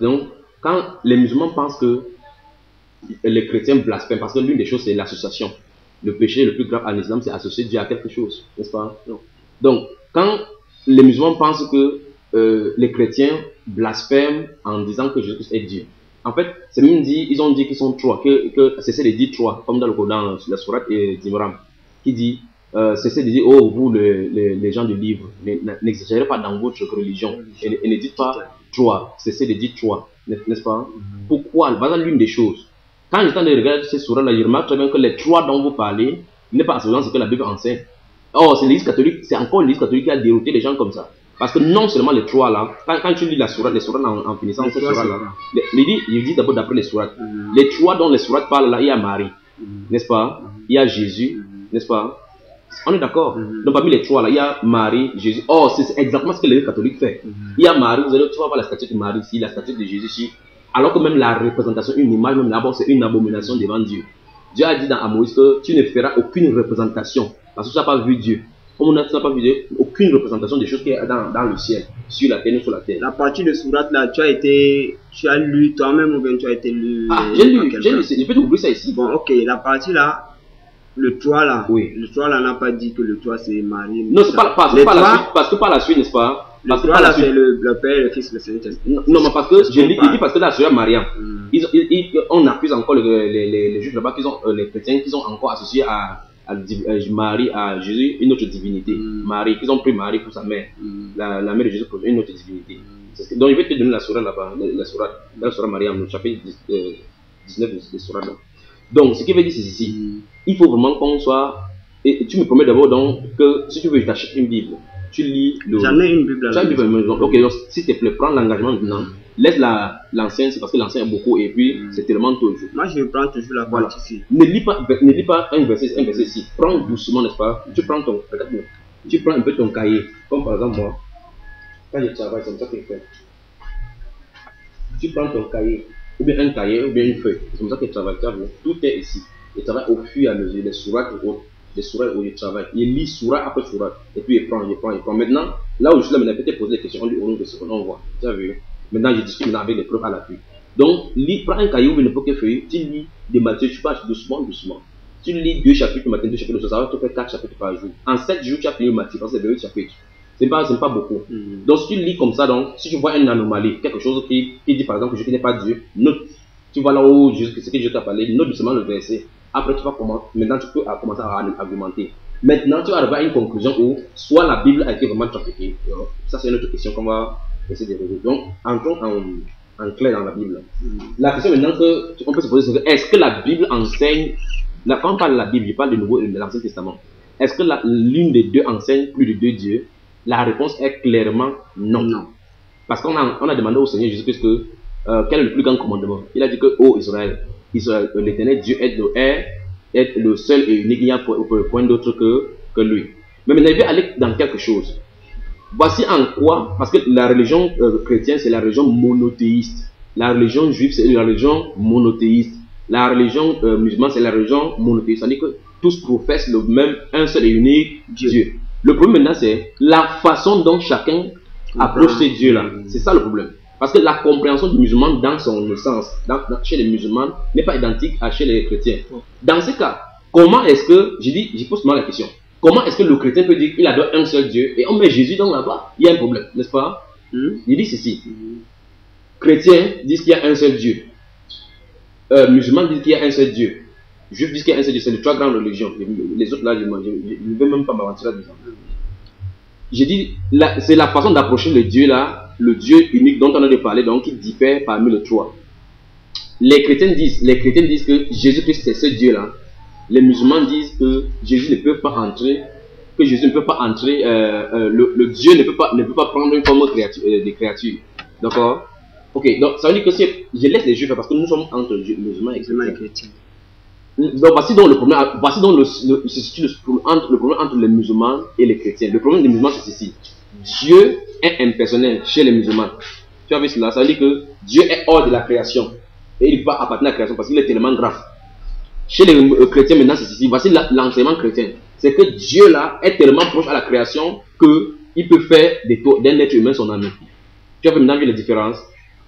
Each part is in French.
Donc, quand les musulmans pensent que les chrétiens blasphèment, parce que l'une des choses, c'est l'association. Le péché le plus grave en islam, c'est associer Dieu à quelque chose, n'est-ce pas? Donc, quand les musulmans pensent que euh, les chrétiens blasphèment en disant que Jésus est Dieu, en fait, c'est même dit, ils ont dit qu'ils sont trois, que, que c'est de dire trois, comme dans le Coran, la sourate d'Imram, qui dit, euh, cessez de dire, oh, vous, les, gens du livre, n'exagérez pas dans votre religion, et, ne dites pas trois, cessez de dire trois, n'est-ce pas? Mhm. Pourquoi? Voilà l'une des choses. Quand j'étais en train de regarder ces sourates-là, je remarque très bien que les trois dont vous parlez n'est pas associant ce que la Bible enseigne. Oh, c'est l'Église catholique, c'est encore l'Église catholique qui a dérouté les gens comme ça. Parce que non seulement les trois là, quand, quand tu lis la sourate, les sourates en, finissant ces sourates là, il dit d'abord d'après les sourates. Mm. Les trois dont les sourates parlent là, il y a Marie, mm. n'est-ce pas? Mm. Il y a Jésus, n'est-ce pas? On est d'accord Donc parmi les trois là, il y a Marie, Jésus. Oh, c'est exactement ce que l'Église catholique fait. Il y a Marie, vous allez, tu vas voir la statue de Marie ici, la statue de Jésus ici. Alors que même la représentation, une image, même d'abord, c'est une abomination devant Dieu. Dieu a dit dans Amos que tu ne feras aucune représentation parce que tu n'as pas vu Dieu. Comme on n'a pas vu aucune représentation des choses qui sont dans, dans, le ciel, sur la terre ou sur la terre. La partie de Surat là, tu as été, tu as lu toi-même ou bien tu as été lu Ah, j'ai lu, j'ai lu, je peux t'ouvrir ça ici. Bon, ok, la partie là, le toit là, oui. le toit là n'a pas dit que le toit c'est Marie. Non, c'est pas, pas, pas la suite, parce que par la suite, n'est-ce pas? Parce que par la suite, c'est le, le, Père, le Fils, le Saint-Esprit. Non, non, mais parce que, je dis, dit parce que la sœur Mariam, hmm. ils, ils, on accuse encore les, les, les, les juifs là-bas, qu'ils ont, euh, les chrétiens, qui sont encore associés à à, Marie, à Jésus, une autre divinité. Mm. Marie, qu'ils ont pris Marie pour sa mère. Mm. La, la, mère de Jésus pour une autre divinité. Mm. Donc, je vais te donner la sourate là-bas, la, la sourate, la sourate Mariam, le chapitre 19 de, de sourate là. Donc, ce qui veut dire, c'est ici. Il faut vraiment qu'on soit. Et tu me promets d'abord donc que si tu veux, je t'achète une Bible. Tu lis le. J'en ai une Bible. Une Bible. Donc, ok, donc, s'il te plaît, prends l'engagement maintenant laisse l'ancien, c'est parce que l'ancien est beaucoup et puis mm. c'est tellement toujours. Moi, je prends toujours la voilà. ici. Ne lis pas, ne lis pas un verset, un verset ici. Prends doucement, n'est-ce pas? Tu prends ton, tu prends un peu ton cahier, comme par exemple moi. Quand je travaille, c'est comme ça que je fais. Tu prends ton cahier, ou bien un cahier, ou bien une feuille. C'est comme ça que je travaille. Tout est ici. Je travaille au fur et à mesure, les sourates les sourates où je travaille. Il lit sourate après sourate. Et puis il prend, il prend, il prend. Maintenant, là où je suis là, maintenant, peut-être poser des questions, on lui, on, on voit. Tu as vu? Maintenant, je discute maintenant avec les preuves à l'appui. Donc, lis, prends un cahier ou une époque feuille, tu lis des Matthieu, tu passes doucement, doucement. Tu lis deux chapitres le matin, deux chapitres le soir, ça va te faire quatre chapitres par jour. En sept jours, tu as fini le Matthieu, c'est deux chapitres. C'est pas, pas beaucoup. Mm. Donc, si tu lis comme ça, donc, si tu vois une anomalie, quelque chose qui, qui dit par exemple que je ne connais pas Dieu, note. Tu vois là où ce que Dieu t'a parlé, note doucement le verset. Après, tu vas commencer, maintenant tu peux commencer à argumenter. Maintenant, tu vas arriver à une conclusion où soit la Bible a été vraiment trafiquée. Ça, c'est une autre question qu'on va essayer de résoudre. Donc, entrons en, en clair dans la Bible. La question maintenant qu'on peut se poser, c'est est-ce que la Bible enseigne, quand on parle de la Bible, je parle du Nouveau de l'Ancien Testament, est-ce que l'une des deux enseigne plus de deux dieux? La réponse est clairement non. Parce qu'on a, on a demandé au Seigneur Jésus-Christ que, euh, quel est le plus grand commandement? Il a dit que, ô Israël, Israël l'éternel Dieu est le, est, est le seul et unique, il n'y a point d'autre que, que lui. Mais maintenant, il veut aller dans quelque chose. Voici en quoi, parce que la religion euh, chrétienne, c'est la religion monothéiste. La religion juive, c'est la religion monothéiste. La religion euh, musulmane, c'est la religion monothéiste. C'est-à-dire que tous professent le même, un seul et unique Dieu. Le problème maintenant, c'est la façon dont chacun approche ces dieux-là. C'est ça le problème. Parce que la compréhension du musulman dans son essence, chez les musulmans, n'est pas identique à chez les chrétiens. Dans ce cas, comment est-ce que, je dis, je pose moi la question, Comment est-ce que le chrétien peut dire qu'il adore un seul Dieu et on met Jésus dans là-bas Il y a un problème, n'est-ce pas? Hmm? Il dit ceci. Chrétiens disent qu'il y a un seul Dieu. Euh, musulmans disent qu'il y a un seul Dieu. Juifs disent qu'il y a un seul Dieu. C'est les trois grandes religions. Les autres là, je ne veux même pas m'aventurer là-dedans. J'ai dit, c'est la façon d'approcher le Dieu là, le Dieu unique dont on a parlé, donc qui diffère parmi les trois. Les chrétiens disent, les chrétiens disent que Jésus-Christ c'est ce Dieu là les musulmans disent que Jésus ne peut pas entrer, que Jésus ne peut pas entrer, euh, euh, le, Dieu ne peut pas, ne peut pas prendre une forme de créature. Euh. D'accord? Ok, donc ça veut dire que si je laisse les juifs parce que nous sommes entre musulmans et chrétiens. Donc voici donc le problème, voici donc le, le, le, entre, le problème entre les musulmans et les chrétiens. Le problème des musulmans c'est ceci. Dieu est impersonnel chez les musulmans. Tu as vu cela Ça veut dire que Dieu est hors de la création. Et il ne peut pas appartenir à la création parce qu'il est tellement grave. Chez les euh, chrétiens, maintenant, c'est ici. Voici l'enseignement chrétien. C'est que Dieu, là, est tellement proche à la création qu'il peut faire d'un être humain son ami. Tu as maintenant vu la différence?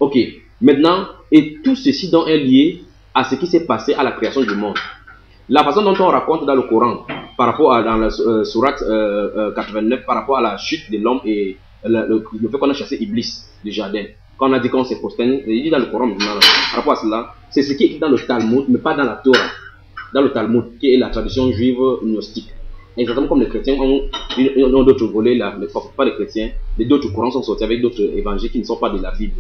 Ok. Maintenant, et tout ceci donc est lié à ce qui s'est passé à la création du monde. La façon dont on raconte dans le Coran, par rapport à dans la euh, sourate euh, euh, 89, par rapport à la chute de l'homme et le, fait qu'on a chassé Iblis du jardin, quand on a dit qu'on s'est prosterné, il dit dans le Coran par rapport à cela, c'est ce qui est écrit dans le Talmud, mais pas dans la Torah, dans le Talmud, qui est la tradition juive gnostique. Exactement comme les chrétiens ont, ont d'autres volets, là, mais pas les chrétiens, les d'autres courants sont sortis avec d'autres évangiles qui ne sont pas de la Bible.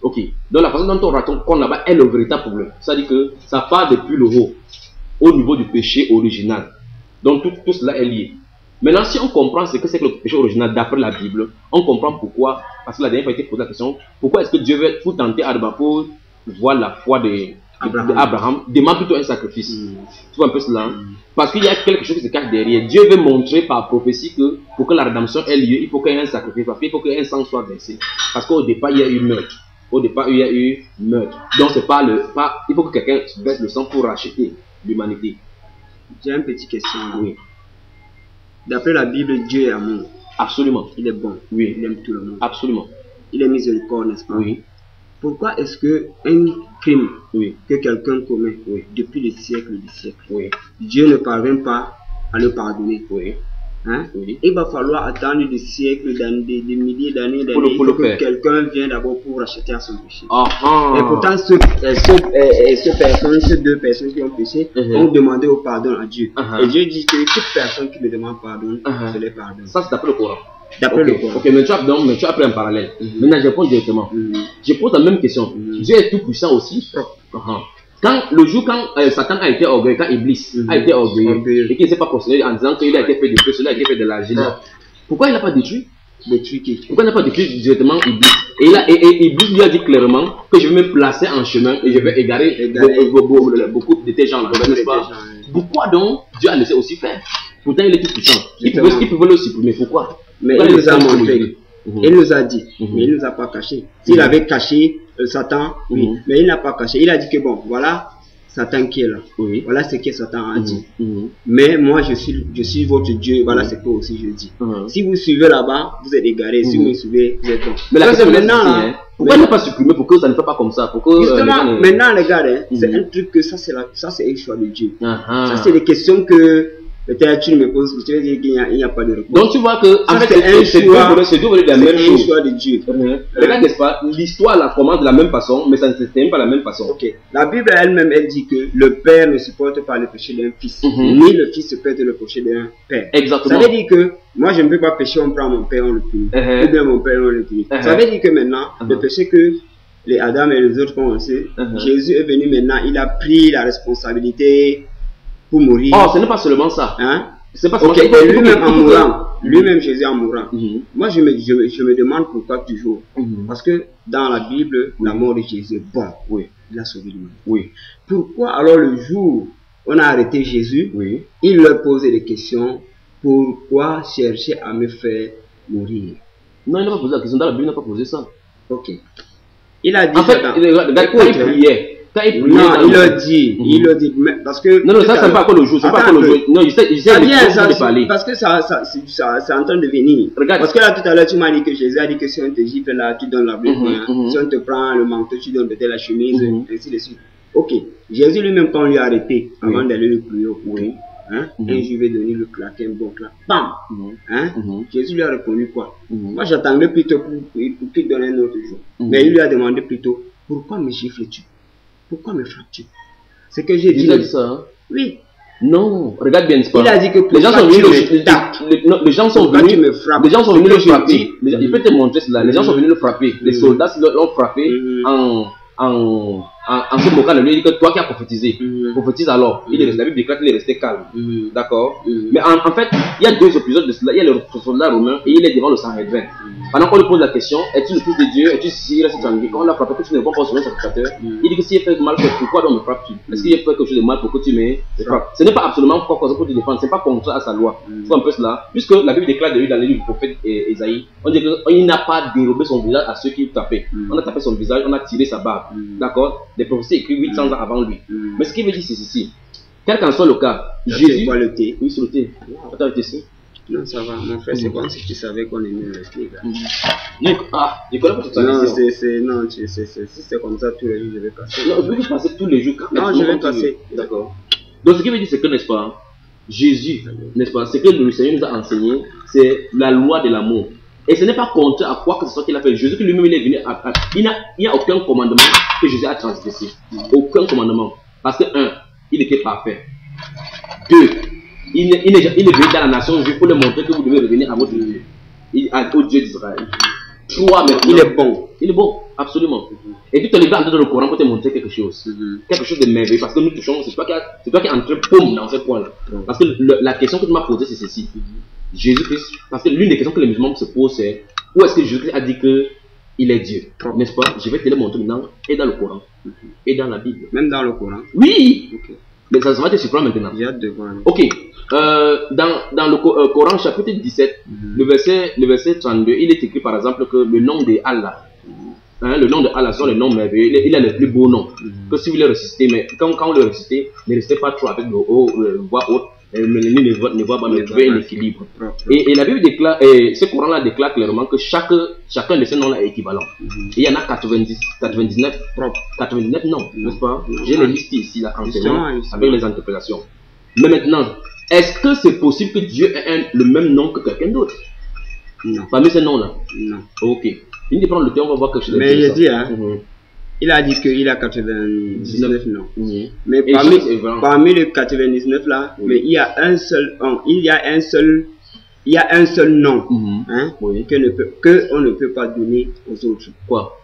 Ok, donc la façon dont on raconte qu'on là-bas est le véritable problème. C'est-à-dire que ça part depuis le haut, au niveau du péché original. Donc tout, tout cela est lié. Maintenant, si on comprend ce que c'est que le péché original d'après la Bible, on comprend pourquoi, parce que la dernière fois, il a été posé la question, pourquoi est-ce que Dieu veut tout tenter Adam pour voir la foi de Abraham. de Abraham, demande plutôt un sacrifice. Mm. Tu vois un peu cela hein? Parce qu'il y a quelque chose qui se cache derrière. Dieu veut montrer par prophétie que pour que la rédemption ait lieu, il faut qu'il y ait un sacrifice, parce qu'il faut qu'un sang soit versé. Parce qu'au départ, il y a eu meurtre. Au départ, il y a eu meurtre. Donc, c'est pas le. Pas, il faut que quelqu'un verse le sang pour racheter l'humanité. J'ai une petite question. Oui, D'après la Bible, Dieu est amour. absolument. Il est bon. Oui, Il aime tout le monde. absolument. Il est miséricorde, n'est-ce pas? Oui, Pourquoi est-ce que un crime oui, que quelqu'un commet Oui. depuis des siècles des siècles, oui, Dieu ne parvient pas à le pardonner? Oui, hein? oui. Il va falloir attendre des siècles, des, des milliers d'années, d'années que quelqu'un vienne d'abord pour racheter à son péché. Ah, ah. Et pourtant, ceux, euh, ceux, euh, euh, ces deux personnes qui ont péché, Mhm. ont demandé au pardon à Dieu. Mhm. Et Dieu dit que toute personne qui me demande pardon, Mhm. je les pardonne. Ça, c'est d'après le Coran. D'après le Coran. ok, mais tu as, donc, mais tu as pris un parallèle. Maintenant, je réponds directement. Je pose la même question. Dieu est tout puissant aussi. Uh-huh. Quand le jour quand euh, Satan a été orgueilleux, quand Iblis Mhm. a été orgueilleux et qu'il ne s'est pas procédé en disant qu'il a été fait de feu, cela a été fait de l'argile, Ah. pourquoi il n'a pas détruit? Détruit qui Pourquoi il n'a pas détruit directement Iblis? Et, Iblis lui a dit clairement que je vais me placer en chemin et je vais égarer, Égarer. beaucoup, de tes gens n'est-ce pas? Pourquoi donc Dieu a laissé aussi faire? Pourtant il est tout puissant. Il pouvait, il pouvait le supprimer. Pourquoi? Mais Pourquoi il nous a montré. Mhm. Il nous a dit, Mhm. mais il nous a pas caché. S'il Mhm. avait caché euh, Satan, oui, mais il n'a pas caché. Il a dit que bon, voilà Satan qui est là. Oui. Voilà ce que Satan a dit. Mais moi, je suis, je suis votre Dieu. Voilà ce que aussi je dis. Si vous suivez là-bas, vous êtes égarés. Si vous me suivez, vous êtes bon. Mais la question maintenant, là. pourquoi ne pas supprimer pour que ça ne fait pas comme ça? Pour que, euh, Justement, les gens ne- maintenant les gars, hein, c'est un truc que ça c'est ça c'est un choix de Dieu. Ah, ah. Ça c'est des questions que peut-être tu me poses, tu vas dire qu'il n'y a, pas de réponse. Donc tu vois que Ça, c'est un choix. c'est deux la même chose. choix de Dieu. Mhm. Regarde, n'est-ce pas L'histoire là commence de la même façon, mais ça ne se termine pas de la même façon. Ok. La Bible elle-même, elle dit que le père ne supporte pas le péché d'un fils, Mhm. ni le fils supporte le péché d'un père. Exactement. Ça veut dire que moi je ne peux pas pécher, on prend mon père, on le punit. Mhm. Ou bien mon père, on le punit. Mhm. Ça veut dire que maintenant, le péché que les Adam et les autres ont Mhm. Jésus est venu maintenant, il a pris la responsabilité pour mourir. Oh, ce n'est pas seulement ça. Hein? C'est pas seulement lui-même en mourant, lui-même Jésus en mourant. Mhm. Moi je me, je, je me demande pourquoi toujours. Mhm. Parce que dans la Bible, la mort de Jésus bon. Oui, Il a sauvé oui, Pourquoi alors le jour où on a arrêté Jésus, oui. il leur posait des questions Pourquoi chercher à me faire mourir? Non, il n'a pas posé la question. Dans la Bible, il n'a pas posé ça. Ok. Il a dit En fait, ça dans- regarde, regarde, quand il Écoute, priait, Non, il le- leur dit, Mhm. il leur dit, mais parce que. Non, non, ça, c'est pas encore le jour. C'est pas encore le jour. Non, je sais, je sais Ça les vient, choses ça, de parler. parce que ça, ça, ça, c'est en train de venir. Regarde. Parce que là, tout à l'heure, tu m'as dit que Jésus a dit que si on te gifle là, tu donnes la blé. Mhm, hein. mhm. Si on te prend le manteau, tu donnes peut-être la chemise, Mhm. ainsi de suite. Ok. Jésus lui-même, quand on lui a arrêté, avant d'aller le prier au Oui. hein, Mhm. et je vais donner le claquer, un bon. Bam! Mhm. Hein? Mhm. Jésus lui a répondu quoi? Mhm. Moi, j'attendais plutôt pour, pour, pour qu'il donne un autre jour. Mhm. Mais il lui a demandé plutôt Pourquoi me gifles-tu? Pourquoi me frappes-tu C'est que j'ai dit. Dit ça. hein? Oui. Non, regarde bien, pas. Il a dit que les gens sont venus le, tapes? les, les gens sont venus tu me frappes? les gens sont venus le frapper. Les il peut te montrer cela les gens sont venus le frapper les Mhm. soldats l'ont frappé Mhm. en en en, en se moquant de lui il dit que toi qui as prophétisé Mhm. prophétise alors il est resté la Bible déclare qu'il est resté calme d'accord? Mais en, en fait il y a deux épisodes de cela il y a le soldat romain et il est devant le Sanhédrin pendant qu'on lui pose la question es-tu le fils de Dieu es-tu il reste tranquille quand on l'a frappé que tu ne réponds pas au Seigneur sacrificateur Mhm. il dit que s'il a fait mal pourquoi donc me frappes-tu est-ce qu'il a fait quelque chose de mal pour que tu me frappes? ce n'est pas absolument cause pour te défendre c'est pas contraire à sa loi. Tu vois un peu cela. Puisque la Bible déclare de lui dans le livre du prophète Esaïe on dit qu'il n'a pas dérobé son visage à ceux qui le tapaient on a tapé son visage on a tiré sa barbe. D'accord? Des prophéties écrites 800 ans avant lui. Mais ce qu'il veut dire c'est ceci. Quel qu'en soit le cas Jésus C'est quoi le thé. Oui sur le thé. Attends ici Non, ça va. Mon frère, c'est Mhm. comme si tu savais qu'on aimait le pied, là. Non, ah, je connais pas toute sa Non, c'est, c'est, non, tu- c'est, c'est, si c'est comme ça tous les jours, je vais passer. Non, je veux que je passe tous les jours. Quand Non, je vais passer. veux. D'accord. Donc, ce qui veut dire, c'est que, n'est-ce pas, Jésus, n'est-ce pas, ce que le Seigneur nous a enseigné, c'est la loi de l'amour. Et ce n'est pas contraire à quoi que ce soit qu'il a fait. Jésus, lui-même, il est venu à, à- il n'y a aucun commandement que Jésus a transgressé. Aucun commandement. Parce que, un, il était parfait. Deux, il est, il est, il est venu dans la nation juive pour leur montrer que vous devez revenir à votre Dieu, au Dieu d'Israël. Trois, maintenant, Il est bon. il est bon, absolument. Et tu te livres dans le Coran pour te montrer quelque chose. Mhm. Quelque chose de merveilleux. Parce que nous touchons, c'est toi qui, c'est toi qui es entré, poum, dans ce point-là. Mhm. Parce que le- la question que tu m'as posée, c'est ceci. Jésus-Christ, parce que l'une des questions que les musulmans se posent, c'est où est-ce que Jésus-Christ a dit que il est Dieu? N'est-ce pas? Je vais te le montrer maintenant, et dans le Coran, et dans la Bible. Même dans le Coran. Oui. Mais ça, ça va te surprendre maintenant. J'ai hâte de voir. Ok. Euh, dans, dans le euh, Coran, chapitre 17, Mhm. le verset, le verset 32, il est écrit par exemple que le nom de Allah, hein, le nom de Allah sont les noms merveilleux, il, a le plus beau nom. Mhm. Que si vous le récitez, mais quand, quand vous le récitez, ne restez pas trop avec haut, euh, voix haute, euh, ne, ne, ne, voix bas, mais voix un équilibre. Et, et la Bible déclare, et ce Coran-là déclare clairement que chaque, chacun de ces noms-là est équivalent. Mhm. Et il y en a 90, 99, Propre. 99 non, Non. n'est-ce pas? J'ai les listes ici, là, en avec les interprétations. Mais maintenant, est-ce que c'est possible que Dieu ait un- le même nom que quelqu'un d'autre? Non. Parmi ces noms-là? Non. Ok. Il dit prendre le temps, on va voir quelque chose Mais il dit, hein, Mhm. il a dit qu'il a 99 noms. Mais parmi, les 99 là, Oui. mais il y a un seul, oh, il y a un seul, il y a un seul nom, Mhm. hein, Oui. que ne peut, que on ne peut pas donner aux autres. Quoi?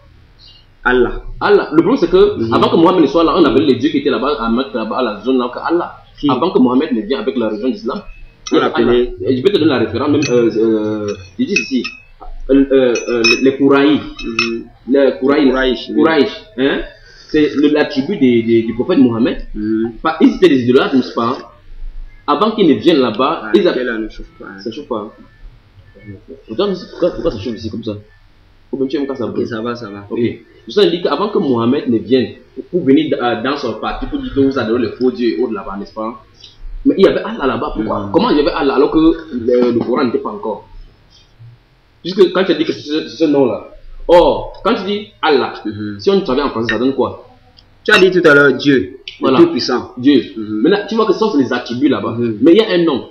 Allah. Allah. Le problème, c'est que Mhm. avant que Mohamed soit là, on avait les dieux qui étaient là-bas à mettre là-bas à la zone là que Allah. Qui Avant que Mohamed ne vienne avec la religion d'islam. On. Et Je vais te donner la référence, même, euh, euh, je dis ici, euh, euh, euh, les Kouraïs. Mhm. Les Kouraïs. Hein. C'est la tribu des- des- du prophète Mohamed. Mhm. Pas- Ils étaient des idolâtres, n'est-ce pas? Avant qu'ils ne viennent là-bas, Ah, ils quelle là ne chauffe pas. hein. Ça chauffe pas. Regarde, pourquoi, pourquoi ça chauffe ici comme ça? Ou même tu aimes quand ça Ok, brûle? ça va, ça va. Ok. Je dit qu'avant que Mohamed ne vienne pour venir euh, dans son parti pour dire que vous adorez les faux et autres là-bas, n'est-ce pas? Mais il y avait Allah là-bas, pourquoi? Mhm. Comment il y avait Allah alors que le, le Coran n'était pas encore? Puisque quand tu as dit que c'est ce, nom-là, or, quand tu dis Allah, Mhm. si on travaille en français, ça donne quoi? Tu as dit tout à l'heure Dieu, Voilà. le tout puissant. Dieu. Mhm. Maintenant, tu vois que c'est les attributs là-bas. Mhm. Mais il y a un nom.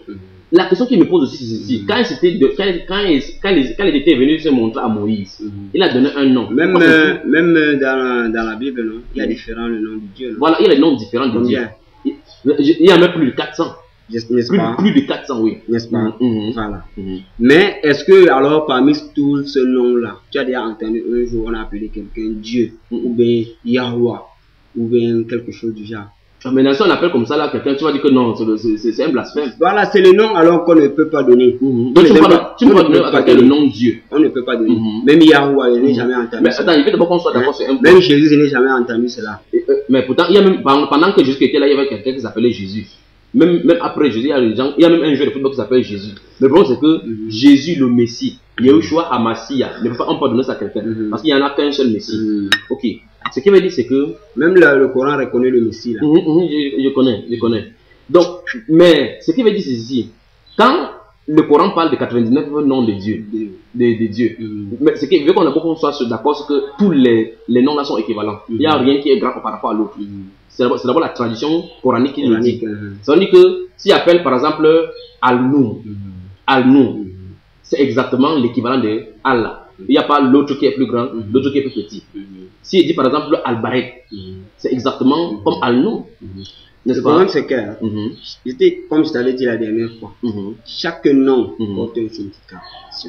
La question qui me pose aussi, c'est ceci. Quand, de, quand, quand, il, quand, quand il était venu se montrer à Moïse, Mhm. il a donné un nom. Même, euh, même euh, dans, la, dans la Bible, non, il y a différents le nom du Dieu. non Voilà, il y a des noms différents de Dieu. Il il y en a même plus de 400. N'est-ce n'est-ce Plus, pas? plus de 400, oui. N'est-ce pas? Voilà. Mais est-ce que alors parmi tous ce nom-là, tu as déjà entendu un jour on a appelé quelqu'un Dieu ou bien Yahweh ou bien quelque chose du genre? Maintenant, si on appelle comme ça là quelqu'un, tu vas dire que non, c'est un blasphème. Voilà, c'est le nom alors qu'on ne peut pas donner. Donc, On tu ne peux pas, tu peux pas ne donner pas le nom Dieu. On ne peut pas donner. Mhm. Même Yahweh, je n'ai jamais entendu Mais cela. attends, il faut d'abord qu'on soit d'accord sur un point. Même Jésus, je n'ai jamais entendu cela. Et, euh, Mais pourtant, il y a même, pendant que Jésus était là, il y avait quelqu'un qui s'appelait Jésus. Même, même après Jésus, il y a des gens, il y a même un joueur de football qui s'appelle Jésus. Le problème, c'est que Mhm. Jésus, le Messie, Yahushua Hamassia, ne peut pas, on peut donner ça à quelqu'un. Parce qu'il n'y en a qu'un seul Messie. Ok. Ce qui veut dire, c'est que Même le, le Coran reconnaît le Messie là. Mhm, mhm, je, je connais, je connais. Donc, mais ce qui veut dire, c'est ceci. Quand le Coran parle de 99 noms de Dieu, de, de, de Dieu, Mhm. mais ce qui veut qu'on soit d'accord, c'est que tous les, les noms là sont équivalents. Il n'y a rien qui est grand par rapport à l'autre. C'est d'abord la tradition coranique qui le dit. Mhm. Ça veut dire que s'il appelle par exemple. Al-Nour, Mhm. c'est exactement l'équivalent de Allah. Il n'y a pas l'autre qui est plus grand, l'autre qui est plus petit. Mhm. S'il dit par exemple Al-Barek, Mhm. c'est exactement Mhm. comme Al-Nour, Mhm. n'est-ce Le problème c'est que, comme je t'avais dit la dernière fois, chaque nom porte une signification.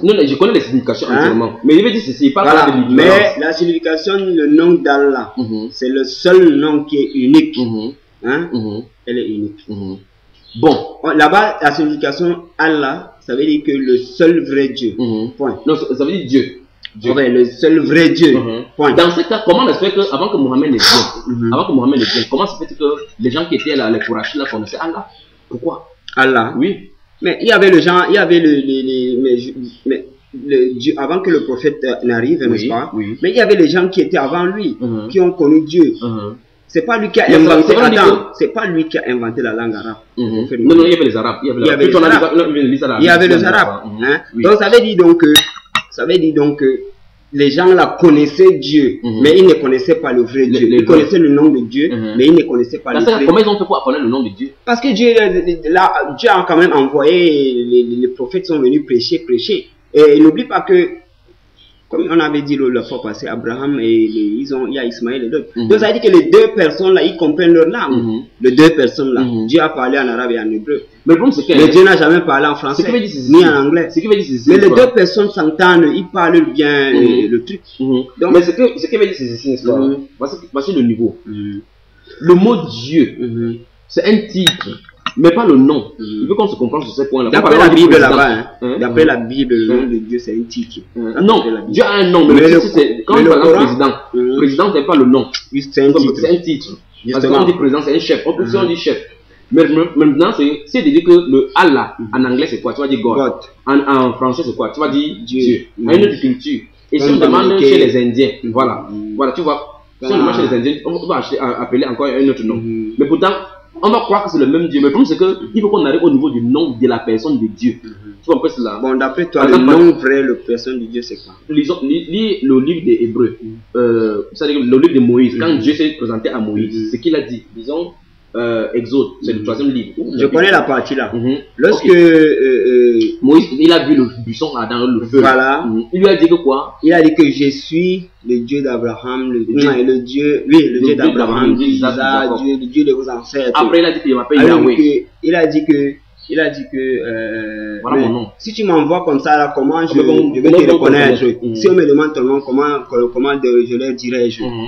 Non, je connais les significations Hein? entièrement. Mais il veut dire ceci, il pas de l'ignorance. Mais la signification, le nom d'Allah, c'est le seul nom qui est unique. Hein? Elle est unique. Bon. Oh, Là-bas, la signification Allah, ça veut dire que le seul vrai Dieu. Point. Non, ça veut dire Dieu. Dieu. Ouais, le seul vrai Dieu. Mhm. Point. Dans ce cas, comment est-ce que avant que Mohamed ne vienne, Mhm. avant que Mohamed ne vienne, comment se fait que les gens qui étaient là, les Kourachis là, connaissaient Allah? Pourquoi? Allah. Oui. Mais il y avait le gens, il y avait le, les, les- mais, mais le Dieu, avant que le prophète euh, n'arrive, n'est-ce Oui, pas? oui. Mais il y avait les gens qui étaient avant lui, Mhm. qui ont connu Dieu. Mhm. c'est pas lui qui a inventé. c'est pas lui qui a inventé la langue arabe. Fait le- Non, non, il y avait les Arabes. Il y avait, les Arabes. Il y avait les Arabes. Mhm. hein. Donc ça veut dire donc que ça veut dire donc que les gens là connaissaient Dieu, Mhm. mais ils ne connaissaient pas le vrai Dieu. les ils connaissaient le nom de Dieu, Mhm. mais ils ne connaissaient pas Parce le vrai. comment ils ont fait pour connaître le nom de Dieu? Parce que Dieu, euh, là, Dieu a quand même envoyé, les, les- les prophètes sont venus prêcher, prêcher. Et n'oublie pas que, comme on avait dit le, la fois passée, Abraham et les- ils ont, il y a Ismaël et d'autres. Mhm. Donc ça veut dire que les deux personnes là, ils comprennent leur langue. Mhm. Les deux personnes là. Mhm. Dieu a parlé en arabe et en hébreu. Mais problème, c'est que. Dieu n'a jamais parlé en français, ni en anglais. Ce qui veut dire, c'est Mais les deux personnes s'entendent, ils parlent bien euh, Mhm. le truc. Donc- Mais ce que, ce veut dire, c'est ceci, n'est-ce pas? Voici, voici le niveau. Le mot Dieu, c'est un titre, mais pas le nom. Mhm. Il faut qu'on se comprenne sur ce point-là. D'après la Bible là-bas, hein, Hein? d'après la Bible, le nom de Dieu c'est un titre. D'après Non. Dieu a un nom, mais, Mais le le- titre, c'est. Quand on le parle président, Mhm. président, c'est pas le nom. C'est un titre. C'est un titre. Parce que Justement. quand on dit président, c'est un chef. On peut si Mhm. on dit chef. Mais maintenant, c'est de dire que le Allah, en anglais, c'est quoi? Tu vas dire God. God. En, en français, c'est quoi? Tu vas dire Dieu. Dieu. À une autre culture. Et si on demande chez les Indiens, voilà. Voilà, tu vois. Si on demande chez les Indiens, on va appeler encore un autre nom. Mais pourtant, on va croire que c'est le même Dieu. Mais le problème, c'est qu'il faut qu'on arrive au niveau du nom de la personne de Dieu. Tu vois un peu cela Bon, d'après toi, le nom vrai, le personne de Dieu, c'est quoi? Lisons- lis, le livre des Hébreux, euh, c'est-à-dire le livre de Moïse. Quand Mhm. Dieu s'est présenté à Moïse, Mhm. ce qu'il a dit, disons, euh, Exode, c'est le Mhm. troisième livre. Je connais la partie là. Mhm. Lorsque euh, euh, Moïse, il a vu le buisson là, dans le feu. Voilà. Mhm. Il lui a dit que quoi? Il a dit que je suis le Dieu d'Abraham, le, Dieu- non, le Dieu, oui, le, Le Dieu d'Abraham, Dieu le Dieu de vos ancêtres. Après, il a dit qu'il m'appelle Yahweh. il a dit que, il a dit que, euh, Voilà mais mon nom. si tu m'envoies comme ça là, comment je, bon, je vais te on reconnaître? reconnaît. Si on me demande ton nom, comment, comment je leur dirais-je? Mhm.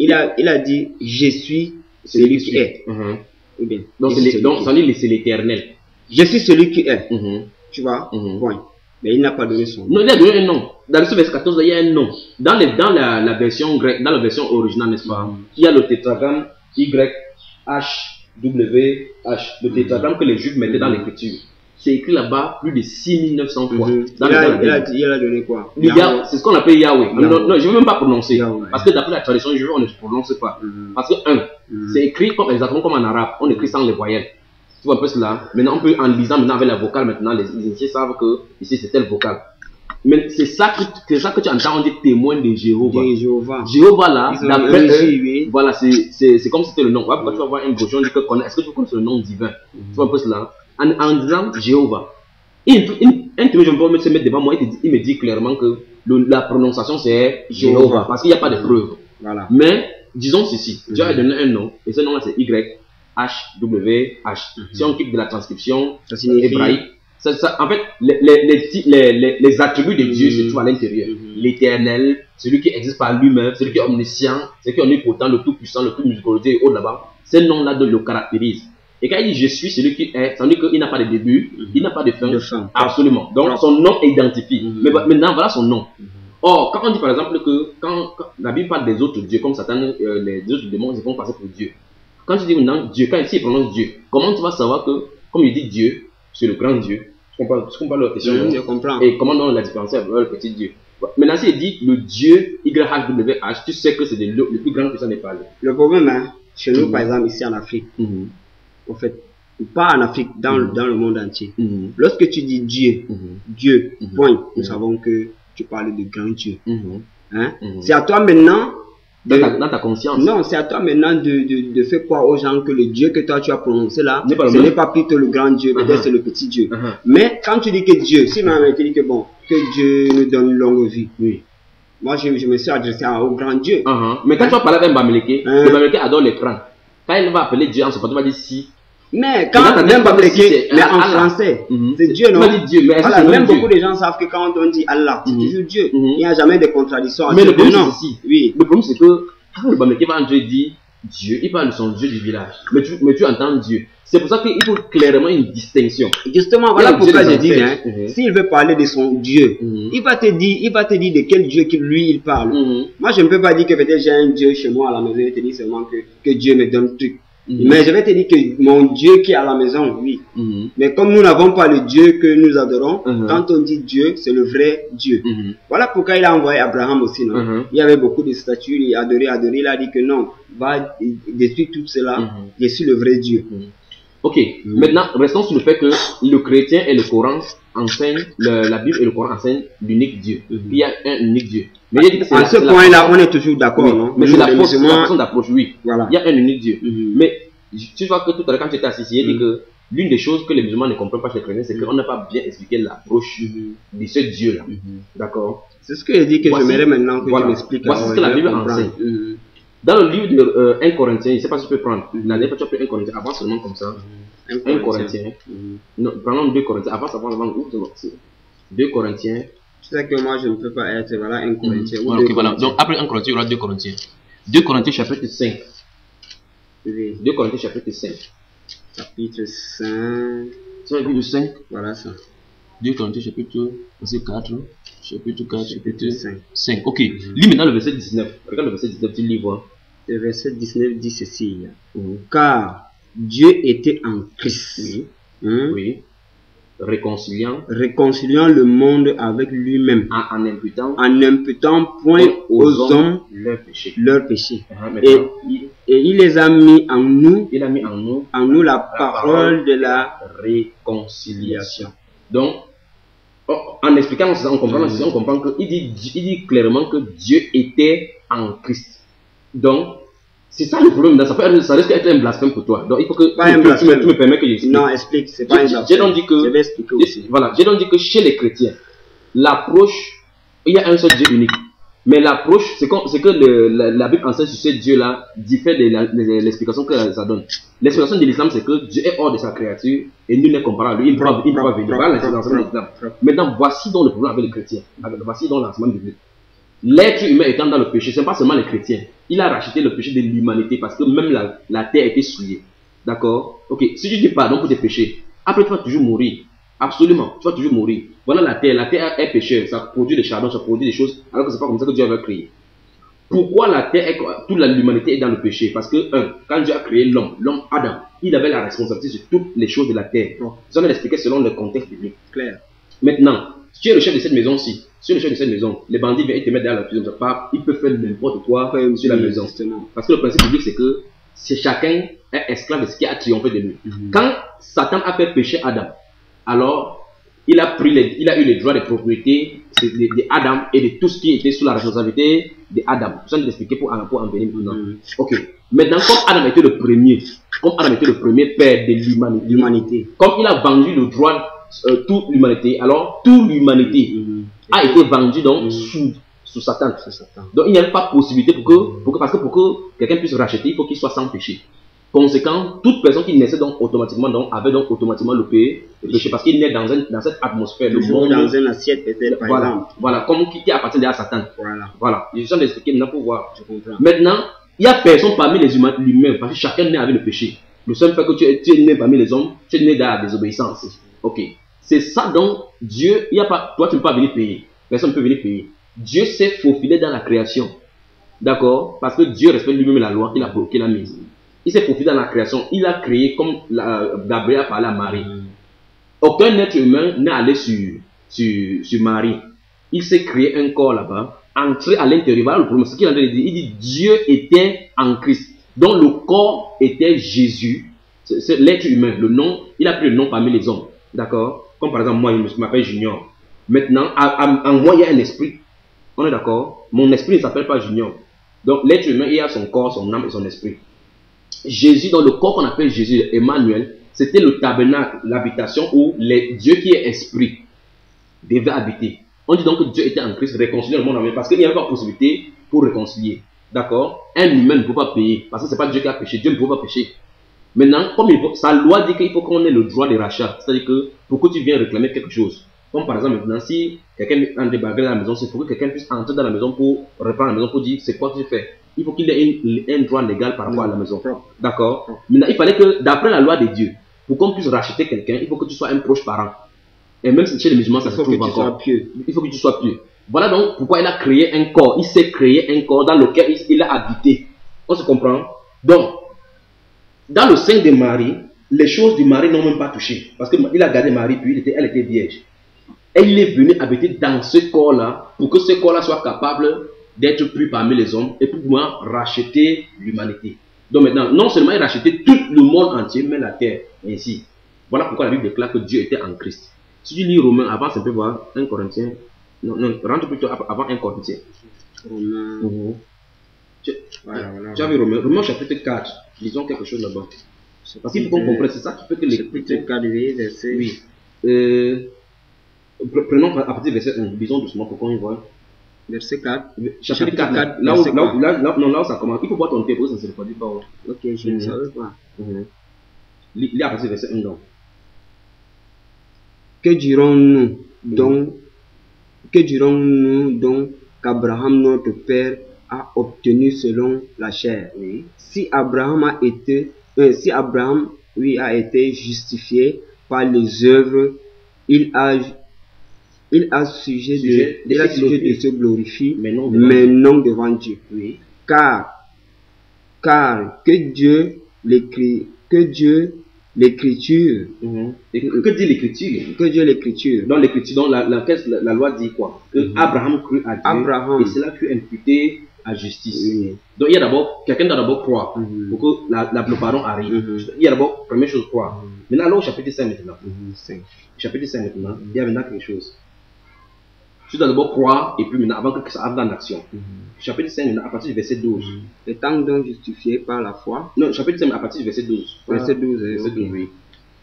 il, a, il a dit, je suis celui qui est. Mhm. Ou bien, Donc, ça dit, c'est l'éternel. Je suis celui qui est. Mhm. Tu vois Mhm. Point. Mais il n'a pas donné son nom. Non, il a donné un nom. Dans le verset 14, il y a un nom. Dans, les, dans la, la version grecque, dans la version originale, n'est-ce pas. Il y a le tétragramme Y, H, W, H. Le tétragramme que les Juifs mettaient dans l'écriture. C'est écrit là-bas plus de 6900 fois. Il, a, dans il, donné quoi? C'est ce qu'on appelle Yahweh. Yahweh. Non, non, je ne veux même pas prononcer. Yahweh. Parce que d'après la tradition juive, on ne prononce pas. Mhm. Parce que, un, Mhm. c'est écrit comme, exactement comme en arabe. On écrit sans les voyelles. Tu vois un peu cela? Maintenant, on peut, en lisant maintenant avec la vocale, maintenant, les initiés savent que ici, c'est tel vocal. Mais c'est ça que, ça que tu entends, on dit témoin de Jéhovah. Jéhovah. Jéhovah là, d'après eux, voilà, c'est, comme si c'était le nom. Ouais, pourquoi tu vas voir une brochure, on dit que est-ce que tu connais le nom divin? Tu vois un peu cela? En, en disant Jéhovah. Il, il, un je pas se mettre devant moi, il, il me dit clairement que le- la prononciation c'est Jéhovah, parce qu'il n'y a pas de preuve. Voilà. Mais, disons ceci, Dieu a Mhm. donné un nom, et ce nom-là c'est Y, H, W, H. Mhm. Si on quitte de la transcription Ça hébraïque, ça, ça, en fait, les, les, les, les, attributs de Dieu Mhm. se trouvent à l'intérieur. Mhm. L'éternel, celui qui existe par lui-même, celui qui est omniscient, celui qui est omnipotent, le tout-puissant, le plus miséricordieux et autres là-bas. Ces noms-là de le caractérisent. Et quand il dit je suis celui qui est, ça veut dire qu'il n'a pas de début, Mhm. il n'a pas de fin. De fin. Absolument. Donc son nom identifie. Mhm. Mais maintenant, voilà son nom. Mhm. Or, quand on dit par exemple que quand, quand la Bible parle des autres dieux, comme Satan, euh, les autres démons, ils vont passer pour Dieu. Quand tu dis maintenant Dieu, quand ici il prononce Dieu, comment tu vas savoir que, comme il dit Dieu, c'est le grand Dieu? Tu comprends, tu comprends leur question Je comprends. Et comment on la différencie avec le petit Dieu? Maintenant, s'il dit le Dieu YHWH, tu sais que c'est le, le plus grand que ça n'est pas. Le problème, hein, chez nous, Mhm. par exemple, ici en Afrique, En fait, pas en Afrique, dans, le- Mhm. dans le monde entier. Mhm. Lorsque tu dis Dieu, Mhm. Dieu, point, nous savons que tu parles de grand Dieu. Hein? C'est à toi maintenant de... Dans, ta, dans ta conscience. Non, c'est à toi maintenant de, de, de faire croire aux gens que le Dieu que toi tu as prononcé là, pas ce n'est pas plutôt le grand Dieu, mais Uh-huh. c'est le petit Dieu. Mhm. Mais quand tu dis que Dieu, si maman te dit que bon, que Dieu nous donne une longue vie, Oui. moi je, je me suis adressé au grand Dieu. Mhm. Mais quand tu vas parler avec un Bamileke, Hein? le Bamileke adore les crânes. Quand il va appeler Dieu en ce moment, il va dire si. Mais quand ta même pas si mais en Allah. français, Mhm. c'est Dieu, non? dire Dieu, mais que Voilà, même Dieu beaucoup de gens savent que quand on dit Allah, c'est Mhm. toujours Dieu. Mhm. Il n'y a jamais de contradiction Mais le problème, c'est. Oui. Le problème, c'est que quand le Bamileke va dit Dieu, il parle de son Dieu du village. Mais tu, mais tu entends Dieu. C'est pour ça qu'il faut clairement une distinction. Justement, voilà pourquoi je dis, hein. Mhm. s'il veut parler de son Dieu, Mhm. il va te dire, il va te dire de quel Dieu qu'il lui il parle. Mhm. Moi, je ne peux pas dire que peut-être j'ai un Dieu chez moi à la maison et te dire seulement que, que Dieu me donne truc. Mhm. Mais je vais te dire que mon Dieu qui est à la maison, oui. Mhm. Mais comme nous n'avons pas le Dieu que nous adorons, Mhm. quand on dit Dieu, c'est le vrai Dieu. Voilà pourquoi il a envoyé Abraham aussi, non? Il y avait beaucoup de statues, il adorait, adorait, il a dit que non, va détruire tout cela, je suis le vrai Dieu. Ok, maintenant restons sur le fait que le chrétien et le Coran enseignent, le- la Bible et le Coran enseignent l'unique Dieu. Il y a un unique Dieu. Mais dit que À ce point-là, on est toujours d'accord, Oui, non? Mais c'est la, façon d'approche, oui. Voilà. Il y a un unique Dieu. Mhm. Mais tu vois que tout à l'heure, quand tu étais assis, il dit Mhm. que l'une des choses que les musulmans ne comprennent pas chez les chrétiens, c'est qu'on n'a pas bien expliqué l'approche de ce Dieu-là. Mhm. D'accord? C'est ce que je dis que j'aimerais maintenant que voilà. tu m'expliques. Voici ce que la je Bible enseigne. Mhm. Dans le livre de euh, 1 Corinthiens, je ne sais pas si tu peux prendre. La dernière fois, tu as pris 1 Corinthiens, avant seulement comme ça. Un 1 Corinthiens. Mhm. Non, prenons 2 Corinthiens. Avant, avant, avant, où c'est sorti 2 Corinthiens. Sais que moi, je ne peux pas être, voilà, un Corinthien. ou Voilà, deux ok, voilà. Donc, après 1 Corinthiens, il y aura 2 Corinthiens. 2 Corinthiens, chapitre 5. Oui. 2 Corinthiens, chapitre 5. Chapitre 5, C'est un livre de 5. voilà ça. 2 Corinthiens, chapitre verset 4. Chapitre 4, chapitre 5. 5. Ok. Lis maintenant le verset 19. Regarde le verset 19, tu lis, vois. Le verset 19 dit ceci. Mhm. Car Dieu était en Christ, Oui. hein, Oui. Réconciliant réconciliant le monde avec lui-même, en, en imputant en imputant point aux hommes leurs péchés. leurs péchés. Ah, Et, il, et il les a mis en nous, il a mis en nous en nous la parole de la réconciliation. Donc, oh, en expliquant ça, on comprend, on comprend que il dit, il dit clairement que Dieu était en Christ. Donc, c'est ça le problème. Ça, peut, ça risque d'être un blasphème pour toi. Donc, il faut que Pas un tu, tu, blasphème. me, tu me permets que j'explique. Non, explique, c'est pas un j'ai donc dit que- Je vais expliquer aussi. Voilà, j'ai donc dit que chez les chrétiens, l'approche, il y a un seul Dieu unique. Mais l'approche, c'est que le- la, la Bible enseigne sur ce Dieu-là diffère de l'explication que ça donne. L'explication de l'islam, c'est que Dieu est hors de sa créature et nul n'est comparable à lui. Il ne peut pas venir. Voilà l'explication de l'islam. Maintenant, voici donc le problème avec les chrétiens. Voici donc l'enseignement biblique. L'être humain étant dans le péché, ce n'est pas seulement les chrétiens. Il a racheté le péché de l'humanité parce que même la, la terre était souillée. D'accord? Ok, si tu dis pardon pour tes péchés, après tu vas toujours mourir. Absolument, tu vas toujours mourir. Voilà la terre. La terre est pécheur. Ça produit des charbons, ça produit des choses, alors que c'est pas comme ça que Dieu avait créé. Pourquoi la terre est, toute l'humanité est dans le péché? Parce que, un, quand Dieu a créé l'homme, l'homme Adam, il avait la responsabilité sur toutes les choses de la terre. Ça, on va l'expliquer selon le contexte biblique. Clair. Maintenant, tu es le chef de cette maison-ci, si tu es le chef de cette maison, les bandits viennent te mettre dans la prison, ils peuvent faire n'importe quoi sur la maison. Justement. Parce que le principe biblique, c'est que c'est chacun est esclave de ce qui a triomphé de lui. Mhm. Quand Satan a fait pécher Adam, alors il a, pris les, il a eu les droits de propriété de, de- de Adam et de tout ce qui était sous la responsabilité de Adam. Je viens de l'expliquer pour, pour en venir maintenant. Mhm. Ok. Maintenant, comme Adam était le premier, comme Adam était le premier père de L'humanité. comme il a vendu le droit, euh, toute l'humanité, alors toute l'humanité Mhm. a été vendue donc Mhm. sous, sous Satan. Donc il n'y avait pas possibilité pour que, pour que- parce que pour que quelqu'un puisse racheter, il faut qu'il soit sans péché. Conséquent, toute personne qui naissait donc automatiquement donc avait donc automatiquement le péché, le péché parce qu'il naît dans, un, dans cette atmosphère, le monde, dans une assiette, peut-être, par voilà, exemple. voilà, comme qui, qui appartient à Satan. Voilà, Voilà, je viens d'expliquer maintenant pour voir. je comprends. Maintenant, il n'y a personne parmi les humains parce que chacun naît avec le péché. Le seul fait que tu es, tu es né parmi les hommes, tu es né dans la désobéissance. Ok. C'est ça donc, Dieu, il y a pas, toi tu ne peux pas venir payer. Personne ne peut venir payer. Dieu s'est faufilé dans la création. D'accord? Parce que Dieu respecte lui-même la loi qu'il a, qu'il a mise. Il s'est faufilé dans la création. Il a créé comme la- Gabriel a parlé à Marie. Aucun être humain n'est allé sur, sur, sur Marie. Il s'est créé un corps là-bas, entré à l'intérieur. Voilà le problème. Ce qu'il est en train de dire. Il dit Dieu était en Christ. Donc le corps était Jésus. C'est c'est l'être humain. Le nom, il a pris le nom parmi les hommes. D'accord? Comme par exemple, moi, je m'appelle Junior. Maintenant, en moi, il y a un esprit. On est d'accord? Mon esprit ne s'appelle pas Junior. Donc l'être humain, il a son corps, son âme et son esprit. Jésus, dans le corps qu'on appelle Jésus, Emmanuel, c'était le tabernacle, l'habitation où les, Dieu qui est esprit devait habiter. On dit donc que Dieu était en Christ, réconcilier le monde avec parce qu'il n'y avait pas possibilité pour réconcilier. D'accord? Un humain ne peut pas payer parce que ce n'est pas Dieu qui a péché, Dieu ne peut pas pécher. Maintenant, comme il faut- sa loi dit qu'il faut qu'on ait le droit de rachat, c'est-à-dire que pour que tu viennes réclamer quelque chose, comme par exemple maintenant, si quelqu'un un débarqué dans la maison, c'est pour que quelqu'un puisse entrer dans la maison pour reprendre la maison pour dire c'est quoi que tu fais. Il faut qu'il ait un droit légal par rapport à la maison. D'accord? Maintenant, il fallait que, d'après la loi de Dieu, pour qu'on puisse racheter quelqu'un, il faut que tu sois un proche parent. Et même si chez les musulmans, ça se trouve tu encore. Il faut que tu sois pieux. Voilà donc pourquoi il a créé un corps. Il s'est créé un corps dans lequel il, il a habité. On se comprend? Donc, dans le sein de Marie, les choses du mari n'ont même pas touché. Parce qu'il a gardé Marie, puis il était- elle était vierge. Et il est venu habiter dans ce corps-là pour que ce corps-là soit capable d'être pris parmi les hommes et pour pouvoir racheter l'humanité. Donc maintenant, non seulement il rachetait tout le monde entier, mais la terre ainsi. Voilà pourquoi la Bible déclare que Dieu était en Christ. Si tu lis Romains, avance un peu voir 1 Corinthien. Non, non, rentre plutôt avant 1 Corinthien. Romains. Tu, Voilà, voilà. tu as vu Romains, Romains chapitre 4. Lisons quelque chose là-bas. Parce qu'il faut qu'on comprenne, c'est ça qui fait que les. Chapitre 4, verset. Oui. Euh, pre- prenons à partir du verset 1, lisons doucement pour qu'on y voit. Verset 4. Chapitre 4, là, 4, là, où, là, où- 4. là, là- non, là où ça commence. Il faut voir ton thé, parce que ça ne se reproduit pas. ouais. Ok, je ne Mhm. savais pas. Lis lis à partir du verset 1 donc. Que dirons-nous donc Que dirons-nous donc qu'Abraham notre père a obtenu selon la chair Oui. Si Abraham a été euh, si Abraham oui a été justifié par les œuvres, il a il a sujet de, Sujet de il a se sujet de glorifier. se glorifier, Mais non devant mais non devant Dieu. Oui. car car que Dieu l'écrit que Dieu l'écriture Mhm. Et que, dit l'écriture? Que Dieu l'écriture Dans l'écriture, dans la, la, loi dit quoi? Que Mhm. Abraham crut à Dieu Abraham. et cela fut imputé à justice. Oui. Donc il y a d'abord, quelqu'un doit d'abord croire Mhm. pour que la, la- le pardon arrive. Mhm. Il y a d'abord, première chose, croire. Maintenant, allons au chapitre 5 maintenant. Mhm, cinq. chapitre 5 maintenant, il y a maintenant quelque chose. Tu dois d'abord croire et puis maintenant, avant que ça entre en action. Chapitre 5 maintenant, à partir du verset 12. étant donc justifié par la foi Non, chapitre 5 à partir du verset 12. verset 12 euh, Verset ok. 12, oui.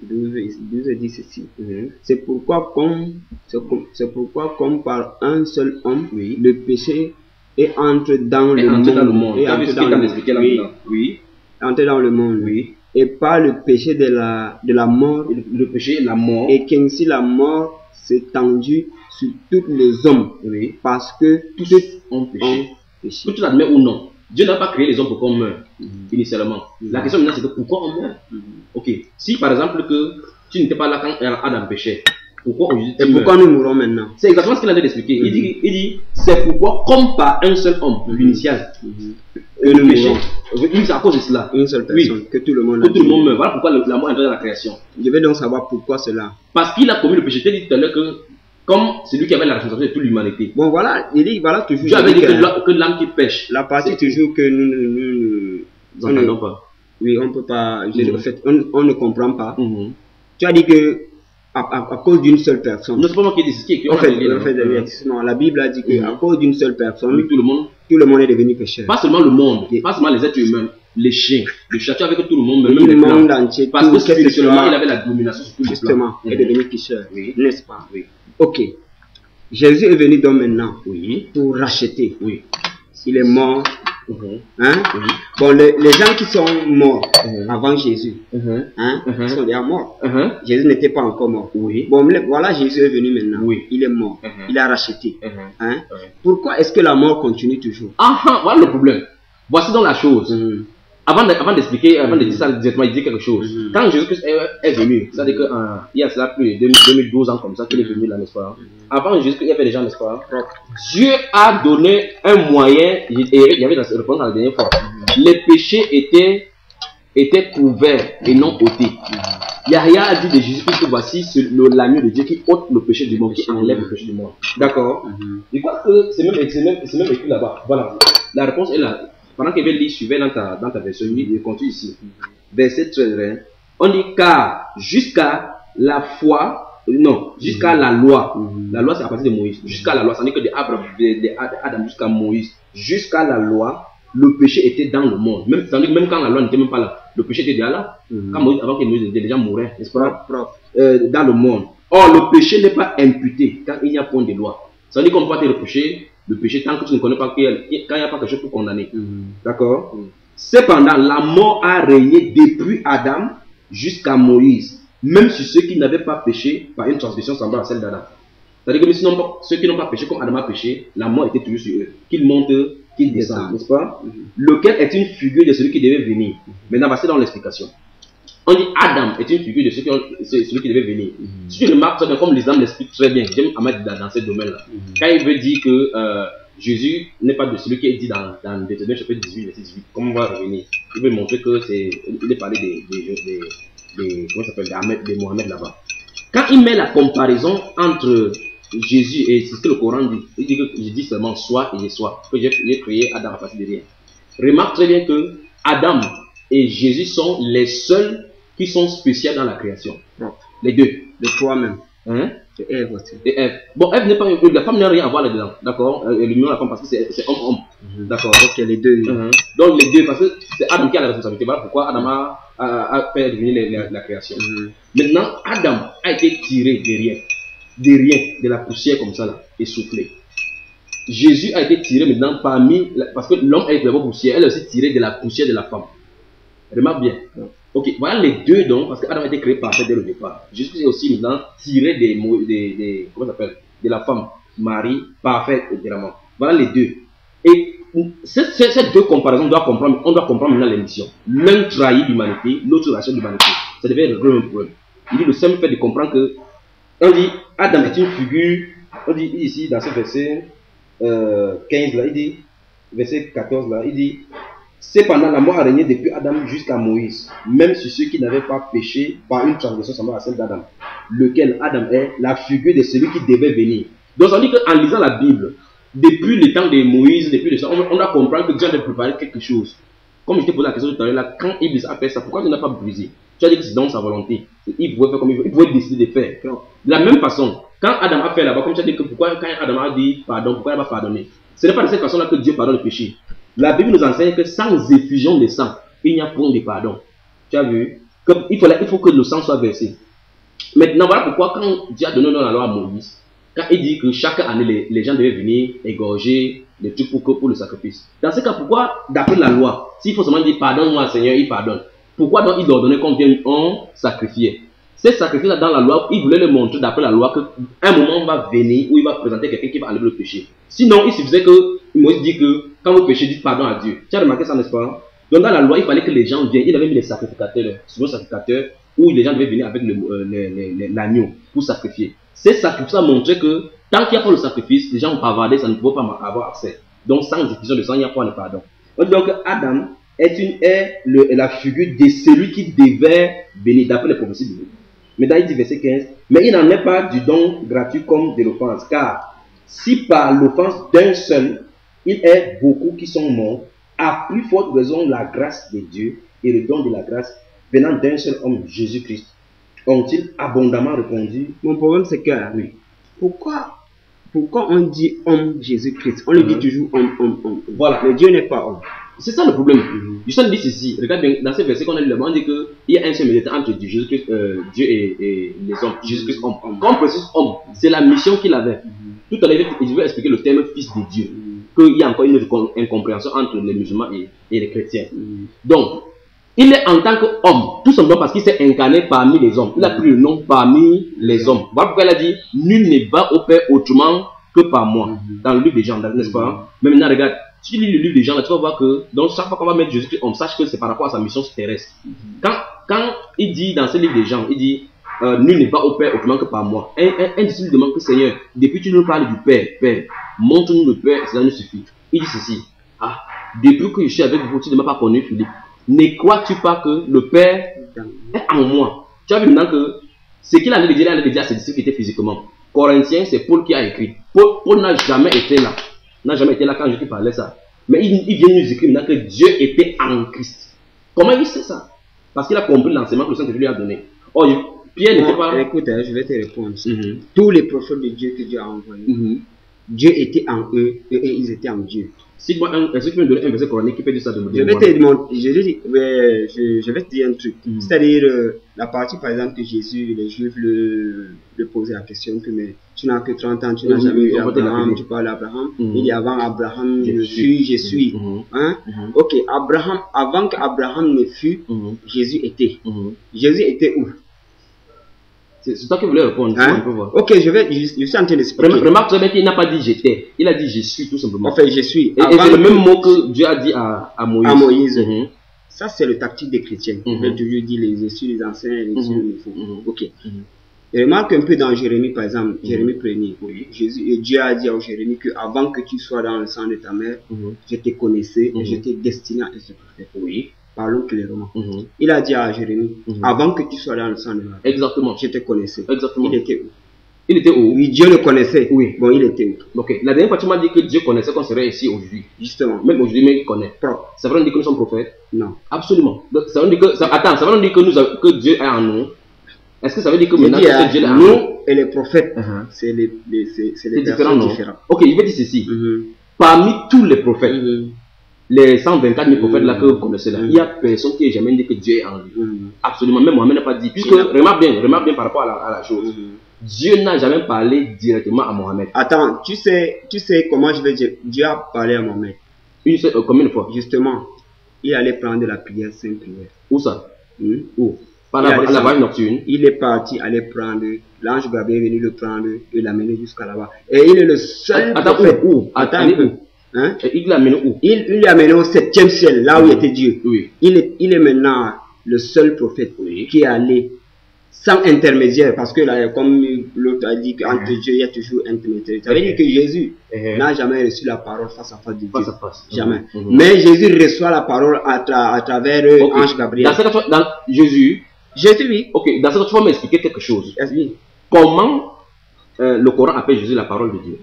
12, 12 dit ceci Mhm. c'est pourquoi comme c'est comme- c'est pourquoi comme par un seul homme Oui. le péché est entré dans Et le monde dans le monde. entré ce dans le t'a monde. oui, Oui. entré dans le monde Oui. et par le péché de la de la mort Et Le, le péché, la mort. et qu'ainsi la mort s'est tendue sur tous les hommes Oui. parce que tous ont ont péché. péché Que tu l'admets ou non. Dieu n'a pas créé les hommes pour qu'on meure, initialement. La question maintenant, c'est que pourquoi on meurt? Ok. Si par exemple que tu n'étais pas là quand Adam péchait, pourquoi et pourquoi nous mourons maintenant C'est exactement ce qu'il a d'expliquer. Il dit, il dit c'est pourquoi, comme par un seul homme, l'initial, Et le nous péché, c'est à cause de cela. une seule Oui. personne que tout le monde Que a tout le tué. monde meurt. Voilà pourquoi le- l'amour est dans la création. Je vais donc savoir pourquoi cela. Parce qu'il a commis le péché. Je t'ai dit tout à l'heure que, comme c'est lui qui avait la responsabilité de toute l'humanité, Bon, voilà, il dit, voilà toujours. Dieu avait dit que, l'âme qui pêche, la partie toujours que nous, nous, nous- nous on ne- n'entendons pas. oui, on peut pas, je- Mhm. en fait, on, ne comprend pas. Mhm. Tu as dit que, à, à- à cause d'une seule personne. Non, c'est pas moi qui ai dit, c'est ce qui a fait, en fait, non la Bible a dit que, Mhm. à cause d'une seule personne, Oui, tout le monde. tout le monde est devenu pécheur. Pas seulement le monde, pas seulement les êtres humains, les chiens, tu avais que tout le monde, même le les monde entier, Parce tout, que spirituellement, il avait la domination sur tous les justement, est devenu pécheur. Oui. N'est-ce pas? Oui. Ok. Jésus est venu donc maintenant Oui. pour racheter. Oui. Il est mort. Mhm. Hein? Oui. Bon, les, les gens qui sont morts Mhm. avant Jésus, Mhm. hein, Mhm. ils sont déjà morts. Mhm. Jésus n'était pas encore mort. Oui. Bon, voilà, Jésus est venu maintenant. Oui. Il est mort. Mhm. Il a racheté. Mhm. Hein? Pourquoi est-ce que la mort continue toujours? Ah, ah, voilà le problème. Voici donc la chose. Avant de- avant d'expliquer, avant de dire ça directement, il dit quelque chose. Mhm. Quand Jésus-Christ est, est venu, c'est-à-dire qu'il y a cela plus de 2000 2012 ans comme ça qu'il est venu là, n'est-ce pas? Avant Jésus-Christ, il y avait des gens, n'est-ce pas? Dieu a donné un moyen, et il y avait dans cette réponse la dernière fois, les péchés étaient, étaient couverts et non ôtés. Yahya a dit de Jésus-Christ que voici ce- le- l'agneau de Dieu qui ôte le péché du monde, qui enlève le péché du monde. D'accord? Je crois que c'est même, même, c'est même écrit là-bas. Voilà. La réponse est là. Pendant qu'il avait lu, suivait dans ta, dans ta version, il continue ici. Verset 13. hein. On dit car jusqu'à la foi, non, jusqu'à la loi. La loi, c'est à partir de Moïse. Jusqu'à la loi, ça n'est que de Abraham, de, Adam jusqu'à Moïse. Jusqu'à la loi, le péché était dans le monde. Même, que quand la loi n'était même pas là, le péché était déjà là. Mhm. Quand Moïse, avant que Moïse était déjà mourait, n'est-ce pas? Euh, dans le monde. Or, le péché n'est pas imputé quand il n'y a point de loi. Ça veut dire qu'on peut pas te reprocher le péché tant que tu ne connais pas qu'il y quand il n'y a pas quelque chose pour condamner. Mhm. D'accord Cependant, la mort a régné depuis Adam jusqu'à Moïse, même sur ceux qui n'avaient pas péché par une transgression semblable à celle d'Adam. C'est-à-dire que même sinon, ceux qui n'ont pas péché comme Adam a péché, la mort était toujours sur eux. Qu'ils montent, qu'ils descendent, n'est-ce pas Lequel est une figure de celui qui devait venir? Maintenant, voici dans l'explication. On dit Adam est une figure de celui qui, ont- celui qui devait venir. Si tu remarques, ça, comme l'islam l'explique très bien, j'aime Ahmed dans, dans ce domaine-là. Quand il veut dire que euh, Jésus n'est pas de celui qui est dit dans, dans Deutéronome chapitre 18, verset 18, comme on va revenir? Il veut montrer que c'est, il est parlé des, des, des, des comment ça s'appelle, des, des Mohamed là-bas. Quand il met la comparaison entre Jésus et c'est ce que le Coran dit, il dit que je dis seulement soit et je sois, que j'ai créé Adam à partir de rien. Remarque très bien que Adam et Jésus sont les seuls qui sont spéciaux dans la création. Les deux. De toi-même. Hein? Et Ève aussi. Et Ève. Bon, Ève n'est pas la femme n'a rien à voir là-dedans, d'accord? Euh, L'union de la femme parce que c'est homme-homme, d'accord? Ok, les deux. Mhm. Donc les deux, parce que c'est Adam qui a la responsabilité. Voilà pourquoi Adam a, a, a fait devenir la, création. Mhm. Maintenant, Adam a été tiré de rien, de rien, de la poussière comme ça là, et soufflé. Jésus a été tiré maintenant parmi, la- parce que l'homme est d'abord poussière, elle est aussi tirée de la poussière de la femme. Remarque bien. Ok, voilà les deux donc, parce que Adam a été créé parfait dès le départ. Jésus aussi maintenant tiré des, des, comment s'appelle, de la femme, Marie, parfaite, évidemment. Voilà les deux. Et ces, deux comparaisons, on doit comprendre, on doit comprendre maintenant l'émission. L'un trahit l'humanité, l'autre rachète l'humanité. Ça devait être vraiment un problème. Il dit le simple fait de comprendre que, on dit, Adam est une figure, on dit ici dans ce verset euh, 15 là, il dit, verset 14 là, il dit, Cependant, la mort a régné depuis Adam jusqu'à Moïse, même sur ceux qui n'avaient pas péché par une transgression semblable à celle d'Adam, lequel Adam est la figure de celui qui devait venir. Donc, ça veut dire qu'en lisant la Bible, depuis le temps de Moïse, depuis le temps, on, doit comprendre que Dieu a préparé quelque chose. Comme je t'ai posé la question tout à l'heure, quand Iblis a fait ça, pourquoi il n'a pas brisé? Tu as dit que c'est dans sa volonté. Il pouvait faire comme il veut, il pouvait décider de faire. De la même façon, quand Adam a fait là-bas, comme tu as dit que pourquoi quand Adam a dit pardon, pourquoi il n'a pas pardonné? Ce n'est pas de cette façon-là que Dieu pardonne le péché. La Bible nous enseigne que sans effusion de sang, il n'y a point de pardon. Tu as vu il, faut, que le sang soit versé. Maintenant, voilà pourquoi quand Dieu a donné la loi à Moïse, quand il dit que chaque année, les, les gens devaient venir égorger des trucs pour, pour le sacrifice. Dans ce cas, pourquoi, d'après la loi, s'il faut seulement dire pardonne-moi, Seigneur, il pardonne. Pourquoi donc il ordonnait qu'on vienne en sacrifier Ces sacrifices-là, dans la loi, il voulait le montrer d'après la loi qu'un moment va venir où il va présenter quelqu'un qui va enlever le péché. Sinon, il suffisait que Moïse dit que quand vous péchez, dites pardon à Dieu. Tu as remarqué ça, n'est-ce pas? Donc, dans la loi, il fallait que les gens viennent. Il avait mis les sacrificateurs, souvent sacrificateurs, où les gens devaient venir avec euh, l'agneau pour sacrifier. Ces sacrifices montraient que tant qu'il n'y a pas le sacrifice, les gens ont bavardé, ça ne pouvait pas avoir accès. Donc, sans diffusion de sang, il n'y a pas de pardon. Donc, Adam est, la figure de celui qui devait venir, d'après les prophéties bibliques. Verset 15, mais il n'en est pas du don gratuit comme de l'offense, car si par l'offense d'un seul, il est beaucoup qui sont morts, à plus forte raison la grâce de Dieu et le don de la grâce venant d'un seul homme, Jésus-Christ, ont-ils abondamment répondu? Mon problème, c'est que Oui. pourquoi, pourquoi on dit homme Jésus-Christ? On le dit Mhm. toujours homme, homme, homme. Voilà. Mais Dieu n'est pas homme. C'est ça le problème. Justin dit ceci. Regarde bien, dans ces versets qu'on a lu là-bas, on dit qu'il y a un seul médiateur entre Dieu, euh, Dieu et, et les hommes. Jésus-Christ, homme. Quand précise homme, c'est la mission qu'il avait. Tout à l'heure, je vais expliquer le terme fils de Dieu. Qu'il y a encore une incompréhension entre les musulmans et, et les chrétiens. Donc, il est en tant qu'homme, tout simplement parce qu'il s'est incarné parmi les hommes. Il a pris le nom parmi les hommes. Voilà pourquoi il a dit Nul ne va au Père autrement que par moi. Dans le livre des gens, n'est-ce pas? Mais maintenant, regarde, si tu lis le livre des gens, là, tu vas voir que, donc, chaque fois qu'on va mettre Jésus-Christ, on sache que c'est par rapport à sa mission terrestre. Quand, quand il dit dans ce livre des gens, il dit euh, Nul ne va au Père autrement que par moi. Un, un, un disciple demande que Seigneur, depuis que tu nous parles du Père, Père, montre-nous le Père, cela nous suffit. Il dit ceci Ah, depuis que je suis avec vous, tu ne m'as pas connu, Philippe. Ne crois-tu pas que le Père est en moi? Tu as vu maintenant que ce qu'il allait dire, il allait dire à ses disciples qui étaient physiquement. Corinthiens, c'est Paul qui a écrit. Paul, Paul n'a jamais été là. N'a jamais été là quand Jésus parlait ça. Mais il, il vient nous écrire maintenant que Dieu était en Christ. Comment il sait ça? Parce qu'il a compris l'enseignement que le Saint-Esprit lui a donné. Oh, Pierre n'était pas. écoute, hein, je vais te répondre. Mhm. Tous les prophètes de Dieu que Dieu a envoyés, Mhm. Dieu était en eux et, et ils étaient en Dieu. Cite-moi un, est-ce que tu peux me donner un verset coranique qui peut dire ça de Je vais te demander, je, je, je vais te dire un truc. Mhm. C'est-à-dire, euh, la partie par exemple que Jésus, les Juifs le, le posaient la question que mais tu n'as que 30 ans, tu n'as Oui, jamais te Abraham, tu parles d'Abraham. Mhm. Il dit avant Abraham, Je je suis. suis, je suis. Mhm. Hein? Ok, Abraham, avant qu'Abraham ne fût. Jésus était. Jésus était où? C'est toi qui voulais répondre. Hein? On peut voir. Ok, je vais, je, je suis en train d'expliquer. remarque qu'il n'a pas dit j'étais. Il a dit je suis tout simplement. Enfin, je suis. Et, c'est le même mot que Dieu a dit à, à Moïse. À Moïse. Ça, c'est le tactique des chrétiens. Ils Mhm. veulent toujours dire les essuies, les anciens, les Mhm. les faux. Ok. Mhm. Et remarque un peu dans Jérémie, par exemple, Mhm. Jérémie 1er. Oui. Jésus, et Dieu a dit à Jérémie que avant que tu sois dans le sang de ta mère, Mhm. je te connaissais Mhm. et je t'ai destiné à être ce prophète. Oui. Parlons clairement. Mhm. Il a dit à Jérémie, Mhm. avant que tu sois dans le sang de ma mère, Exactement. je te connaissais. Exactement. Il était où? Il était où? Oui, Dieu le connaissait. Oui. Bon, il était où? Ok. La dernière fois, tu m'as dit que Dieu connaissait qu'on serait ici aujourd'hui. Justement. Même aujourd'hui, mais il connaît. Propre. Ça veut dire que nous sommes prophètes? Non. Absolument. Donc, ça veut dire que, ça- attends, ça veut dire que, nous, que Dieu est en nous. Est-ce que ça veut dire que Il maintenant que hein, Dieu nous et les prophètes, Uh-huh. c'est les, les- les différent, différentes. Ok, il veut dire ceci. Mhm. Parmi tous les prophètes, Mhm. les 124 000 prophètes là que vous connaissez là, il n'y a personne qui ait jamais dit que Dieu est en lui. Absolument, même Mohamed n'a pas dit. Puisque, Il remarque bien, remarque bien par rapport à la, à la chose. Dieu n'a jamais parlé directement à Mohamed. Attends, tu sais, tu sais comment je vais dire Dieu a parlé à Mohamed. Une seule, euh, combien de fois? Justement, il allait prendre la prière, sainte prière. Où ça? Mhm. Où? Par Il la, la vague nocturne. Il est parti aller prendre, l'ange Gabriel est venu le prendre et l'amener jusqu'à là-bas. Et il est le seul Attends, prophète. où Où? Attends où? Hein? Et Il l'a amené où? Il, l'a amené au septième ciel, là où était Dieu. Oui. Il est, il est maintenant le seul prophète Oui. qui est allé sans intermédiaire, parce que là, comme l'autre a dit qu'entre Dieu, il y a toujours intermédiaire. Ça veut dire que Jésus Eh, n'a jamais reçu la parole face à face de Dieu. Face à face. Jamais. Mais Jésus reçoit la parole à, tra- à travers Ok. ange Gabriel. Dans ce cas, tu vois, dans Jésus, Jésus, oui. ok, dans ce cas, tu vas m'expliquer quelque chose. Est-ce- oui. Comment euh, le Coran appelle Jésus la parole de Dieu?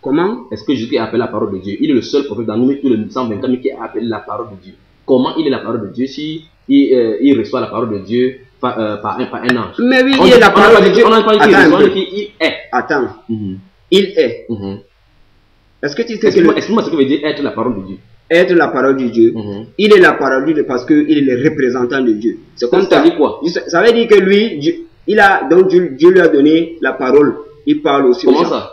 Comment? Est-ce que Jésus est appelé la parole de Dieu Il est le seul prophète dans nous, tous les 124 000 qui est appelé la parole de Dieu. Comment il est la parole de Dieu si il, euh, il reçoit la parole de Dieu par, euh, par, un, par un ange? Mais oui, On il est la parole de Dieu. On n'a pas dit qu'il est. Attends, Mhm. il est. Mhm. Est-ce que tu sais explique-moi ce que veut dire être la parole de Dieu? Être la parole de Dieu, Mhm. il est la parole de Dieu parce qu'il est le représentant de Dieu. C'est comme Ça ça. veut dire quoi? Ça veut dire que lui, Dieu, il a, donc Dieu, Dieu lui a donné la parole. Il parle aussi aux Comment gens. ça?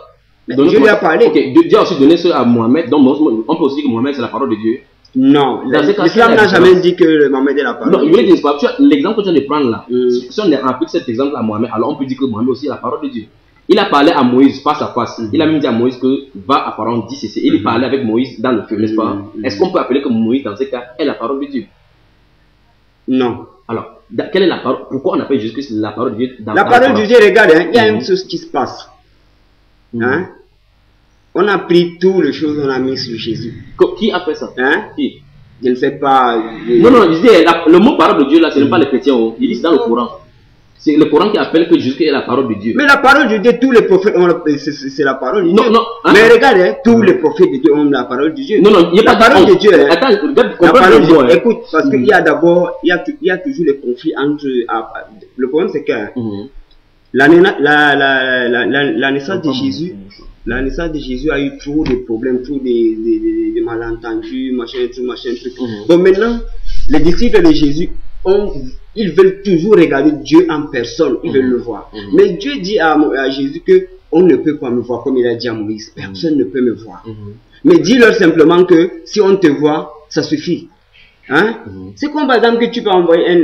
Mais Dieu lui a parlé. Ok, Dieu a aussi donné ça à Mohamed. Donc on peut aussi dire que Mohamed c'est la parole de Dieu. Non, l'islam n'a jamais dit que Mohamed est la parole. Non, il dire vois, L'exemple que tu viens de prendre là, Mm. si on applique cet exemple à Mohamed, alors on peut dire que Mohamed aussi est la parole de Dieu. Il a parlé à Moïse face à face. Il a même dit à Moïse que va à Pharaon, dis ceci. Il parlait avec Moïse dans le feu, n'est-ce pas? Mm. Est-ce qu'on peut appeler que Moïse dans ce cas est la parole de Dieu? Non. Alors, quelle est la parole Pourquoi on appelle Jésus-Christ la parole de Dieu dans La parole le de Dieu, regarde, hein, il y a une chose qui se passe. Hein? On a pris toutes les choses, on a mis sur Jésus. Qui a fait ça? Hein? Qui? Je ne sais pas. je- Non, non, je la- le mot parole de Dieu là, ce n'est pas les chrétiens. oh. Il dit c'est dans le Coran. C'est le Coran qui appelle que Jésus est la parole de Dieu. Mais la parole de Dieu, tous les prophètes ont la- c'est- la parole de Non, Dieu. non, hein? Mais regarde, hein, tous les prophètes de Dieu ont la parole de Dieu. Non, non, il n'y a la pas parole de Dieu. hein. Attends, regarde, La parole de Dieu. hein. Écoute, parce qu'il Mhm. y a d'abord, il y y a toujours les conflits entre. ah, le problème, c'est que Mhm. la, la, la, naissance de. Jésus, la naissance de Jésus a eu trop de problèmes, trop de, de, de, de malentendus, machin, truc, machin, truc. Mhm. Bon, maintenant, les disciples de Jésus, ont, ils veulent toujours regarder Dieu en personne, ils veulent le voir. Mhm. Mais Dieu dit à, à Jésus que on ne peut pas me voir comme il a dit à Moïse. Personne ne peut me voir. Mhm. Mais dis-leur simplement que si on te voit, ça suffit. Hein? Mhm. C'est comme par exemple que tu peux envoyer un,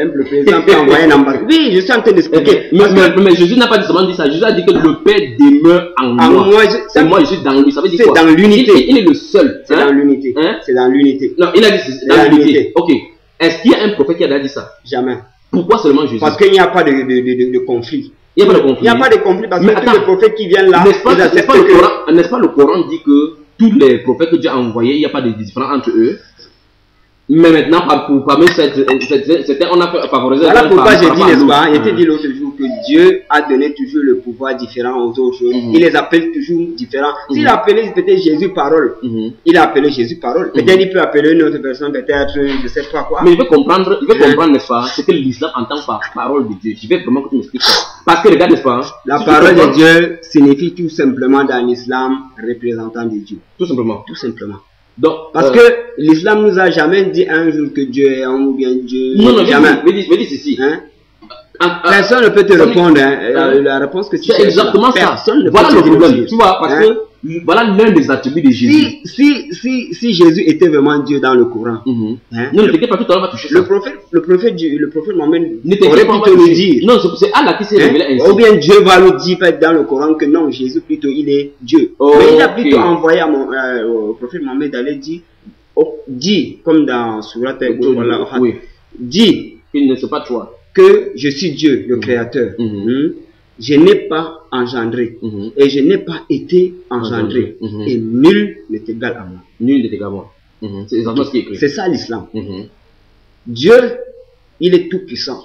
un le président peut envoyer un ambassadeur. Oui, je suis en train d'expliquer. Mais, mais- mais Jésus n'a pas seulement dit ça. Jésus a dit que le Père demeure en en moi. moi, je- ça- Et moi, je suis dans lui. Ça veut dire c'est dans l'unité. Il, il est le seul. c'est hein? dans l'unité. Hein? C'est dans l'unité. Non, il a dit c'est dans l'unité. Ok. Est-ce qu'il y a un prophète qui a déjà dit ça? Jamais. Pourquoi seulement Jésus? Parce qu'il n'y a pas de, de, de, conflit. Il n'y a pas de conflit. Il n'y a pas de conflit parce Mais que tous les prophètes qui viennent là, N'est-ce pas, que- pas le Coran dit que tous les prophètes que Dieu a envoyés, il n'y a pas de différence entre eux? Mais maintenant, pour- parmi certains, on a favorisé. Voilà pourquoi j'ai dit, n'est-ce pas, il était Mhm. dit l'autre jour que Dieu a donné toujours le pouvoir différent aux autres choses. Mhm. Il les appelle toujours différents. S'il Mhm. appelait peut-être Jésus parole, Mhm. il a appelé Jésus parole. Peut-être il peut appeler une autre personne, peut-être, je sais pas quoi. Mais il veut comprendre, il veut comprendre, n'est-ce pas, ce que l'islam entend par parole de Dieu. Je veux vraiment que tu m'expliques ça. Parce que regarde, n'est-ce pas, La si parole de Dieu signifie tout simplement dans l'islam représentant de Dieu. Tout simplement. Tout simplement. Donc, Parce euh, que l'islam nous a jamais dit un jour que Dieu est un ou bien Dieu. Non, non, jamais. mais dis, mais dis ceci. Hein? Ah, ah, Personne ne peut te répondre. Hein. Hein? La, la réponse que tu C'est exactement ça. Personne ne Voilà peut le te dire problème. Tu vois, parce Hein? que voilà l'un des attributs de Jésus. si, si, si, si Jésus était vraiment Dieu dans le Coran, Mhm. hein, Non, ne t'inquiète pas, tout à l'heure, va toucher ça. le prophète, le prophète, du- le prophète Mohamed Ne aurait plutôt nous toucher. dire. Non, c'est- Allah qui s'est hein, révélé ainsi. ou bien Dieu va nous dire dans le Coran que non, Jésus plutôt il est Dieu. Ok. Mais il a plutôt envoyé à mon, euh, au prophète Mohamed d'aller dire, oh, dis, comme dans Surat voilà, Oui. dis, Il ne sait pas toi. que je suis Dieu, le Créateur. Mhm. Hmm? Je n'ai pas engendré Mhm. et je n'ai pas été engendré Mhm. et nul n'est égal à moi. Nul n'est égal à moi. Mhm. C'est exactement ce qui est écrit. C'est ça l'islam. Dieu, il est tout puissant.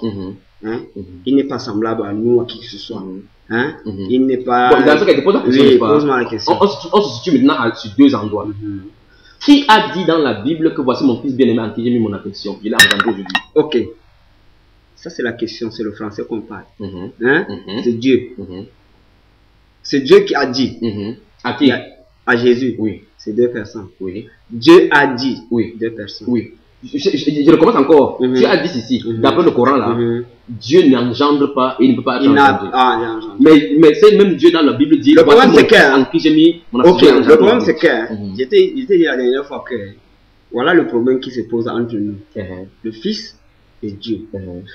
Hein? Il n'est pas semblable à nous, à qui que ce soit. Hein? Il n'est pas. Bon, te pose la question, Oui, n'est-ce pas? pose-moi la question. On, on se- situe maintenant à- sur deux endroits. Qui a dit dans la Bible que voici mon fils bien-aimé en qui j'ai mis mon affection? Je l'ai entendu aujourd'hui. Ok. Ça, c'est la question, c'est le français qu'on parle. Mhm. Hein? Mhm. C'est Dieu. Mhm. C'est Dieu qui a dit. À qui? À Jésus. Oui, C'est deux personnes. oui, Dieu a dit oui, deux personnes. oui. Je, je- je- je recommence encore. Tu as dit ceci, d'après le Coran là, Mhm. Dieu n'engendre pas et il ne peut pas être Il n'a engendré. ah, il a. Mais, mais c'est même Dieu dans la Bible dit Le problème, c'est que- en qui j'ai mis mon Ok, affection. le problème c'est que j'étais dit la dernière fois que voilà le problème qui se pose entre nous. Mhm. Le Fils Dieu.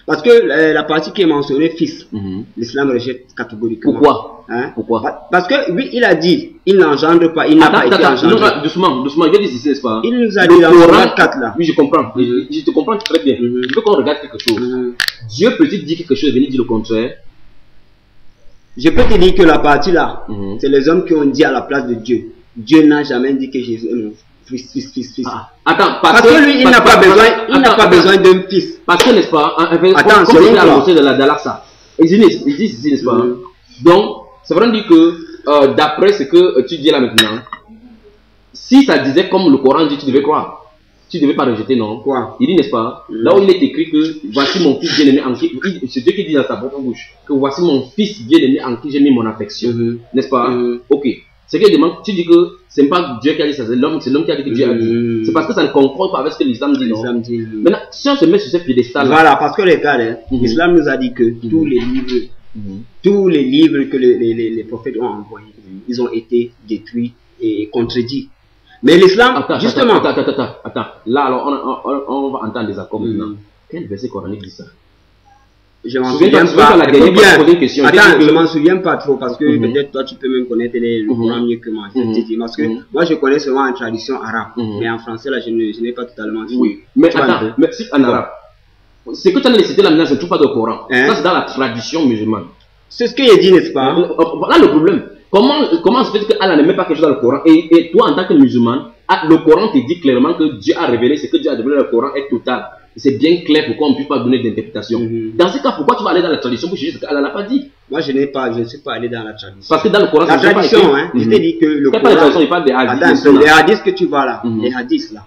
Parce que euh, la partie qui est mentionnée, Fils, Mhm. l'islam rejette catégoriquement. Pourquoi? Hein? Pourquoi? Pa- Parce que oui, il a dit, il n'engendre pas, il n'a pas été engendré. non, doucement, doucement, je dis ici, n'est-ce pas Il nous a dit dans le Coran- Surat 4 là. Oui, je comprends. Je, je te comprends très bien. Je veux qu'on regarde quelque chose. Dieu peut-il dire quelque chose et venir dire le contraire? Je peux te dire que la partie là, Mhm. c'est les hommes qui ont dit à la place de Dieu. Dieu n'a jamais dit que Jésus est mon fils, fils, fils, fils. Ah, Attends, Parce que lui, il n'a pas besoin, il n'a pas besoin d'un fils. Parce que, n'est-ce pas, en- en fait, Attends, comme, annoncé de la d'Al-Aqsa, ils disent, ils disent ici, n'est-ce pas Mhm. Donc, c'est vrai dire que, euh, d'après ce que euh, tu dis là maintenant, si ça disait comme le Coran dit, tu devais croire. Tu devais pas rejeter, non Quoi Il dit, n'est-ce pas Mhm. Là où il est écrit que voici mon fils bien-aimé en qui. C'est Dieu qui dit dans sa propre bouche que voici mon fils bien-aimé en qui j'ai mis mon affection. Mhm. N'est-ce pas Mhm. Ok. C'est qu'il demande, tu dis que c'est pas Dieu qui a dit ça, c'est l'homme, c'est l'homme qui a dit que Dieu a dit. Mhm. C'est parce que ça ne concorde pas avec ce que l'islam dit, non? Dit. Maintenant, si on se met sur ce piédestal Voilà, parce que regarde, hein, Mhm. l'islam nous a dit que tous les livres, tous les livres que les, les, les, les prophètes ont envoyés, ils ont été détruits et contredits. Mais l'islam, Attends, justement, Attends, attends, attends, attends. Là, alors, on, on, on va entendre des accords Mhm. maintenant. Quel verset coranique dit ça? Je m'en souviens pas. la dernière fois, je question, j'ai Attends, que- je m'en souviens pas trop parce que Mhm. peut-être toi tu peux même connaître les, le Mhm. Coran mieux que moi. Je Mhm. te dis parce que moi je connais seulement en tradition arabe, mais en français là je ne- je n'ai pas totalement fini. Oui. Mais Tu attends, mais si en arabe, ce que tu as cité là maintenant, c'est tout pas de Coran. Hein? Ça, c'est dans la tradition musulmane. C'est ce qu'il a dit, n'est-ce pas? Euh, Voilà le problème. Comment, comment se fait que Allah ne met pas quelque chose dans le Coran et, et toi, en tant que musulman, ah, le Coran te dit clairement que Dieu a révélé ce que Dieu a révélé dans le Coran est total. C'est bien clair pourquoi on ne peut pas donner d'interprétation. Mhm. Dans ce cas, pourquoi tu vas aller dans la tradition pour chercher ce qu'Allah n'a pas dit? Moi je n'ai pas, je ne suis pas allé dans la tradition. Parce que dans le Coran, La c'est pas tradition, écrit. hein, je Mhm. t'ai dit que le a pas de tradition, il Coran. parle des hadiths. Les hadiths que tu vois là, Mhm. les hadiths là,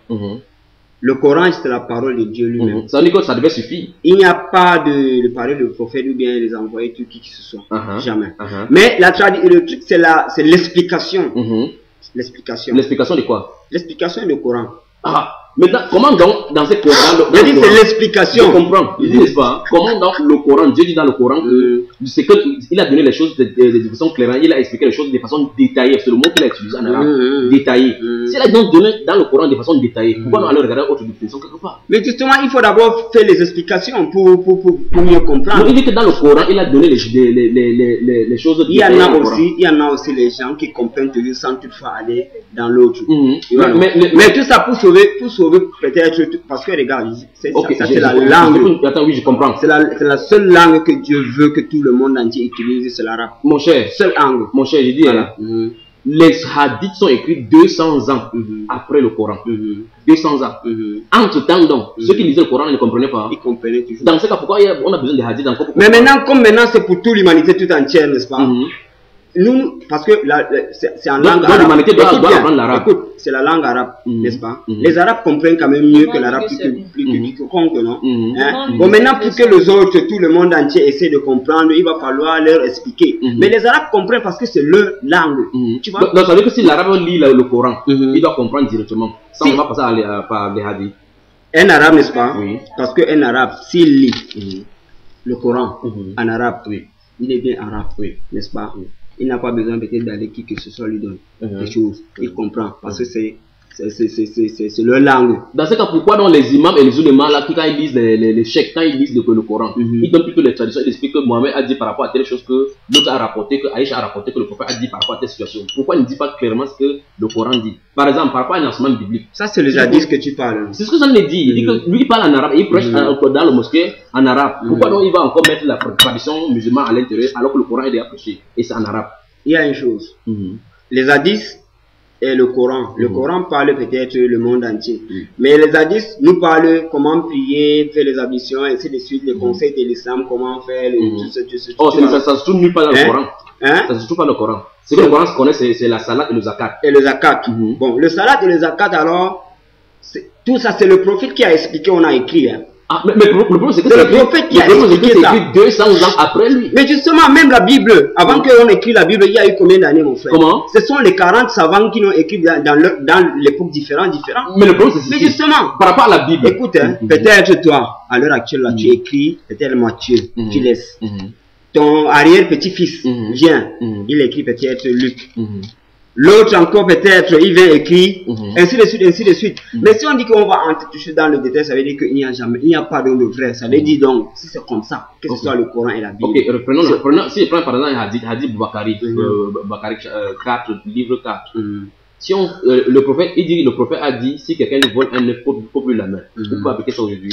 le Coran c'est la parole de Dieu lui-même. Ça veut dire que ça devait suffire. Il n'y a pas de, de parole de prophète ou bien les envoyés, tout qui que ce soit. Uh-huh. Jamais. Uh-huh. Mais la le truc c'est la, c'est l'explication. L'explication. L'explication de quoi? L'explication du Coran. Ah, maintenant, comment donc, dans ce Coran, dans Je le Coran- c'est Je l'explication. comprends. Il dit, n'est-ce pas? Comment dans le Coran, Dieu dit dans le Coran que Euh, c'est que il a donné les choses de, de- de façon claire, il a expliqué les choses de façon détaillée. C'est le mot qu'il a utilisé en arabe. Mhm. Détaillé. Mhm. S'il a donc donné dans le Coran de façon détaillée, pourquoi non aller regarder autre définition quelque part? Mais justement, il faut d'abord faire les explications pour, pour, pour, pour mieux comprendre. il dit que dans le Coran, il a donné les, les, les, les, les, choses Il y en a dans aussi, il y en a aussi les gens qui comprennent toujours sans toutefois aller dans l'autre. Mhm. Mais- Mais tout ça pour sauver, pour sauver peut-être, parce que regarde, c'est ça, la langue. j'ai- Attends, oui, je comprends. C'est la, la seule langue que Dieu veut que tout le monde entier utilise, c'est l'arabe. Mon cher, Seule langue. mon cher, j'ai dit, Voilà. hein, les hadiths sont écrits 200 ans Mhm. après le Coran. Mhm. 200 ans. Mhm. Entre temps, donc, ceux qui lisaient le Coran ne comprenaient pas. Ils comprenaient toujours. Dans ce cas, pourquoi on a besoin de hadiths encore Mais maintenant, comme maintenant c'est pour toute l'humanité tout entière, n'est-ce pas? Nous, parce que la- la- c'est en langue donc arabe. l'arabe. Écoute, c'est la langue arabe, Mhm. n'est-ce pas? Mhm. Les arabes comprennent quand même mieux que l'arabe plus c'est que, bon plus que, Mhm. non? Hein? Bon, maintenant, pour que les autres, tout le monde entier essaie de comprendre, il va falloir leur expliquer. Mais les arabes comprennent parce que c'est leur langue. Tu vois? Donc, ça veut dire que si l'arabe lit le, le Coran, il doit comprendre directement. Ça, Si- on va passer à, les- à- par les hadiths. Un arabe, n'est-ce pas? Oui. Parce qu'un arabe, s'il lit le Coran en arabe, Oui. il est bien arabe, Oui. n'est-ce pas? Il n'a pas besoin peut-être d'aller qui que ce soit lui donne Mhm. des choses. Il comprend parce que c'est C'est- leur langue. Dans ce cas, pourquoi donc les imams et les musulmans là, quand ils lisent les, les, les chèques, quand ils lisent le, le Coran, Mhm. ils donnent plutôt les traditions, ils expliquent que Mohamed a dit par rapport à telle chose que l'autre a rapporté, que Aïcha a rapporté, que le prophète a dit par rapport à telle situation. Pourquoi il ne dit pas clairement ce que le Coran dit? Par exemple, par rapport à un enseignement biblique. Ça, c'est les hadiths que tu parles. C'est ce que j'en ai dit. Il dit que lui il parle en arabe et il prêche Mhm. dans le mosquée en arabe. Pourquoi Mhm. donc il va encore mettre la tradition musulmane à l'intérieur alors que le Coran est déjà prêché et c'est en arabe? Il y a une chose. Les hadiths et le Coran. Le Mhm. Coran parle peut-être le monde entier. Mais les hadiths nous parlent comment prier, faire les ablutions, ainsi de suite, les Mhm. conseils de l'islam, comment faire, Mhm. tout Oh, tout ça. ça, se trouve nulle part dans le Hein? Coran. Hein? Ça se trouve pas dans le Coran. Ce que le Coran se connaît, c'est la salat et le zakat. Et le zakat. Bon, le salat et le zakat, alors, tout ça, c'est le prophète qui a expliqué, on a écrit. hein. Ah, mais, mais le problème, c'est que C'est le écrit- prophète qui a expliqué c'est ça. écrit 200 ans après lui. Mais justement, même la Bible, avant qu'on écrit la Bible, il y a eu combien d'années, mon frère? Comment? Ce sont les 40 savants qui l'ont écrit dans, dans l'époque différente, différente. Mais le problème, c'est Mais justement, Par rapport à la Bible. écoute, hein, Mhm. peut-être toi, à l'heure actuelle, là, tu Mhm. écris, peut-être Matthieu, tu laisses. Mhm. Ton arrière-petit-fils vient, il écrit peut-être Luc. Mhm. L'autre encore peut-être, il vient écrire, Mhm. ainsi de suite, ainsi de suite. Mhm. Mais si on dit qu'on va entrer toucher dans le détail, ça veut dire qu'il n'y a jamais, il n'y a pas de vrai. Ça veut dire donc, si c'est comme ça, que ce soit le Coran et la Bible. Ok, reprenons, reprenons, si je prends par exemple hadith, hadith Bakari, Mhm. euh, Bakari euh, 4, livre 4. Mhm. Si on, euh, le prophète, il dit, le prophète a dit, si quelqu'un vole un œuf, faut, faut plus la main. Mhm. Vous pouvez appliquer ça aujourd'hui?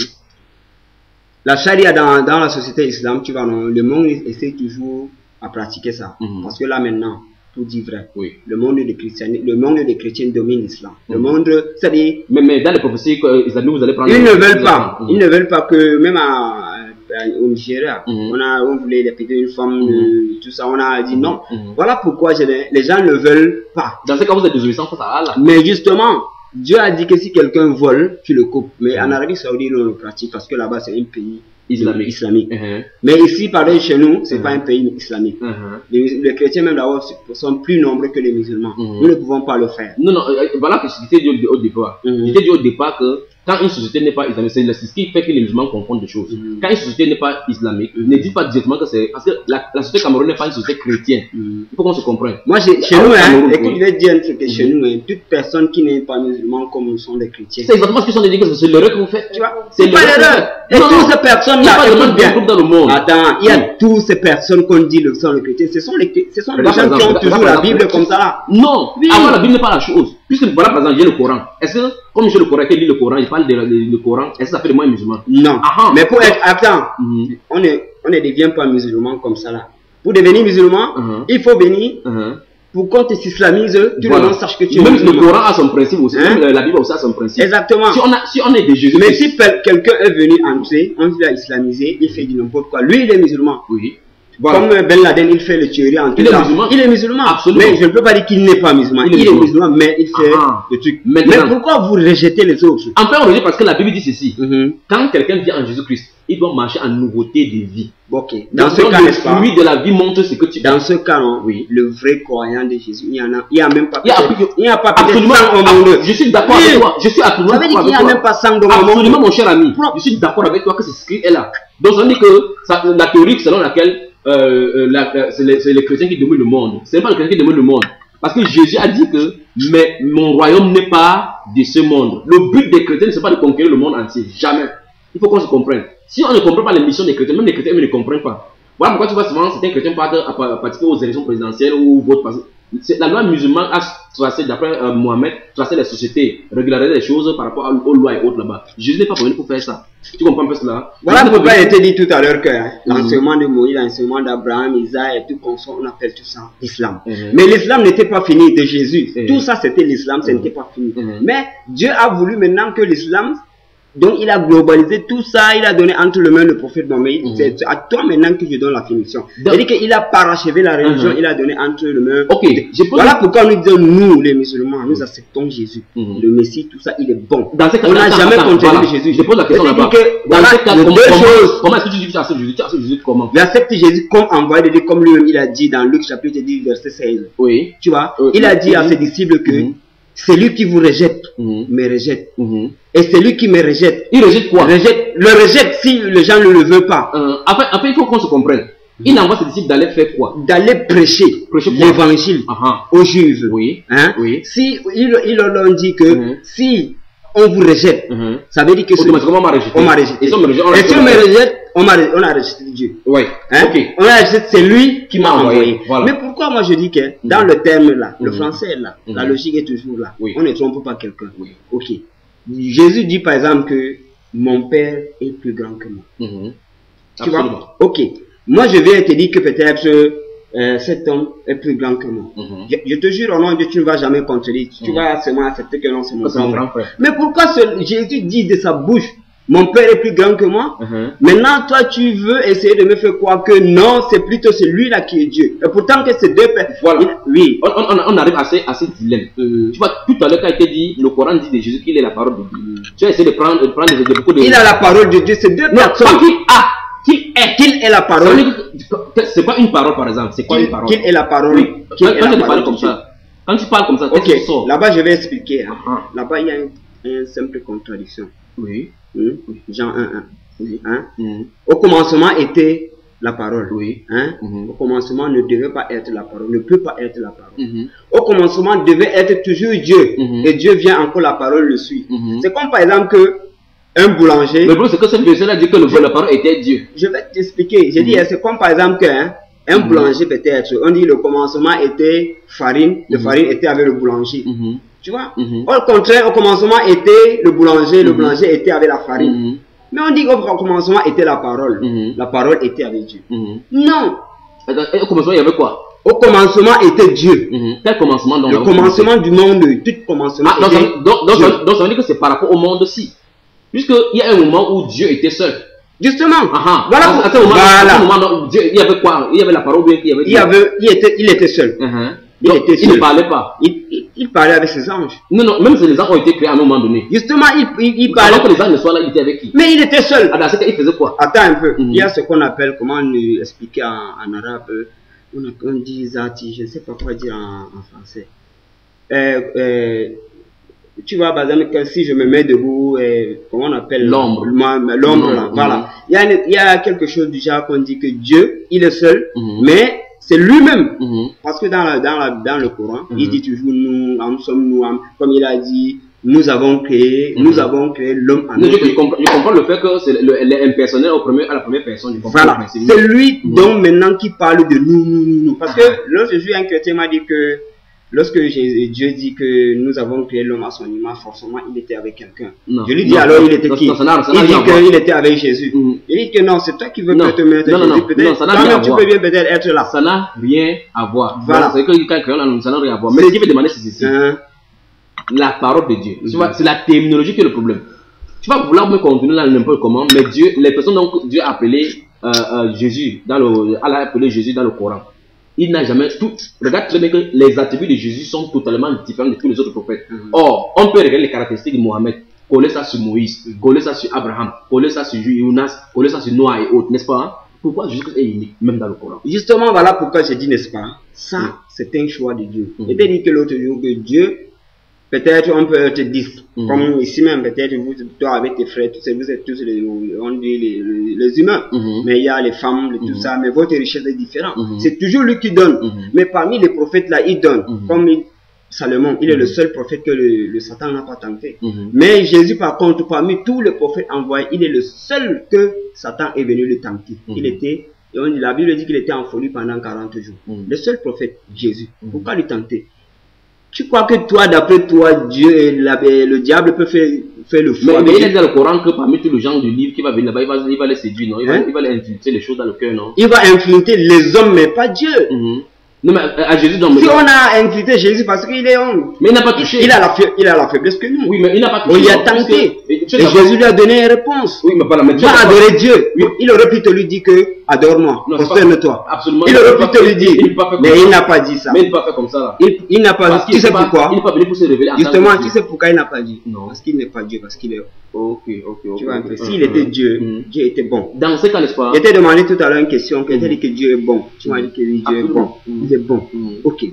La charia dans, dans la société islam, tu vois, non, le monde essaie toujours à pratiquer ça. Mhm. Parce que là maintenant, tout dit vrai. Oui. Le monde des chrétiens, le monde des chrétiens domine l'islam. Le monde, c'est-à-dire, Mais, mais dans les prophéties euh, islamiques, vous allez prendre. ils ne veulent pas, ils ne veulent pas que même à, à- au Nigeria, Mhm. on a, on voulait les péter une femme, Mhm. euh, tout ça, on a dit non. Mhm. Voilà pourquoi je les, gens ne veulent pas. Dans ce cas, vous êtes désobéissant face à Allah. Mais justement, Dieu a dit que si quelqu'un vole, tu le coupes. Mais en. Arabie Saoudite, on le pratique parce que là-bas, c'est un pays Islamique. islamique. Mhm. Mais ici, par exemple, chez nous, c'est Mhm. pas un pays islamique. Mhm. Les, les chrétiens, même là-bas, sont plus nombreux que les musulmans. Nous ne pouvons pas le faire. Non, non, euh, voilà disais dit au départ. Disais dit au départ que quand une société n'est pas islamique, c'est ce qui fait que les musulmans confondent des choses. Mhm. Quand une société n'est pas islamique, ne dis pas directement que c'est. Parce que la, la société camerounaise n'est pas une société chrétienne. Mhm. Il faut qu'on se comprenne. Moi, chez Ah, nous, au hein, écoute, je vais dire un truc, que chez nous, hein, toute personne qui n'est pas musulman comme nous sommes des chrétiens. C'est exactement ce que je suis en train de dire, que c'est l'erreur que vous faites. Tu vois, C'est pas l'erreur. Et toutes ces Il y a personnes-là, pas écoute bien. groupe dans le monde. Attends, il y a toutes ces personnes qu'on dit le sont les chrétiens. Ce sont les, ce sont les gens qui ont toujours la Bible comme ça là. Non, avoir la Bible n'est pas la chose. Puisque voilà, par exemple, j'ai le Coran. Est-ce que, comme j'ai le Coran, qui lit le Coran, il parle de, le Coran, est-ce que ça fait de moi un musulman? Non. Ah, ah. Mais pour être, attends, Mhm. on ne, on ne devient pas musulman comme ça là. Pour devenir musulman, Mhm. il faut venir Mhm. pour qu'on te islamise, tout Voilà. le monde sache que tu es Même le. Coran a son principe aussi. Hein? Même la- Bible aussi a son principe. Exactement. Si on, a, si on est des Jésus. Mais si quelqu'un est venu entrer, on l'a islamisé, il fait du n'importe quoi. Lui, il est musulman. Oui. Voilà. Comme euh, Ben Laden, il fait le théorie en Il est musulman. Il est musulman. Absolument. Mais je ne peux pas dire qu'il n'est pas musulman. Il Il est musulman. musulman, mais il fait Ah. le truc. Maintenant- Mais pourquoi vous rejetez les autres? Enfin, on le dit parce que la Bible dit ceci. Mhm. Quand quelqu'un vient en Jésus-Christ, il doit marcher en nouveauté de vie. Ok. Dans ce cas, le n'est-ce pas? fruit de la vie montre ce que tu Dans ce cas, non, Oui. le vrai croyant de Jésus, il y en a, il y a même pas Il y a- il n'y a pas Absolument. 100 au monde. Je suis d'accord Oui. avec toi. Je suis absolument Ça veut dire d'accord qu'il n'y avec a toi. même pas 100 dans Absolument, mon cher ami. Je suis d'accord avec toi que c'est ce est là. Donc, veut dire que la théorie selon laquelle euh, euh, c'est les, chrétiens qui dominent le monde. Ce n'est pas les chrétiens qui dominent le monde. Parce que Jésus a dit que mais mon royaume n'est pas de ce monde. Le but des chrétiens, c'est pas de conquérir le monde entier. Jamais. Il faut qu'on se comprenne. Si on ne comprend pas les missions des chrétiens, même les chrétiens ne comprennent pas. Voilà pourquoi tu vois souvent certains chrétiens partent à participer aux élections présidentielles ou votent. La loi musulmane a tracé, d'après euh, Mohamed, tracé les sociétés, régulariser les choses par rapport aux lois et autres là-bas. Jésus n'est pas venu pour faire ça. Tu comprends un peu cela? Voilà pourquoi pas il était dit tout à l'heure que hein, Mhm. l'enseignement de Moïse, l'enseignement d'Abraham, Isaac et tout comme ça, on appelle tout ça l'islam. Mhm. Mais l'islam n'était pas fini de Jésus. Mhm. Tout ça c'était l'islam, Mhm. n'était pas fini. Mais Dieu a voulu maintenant que l'islam, donc il a globalisé tout ça, il a donné entre les mains le prophète Mohammed. Mhm. C'est à toi maintenant que je donne la finition. C'est-à-dire qu'il a parachevé la religion, Mhm. il a donné entre les mains. Ok, je Voilà pourquoi nous disons, nous les musulmans, nous acceptons Jésus. Mhm. Le Messie, tout ça, il est bon. Dans ce cas, On n'a jamais contredit voilà. Jésus. Je pose la question là-bas. que, Dans voilà, ce cas, les comment, deux comment- choses. comment est-ce que tu dis que tu acceptes Jésus? Tu acceptes Jésus comment? Il accepte Jésus comme envoyé de Dieu, comme lui-même il a dit dans Luc chapitre 10, verset 16. Oui. Tu vois, Euh, il a dit à mhm. ses disciples que Mhm. Celui qui vous rejette, Mhm. me rejette. Mhm. Et celui qui me rejette, Il rejette quoi? Rejette, le rejette si les gens ne le veulent pas. Euh, enfin, enfin, il faut qu'on se comprenne. Il envoie ses disciples d'aller faire quoi? D'aller prêcher, l'évangile aux Juifs. Oui. Hein? Oui. Si ils, ils leur ont dit que Mhm. si on vous rejette, Mhm. ça veut dire que c'est- Automatiquement, on m'a rejeté. on m'a rejeté. Et si on me rejette, on si on a rejeté Dieu. Ouais. Hein? On a rejeté, c'est lui qui m'a M'a envoyé, voilà. Mais pourquoi moi je dis que dans le terme là, le Mhm. français là, la Mhm. logique est toujours là. Oui. On ne trompe pas quelqu'un. Oui. Ok. Jésus dit par exemple que mon Père est plus grand que moi. Mhm. Tu Absolument. vois Ok. Moi, je viens te dire que peut-être euh, cet homme est plus grand que moi. Mhm. Je, je te jure, au nom de Dieu, tu ne vas jamais contredire. Tu Mhm. vas seulement accepter que non, c'est mon C'est grand frère. frère. Mais pourquoi ce- Jésus dit de sa bouche, mon père est plus grand que moi? Mhm. Maintenant, toi, tu veux essayer de me faire croire que non, c'est plutôt celui-là qui est Dieu. Et pourtant que ces deux pères... Voilà. Il- Oui. On, on- on arrive à ces, à ces dilemmes. Euh, Tu vois, tout à l'heure, quand il était dit, le Coran dit de Jésus qu'il est la parole de Dieu. Tu as essayé de prendre, de prendre des, des- beaucoup de. il a la parole de Dieu. Ces deux Non, personnes. qu'il a, qu'il est. Qu'il est la parole? C'est quoi une parole, par exemple C'est quoi une parole? qu'il est la parole? Oui. Quand, est quand la tu parole? parles comme ça, quand tu parles comme ça, Ok, là-bas je vais expliquer. hein. Ah. Là-bas il y a une, une simple contradiction. Oui. Hein? Jean 1, 1. Oui. Hein? Au commencement était la parole. Oui. Hein? Mhm. Au commencement ne devait pas être la parole, ne peut pas être la parole. Mhm. Au commencement devait être toujours Dieu. Mhm. Et Dieu vient encore, la parole le suit. C'est comme par exemple que un boulanger, Le problème, c'est que ce verset-là dit que le, la parole était Dieu. je vais t'expliquer. J'ai dit, Mhm. c'est comme par exemple que hein, un Mhm. boulanger peut-être, on dit le commencement était farine, le Mhm. farine était avec le boulanger. Tu vois? Au contraire, au commencement était le boulanger, le boulanger était avec la farine. Mais on dit qu'au commencement était la parole. La parole était avec Dieu. Non. Et au commencement, il y avait quoi? Au commencement était Dieu. Quel commencement donc Le commencement du monde, tout commencement Ah, donc, était donc, donc, Dieu. ça, donc ça veut dire que c'est par rapport au monde-ci. Puisqu'il y a un moment où Dieu était seul. Justement. Ah, ah. Voilà. À, à ce moment, Voilà. à ce moment Dieu, il y avait quoi? Il y avait la parole bien il y avait Il, avait, il, était, il était seul. Mhm. il Donc, était il ne parlait pas. Il, parlait avec ses anges. Non, non, même si les anges ont été créés à un moment donné. Justement, il, il Avant parlait. que les anges ne soient là, il était avec qui? Mais il était seul. Ah, dans ce cas, il faisait quoi? Attends un peu. Mhm. Il y a ce qu'on appelle, comment euh, expliquer en, en arabe, on dit zati, je ne sais pas quoi dire en, en français. Euh, euh, tu vois, par exemple, que si je me mets debout, comment on appelle L'ombre. L'ombre, Mhm. voilà. Il y, a, y quelque chose du genre qu'on dit que Dieu, il est seul, Mhm. mais c'est lui-même. Mhm. Parce que dans, la, dans, la, dans le Coran, il dit toujours nous, nous sommes nous, comme il a dit, nous avons créé, nous avons créé l'homme en Non, je, comprends, je comprends le fait que c'est le, le impersonnel au premier, à la première personne. Voilà, c'est lui donc maintenant qui parle de nous, nous, nous, nous. Parce que lorsque je suis un chrétien m'a dit que lorsque Dieu dit que nous avons créé l'homme à son image, forcément il était avec quelqu'un. Je lui dis Non, alors il était non, qui? non, ça Il dit qu'il était avec Jésus. Mhm. Il dit que non, c'est toi qui veux te mettre Non, non, Jésus. non. Peut-être à tu peux bien peut-être être là. Ça n'a rien à voir. Voilà. C'est que quand ça n'a rien à voir. Mais ce qu'il veut demander, c'est ceci. Hein? La parole de Dieu. Tu Mhm. vois, c'est la terminologie qui est le problème. Tu vas vouloir me continuer là n'importe comment, mais Dieu, les personnes donc Dieu a appelé euh, euh, Jésus dans le, elle a appelé Jésus dans le Coran. Il n'a jamais tout. Regarde très bien que les attributs de Jésus sont totalement différents de tous les autres prophètes. Mhm. Or, on peut regarder les caractéristiques de Mohamed, coller ça sur Moïse, coller ça sur Abraham, coller ça sur Younas, coller ça sur Noah et autres, n'est-ce pas? hein? Pourquoi Jésus est unique, même dans le Coran? Justement, voilà pourquoi je dis, n'est-ce pas Ça, c'est un choix de Dieu. Mhm. Je t'ai dit que l'autre jour que Dieu, peut-être on peut être 10. Mhm. Comme ici même, peut-être vous, toi avec tes frères, tous, vous êtes tous les, on dit les, les, les humains. Mhm. Mais il y a les femmes, les- tout Mhm. ça, mais votre richesse est différente. Mhm. C'est toujours lui qui donne. Mais parmi les prophètes là, il donne. Comme il- Salomon, il est le seul prophète que le, le Satan n'a pas tenté. Mais Jésus, par contre, parmi tous les prophètes envoyés, il est le seul que Satan est venu le tenter. Il était, et on dit- la Bible dit qu'il était en folie pendant 40 jours. Le seul prophète, Jésus. Pourquoi le tenter? Tu crois que toi, d'après toi, Dieu, et la- le diable peut faire, faire le fou Mais, mais il Dieu est dans le Coran que parmi tous les gens du livre qui va venir là-bas, il va, il va les séduire, non? Il va, Hein? il va les infiltrer les choses dans le cœur, non? Il va infiltrer les hommes, mais pas Dieu. Mhm. Non, mais à à Jésus, mais, Si on a infiltré Jésus parce qu'il est homme, mais il n'a pas touché. il a, la, il a la faiblesse que nous. Oui, mais il n'a pas On touché. lui a tenté. Et Jésus lui a donné une réponse. Oui, mais pas la même Va adorer Dieu. Il aurait pu te lui dire que adore-moi. Absolument. Il aurait pu te lui dire. Mais il n'a pas dit ça. Mais il n'a pas fait comme ça, là. Il, il n'a pas dit. Tu sais pas- pourquoi? Il n'est pas venu pour se révéler Justement, tu sais pourquoi il n'a pas dit? Non. Parce qu'il n'est pas Dieu, parce qu'il est. Ok, ok, ok. Tu vois un peu. ok. S'il était Dieu, Mhm. Dieu était bon. Dans ce cas, n'est-ce pas? Je t'ai demandé tout à l'heure une question, que Mhm. tu dit que Dieu est bon. Tu m'as dit que Dieu est bon. Il est bon. Ok.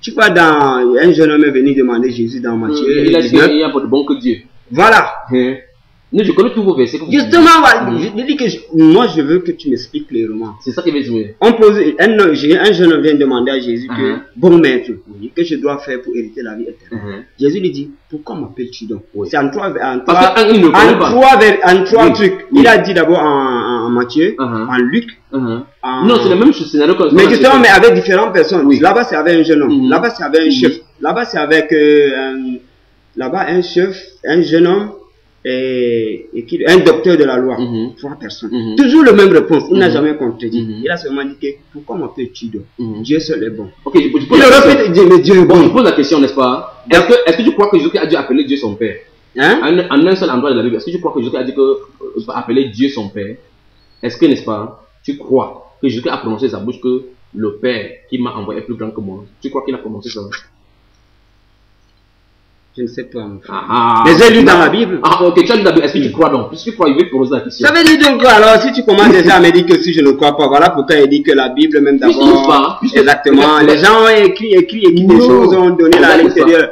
Tu vois, dans un jeune homme est venu demander Jésus dans Matthieu Il a dit 19. qu'il n'y a pas de bon que Dieu. Voilà. Non, je connais tous vos versets. Justement, je, dis que je- moi je veux que tu m'expliques clairement. C'est ça qui veut dire. On pose, un, un jeune homme vient demander à Jésus que, Mhm. bon maître, que je dois faire pour hériter la vie éternelle. Mhm. Jésus lui dit, pourquoi m'appelles-tu donc? Oui. C'est en trois, en trois, en trois, vers- en trois Oui. trucs. Il a dit d'abord en, en- Matthieu, Mhm. en Luc, en- Non, c'est le même scénario que mais justement, mais avec différentes personnes. Là-bas, c'est avec un jeune homme. Mhm. Là-bas, c'est avec un Mhm. chef. Là-bas, c'est avec euh, là-bas un chef, un jeune homme et, et qui, un docteur de la loi. Mhm. Trois personnes. Mhm. Toujours le même réponse. Il n'a Mhm. jamais contredit. Mhm. Il a seulement dit que pourquoi m'appelles-tu donc? Mhm. Dieu seul est bon. Ok, je, je pose Il la question. pu dire, mais Dieu est Bon, je bon. pose la question, n'est-ce pas? Est-ce que, est-ce que tu crois que Jésus a dû appeler Dieu son Père? Hein? en, en un seul endroit de la Bible, est-ce que tu crois que Jésus a dit que euh, appeler Dieu son Père? Est-ce que, n'est-ce pas, tu crois que Jésus a prononcé sa bouche que le Père qui m'a envoyé est plus grand que moi? Tu crois qu'il a prononcé ça? Je ne sais pas. ah, ah. Mais j'ai lu dans la Bible. Ah, ok, tu as lu la Bible. Est-ce que tu crois? Donc Puisque tu crois, il veut poser la question. Ça veut dire donc quoi alors si tu commences déjà à me dire que si je ne crois pas, voilà pourquoi il dit que la Bible même d'abord. Exactement. Les gens ont écrit, écrit, écrit des choses, ont donné là à l'intérieur.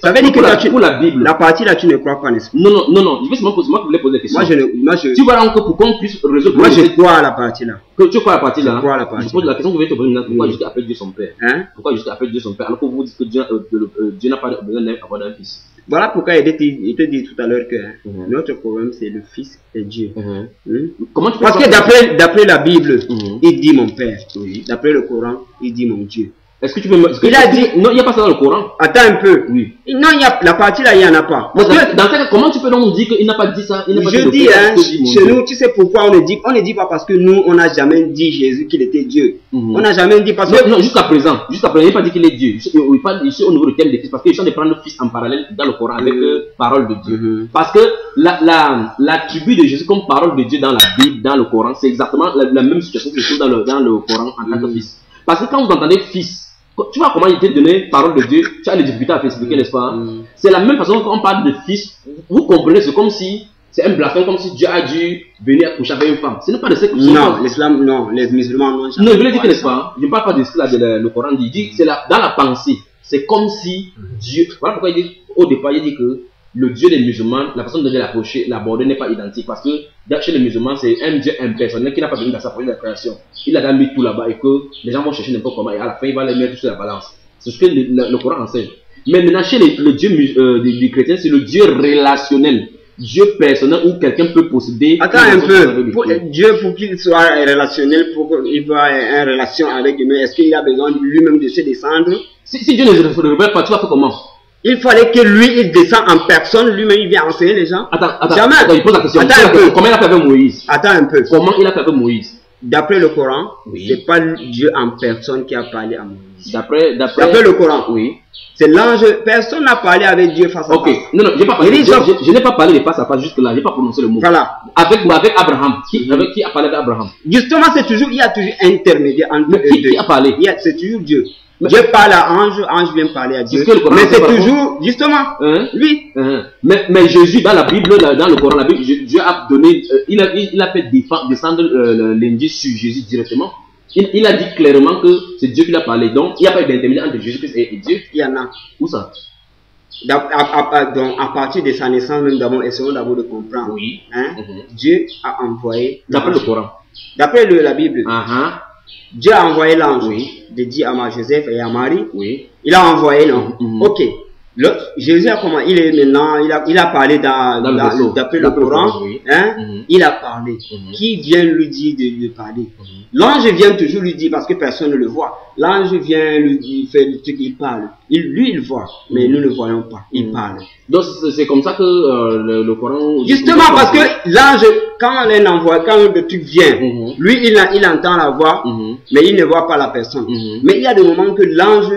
Ça veut dire que pour, la, toi, tu- pour la Bible. la partie là tu ne crois pas, n'est-ce pas? Non, non, non, non. Je vais seulement poser, moi qui voulais poser la question. Moi je ne, moi je, Tu vois donc que pour qu'on puisse résoudre moi je crois à la partie là. que tu crois la partie là? Je crois à la partie. Je pose la question que je vais te poser maintenant. Pourquoi Oui. Jésus appelle Dieu son Père? Hein? Pourquoi Jésus appelle Dieu son Père? Alors que vous dites que Dieu, euh, euh, Dieu n'a pas besoin d'avoir un fils Voilà pourquoi il te, il te dit tout à l'heure que hein, Mhm. notre problème c'est le Fils et Dieu. Hein? Comment tu peux Parce que d'après la Bible, Mhm. il dit mon Père. Oui. D'après le Coran, il dit mon Dieu. Est-ce que tu peux me. que Il tu- a dit- Non, il n'y a pas ça dans le Coran. Attends un peu. Oui. Non, il y a, la partie là, il n'y en a pas. Parce que- dans comment tu peux donc dire qu'il n'a pas dit ça? Il n'a pas Je dis, Père, hein, dit mon chez nous, tu sais pourquoi on ne dit, on ne dit pas parce que nous, on n'a jamais dit Jésus qu'il était Dieu. Mhm. On n'a jamais dit parce Non, que, non, jusqu'à présent, jusqu'à présent, il n'a pas dit qu'il est Dieu. Il parle ici au niveau du thème des fils, parce qu'il est en train de prendre le fils en parallèle dans le Coran avec Mhm. euh, parole de Dieu. Mhm. Parce que la, la, l'attribut de Jésus comme parole de Dieu dans la Bible, dans le Coran, c'est exactement la, la même situation que se trouve dans le, dans le Coran en tant que fils. Parce que quand vous entendez fils, tu vois comment il était donné parole de Dieu, tu as les difficultés à expliquer, n'est-ce pas? Mhm. C'est la même façon qu'on parle de fils. Vous comprenez, c'est comme si c'est un blasphème, comme si Dieu a dû venir coucher avec une femme. Ce n'est pas de ce que non, l'islam, non, les musulmans jamais non, je voulais dire que n'est-ce pas? Je ne parle pas de ce que là, de le, Coran dit. Il dit, c'est la- dans la pensée. C'est comme si Dieu. Voilà pourquoi il dit, au départ, il dit que le Dieu des musulmans, la façon de l'approcher, l'aborder n'est pas identique. Parce que chez les musulmans, c'est un Dieu impersonnel qui n'a pas besoin de la création. Il a mis tout là-bas et que les gens vont chercher n'importe comment. Et à la fin, il va les mettre sur la balance. C'est ce que le, le- le Coran enseigne. Mais maintenant, chez les, le Dieu euh, des chrétiens, c'est le Dieu relationnel. Dieu personnel où quelqu'un peut posséder. Attends un peu. Pour, Dieu. Dieu, pour qu'il soit relationnel, pour qu'il voit une relation avec lui, est-ce qu'il a besoin lui-même de se descendre Si, si Dieu ne se révèle pas, tu vas faire comment? Il fallait que lui, il descende en personne, lui-même, il vient enseigner les gens. Attends, attends, Jamais. attends, il pose la question. Attends Il pose la un peu. question. Comment il a fait avec Moïse? Attends un peu. Comment il a fait avec Moïse? D'après le Coran, Oui. c'est pas Dieu en personne qui a parlé à Moïse. D'après, d'après. D'après le Coran, Oui. c'est l'ange. Personne n'a parlé avec Dieu face à Ok. face. Non, non, j'ai pas parlé. Je, je- je n'ai pas parlé de face à face jusque là. J'ai pas prononcé le mot. Voilà. Avec, avec Abraham. Qui, avec qui a parlé avec Abraham Justement, c'est toujours, il y a toujours intermédiaire entre Mais eux qui, deux. qui a parlé? Il y a- C'est toujours Dieu. Dieu parle à ange, ange vient parler à Dieu. Mais c'est toujours, justement, Hein? lui. Hein? mais, mais Jésus, dans la Bible, dans le Coran, la Bible, Dieu a donné, euh, il, a, il, a fait descendre euh, l'indice sur Jésus directement. Il, il a dit clairement que c'est Dieu qui l'a parlé. Donc, il n'y a pas eu d'intermédiaire entre Jésus-Christ et, et Dieu? Il y en a. Où ça? D'à- À, à- à- donc, à partir de sa naissance, même d'abord, essayons d'abord de comprendre. Oui. Hein? Mhm. Dieu a envoyé. D'après le. Coran. D'après la Bible, Ah ah. Dieu a envoyé l'ange Oui. de dire à Joseph et à Marie. Oui. Il a envoyé, non Mhm. Ok. Le- Jésus a comment Il est maintenant, il a, il a parlé dans, d'après le D'après le Coran. Oui. Hein? Mhm. Il a parlé. Mhm. Qui vient lui dire de lui parler? Mhm. L'ange vient toujours lui dire parce que personne ne le voit. L'ange vient lui dire, fait le truc, il parle. Il, lui, il voit, mais nous ne voyons pas. Il parle. Donc c'est- c'est comme ça que euh, le, le Coran. Justement parce que l'ange, quand on envoie, quand le truc vient, lui, il, a- il entend la voix, mais il ne voit pas la personne. Mais il y a des moments que l'ange,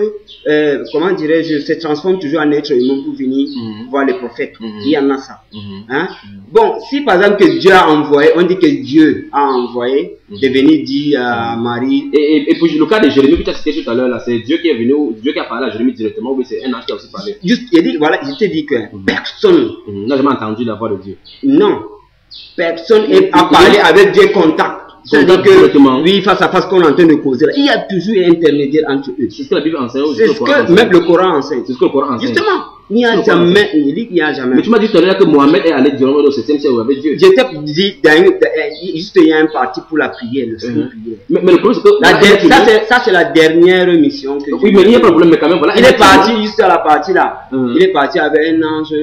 euh, comment dirais-je, se transforme toujours en être humain pour venir Mhm. voir les prophètes. Mhm. Il y en a ça. Mhm. Hein? Bon, si par exemple que Dieu a envoyé, on dit que Dieu a envoyé de venir dire à Marie, Et, et, et pour le cas de Jérémie que tu as cité tout à l'heure, là, c'est Dieu qui est venu, Dieu qui a parlé à Jérémie directement, ou c'est un ange qui a aussi parlé. juste, il dit, voilà, je te dis que personne, n'a jamais entendu la voix de Dieu. non, personne Et- est- a et- parlé avec Dieu contact. Directement. que, oui, face à face qu'on est en train de causer, il y a toujours un intermédiaire entre eux. C'est ce que la Bible enseigne, ou C'est ce le que enseigne. même le Coran enseigne. C'est ce que le Coran enseigne. Justement, Il n'y a le jamais, il dit qu'il n'y a jamais. Mais tu m'as dit tout à l'heure que Mohamed est allé directement au 7e siècle avec Dieu. Je t'ai dit, dans une- dans- juste il y a un parti pour la prière, le Mhm. prière. Mais, mais le problème, c'est que. Ça, est- c'est, ça, c'est la dernière mission que Oui, mais il n'y a pas de problème, mais quand même, voilà. Il est parti juste à la partie là. Mhm. Il est parti avec un ange.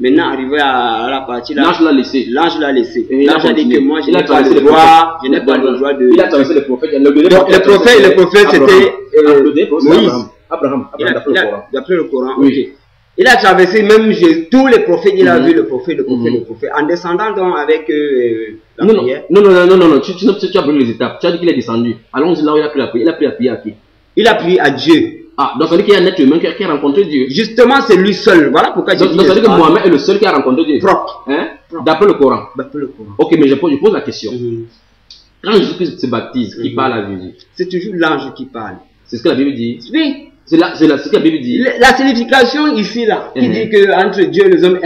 Maintenant, arrivé à, à la partie là, L'ange l'a laissé. l'ange l'a laissé. L'ange a dit que moi, je n'ai pas le droit, je n'ai pas le droit de. Il a traversé les prophètes. Donc, le prophète, le prophète, c'était, euh, Moïse. Abraham. D'après le Coran. Oui. Il a traversé même tous les prophètes, il a Mhm. vu le prophète, le prophète, Mhm. le prophète. En descendant donc avec euh, la Non, non, prière, non, non, non, non, tu, as brûlé les étapes. Tu as dit qu'il est descendu. Allons-y là où il a pris la prière. Il a pris la prière à qui il a prié à Dieu. Ah, donc ça veut dire qu'il y a un être humain qui a, rencontré Dieu. Justement, c'est lui seul. Voilà pourquoi j'ai dit donc ça veut dire que Mohamed est le seul qui a rencontré Dieu. propre. Hein? D'après le Coran. D'après le Coran. Ok, mais je pose, je pose la question. Quand Jésus-Christ se baptise, qui parle à Jésus C'est toujours l'ange qui parle. C'est ce que la Bible dit. Oui. C'est là, c'est ce que la Bible dit. La signification ici, là, qui Mhm. dit que entre Dieu et les hommes,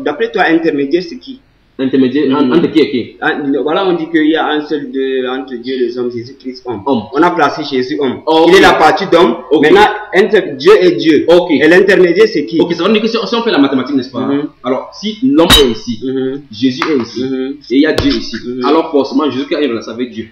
d'après toi, intermédiaire, c'est qui? Intermédiaire, entre qui et qui? Hein, Voilà, on dit qu'il y a un seul de, entre Dieu et les hommes, Jésus-Christ, homme. Homme. On a placé Jésus, homme. Ok. Il est la partie d'homme. Ok. Maintenant, entre Dieu et Dieu. Ok. Et l'intermédiaire, c'est qui? Ok, ça veut dire que si, on fait la mathématique, n'est-ce pas? Mhm. Alors, si l'homme est ici, Mhm. Jésus est ici, Mhm. et il y a Dieu ici, alors forcément, Jésus a une relation avec Dieu.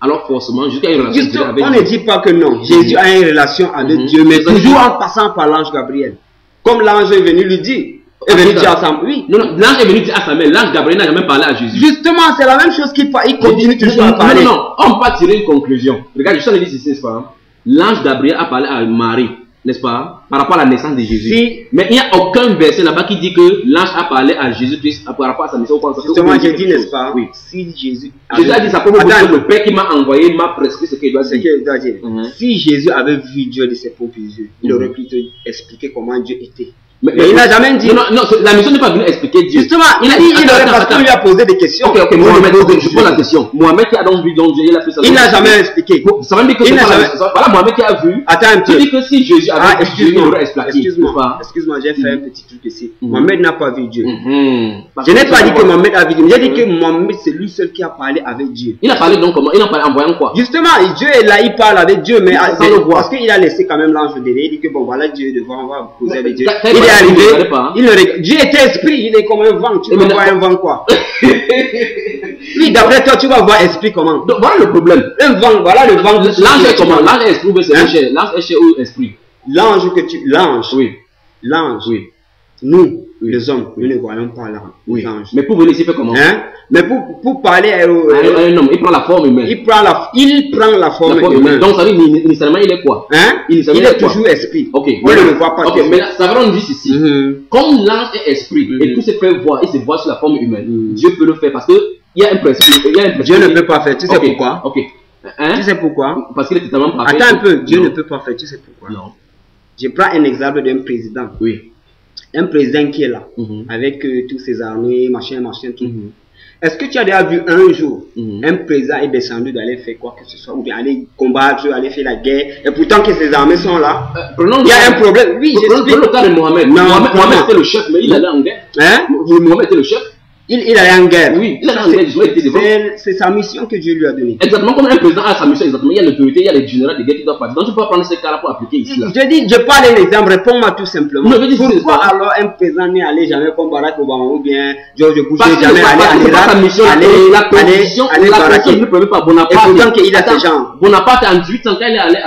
Alors forcément, Jésus a une relation Juste, avec on Dieu. ne dit pas que non. Jésus a une relation avec. Dieu, mais toujours en passant par l'ange Gabriel. Comme l'ange est venu lui dire. Est venu dire à Sam. Oui. Non, non, l'ange est venu dire à Samuel, l'ange Gabriel n'a jamais parlé à Jésus. Justement, c'est la même chose qu'il il continue toujours à parler. non, non, on peut pas tirer une conclusion. Regarde, je dit ici, n'est-ce pas L'ange Gabriel a parlé à Marie, n'est-ce pas Par rapport à la naissance de Jésus. Si- Mais il n'y a aucun verset là-bas qui dit que l'ange a parlé à Jésus-Christ par rapport à sa que- Justement, j'ai dit, n'est-ce pas Oui. Si Jésus. Jésus a dit ça pour que le Père qui m'a envoyé m'a prescrit ce qu'il doit dire. dire. Mhm. Si Jésus avait vu Dieu de ses propres yeux, il Mhm. aurait pu te expliquer comment Dieu était. Mais, Mais il n'a jamais dit. Non, non, la mission n'est pas venue expliquer Dieu. Justement, il a dit, il aurait parce qu'on lui a posé des questions. Ok, ok, Mohamed, je pose la question. Mohamed qui a donc vu donc Dieu, il a fait ça. Il n'a jamais expliqué. Ça veut dire que Il n'a jamais- Voilà, Mohamed qui a vu. Attends un Tu peu. dis que si Jésus Ah, vu Dieu, il excuse-moi. aurait expliqué. Excuse-moi. Excuse-moi, j'ai fait un petit truc ici. Mhm. Mohamed n'a pas vu Dieu. Mhm. Parce Je n'ai pas dit que. Mohamed a vu Dieu, j'ai dit que Mohamed, c'est lui seul qui a parlé avec Dieu. Il a parlé donc comment? Il a parlé en voyant quoi? Justement, Dieu est là, il parle avec Dieu, mais Sans mais- le voir. parce qu'il a laissé quand même l'ange derrière. Il dit que bon, voilà Dieu est devant, on va Mais- avec Dieu. Est arrivé, pas, hein? il ne reg- Dieu était esprit, il est comme un vent. Tu vas voir un vent quoi Oui, d'après toi, tu vas voir esprit comment? Donc voilà le problème. Un vent, voilà le vent. L'ange est comment? L'ange est esprit ou c'est Hein? L'ange est cher ou esprit L'ange que tu, l'ange, Oui, l'ange, oui, nous, les hommes, nous ne voyons pas l'ange. oui. Mais pour venir ici, fait comment? Hein? Mais pour, pour parler, euh, un, un homme, il prend la forme humaine. il prend la, il prend la La forme humaine. humaine. Donc ça veut dire initialement il est quoi? Hein? Il Il, est toujours esprit. Ok. On ne le voit pas. Mais ça va juste ici. Mhm. Comme l'ange est esprit et Mhm. tout se fait voir, il se voit sur la forme humaine. Mhm. Dieu peut le faire parce que il y a un principe. Il y a un principe. Dieu ne peut pas faire. Tu sais pourquoi? Ok. Hein? Tu sais pourquoi? Parce qu'il est totalement parfait. Attends un peu. Dieu Non. ne peut pas faire. Tu sais pourquoi? Non. Je prends un exemple d'un président. Oui. Un président qui est là, Mhm. avec euh, tous ses armées, machin, machin, tout. Mhm. Est-ce que tu as déjà vu un jour Mhm. un président est descendu d'aller faire quoi que ce soit, ou bien aller combattre, aller faire la guerre, et pourtant que ses armées sont là? Euh, Il y a un problème. Oui, j'explique. prenons le cas de Mohamed. Non, Mohamed était le chef, mais il allait en guerre. Hein? Mohamed était le chef. Il, il allait en guerre. Oui, il allait en guerre. Il était devant. C'est sa mission que Dieu lui a donnée. Exactement comme un président a sa mission, exactement. Il y a l'autorité, il y a les généraux de guerre qui doivent partir. Donc tu peux prendre ce cas-là pour appliquer ici. Là. Je dis, je parle d'un exemple, réponds-moi tout simplement. Non, je dis, Pourquoi alors un président n'est allé jamais comme Barack Obama ou bien George Bush n'est jamais allé en Irak, sa mission. la aller, constitution, aller la ne permet pas. Bonaparte. Et pourtant qu'il a ces gens. Bonaparte, en 18 ans, quand il est allé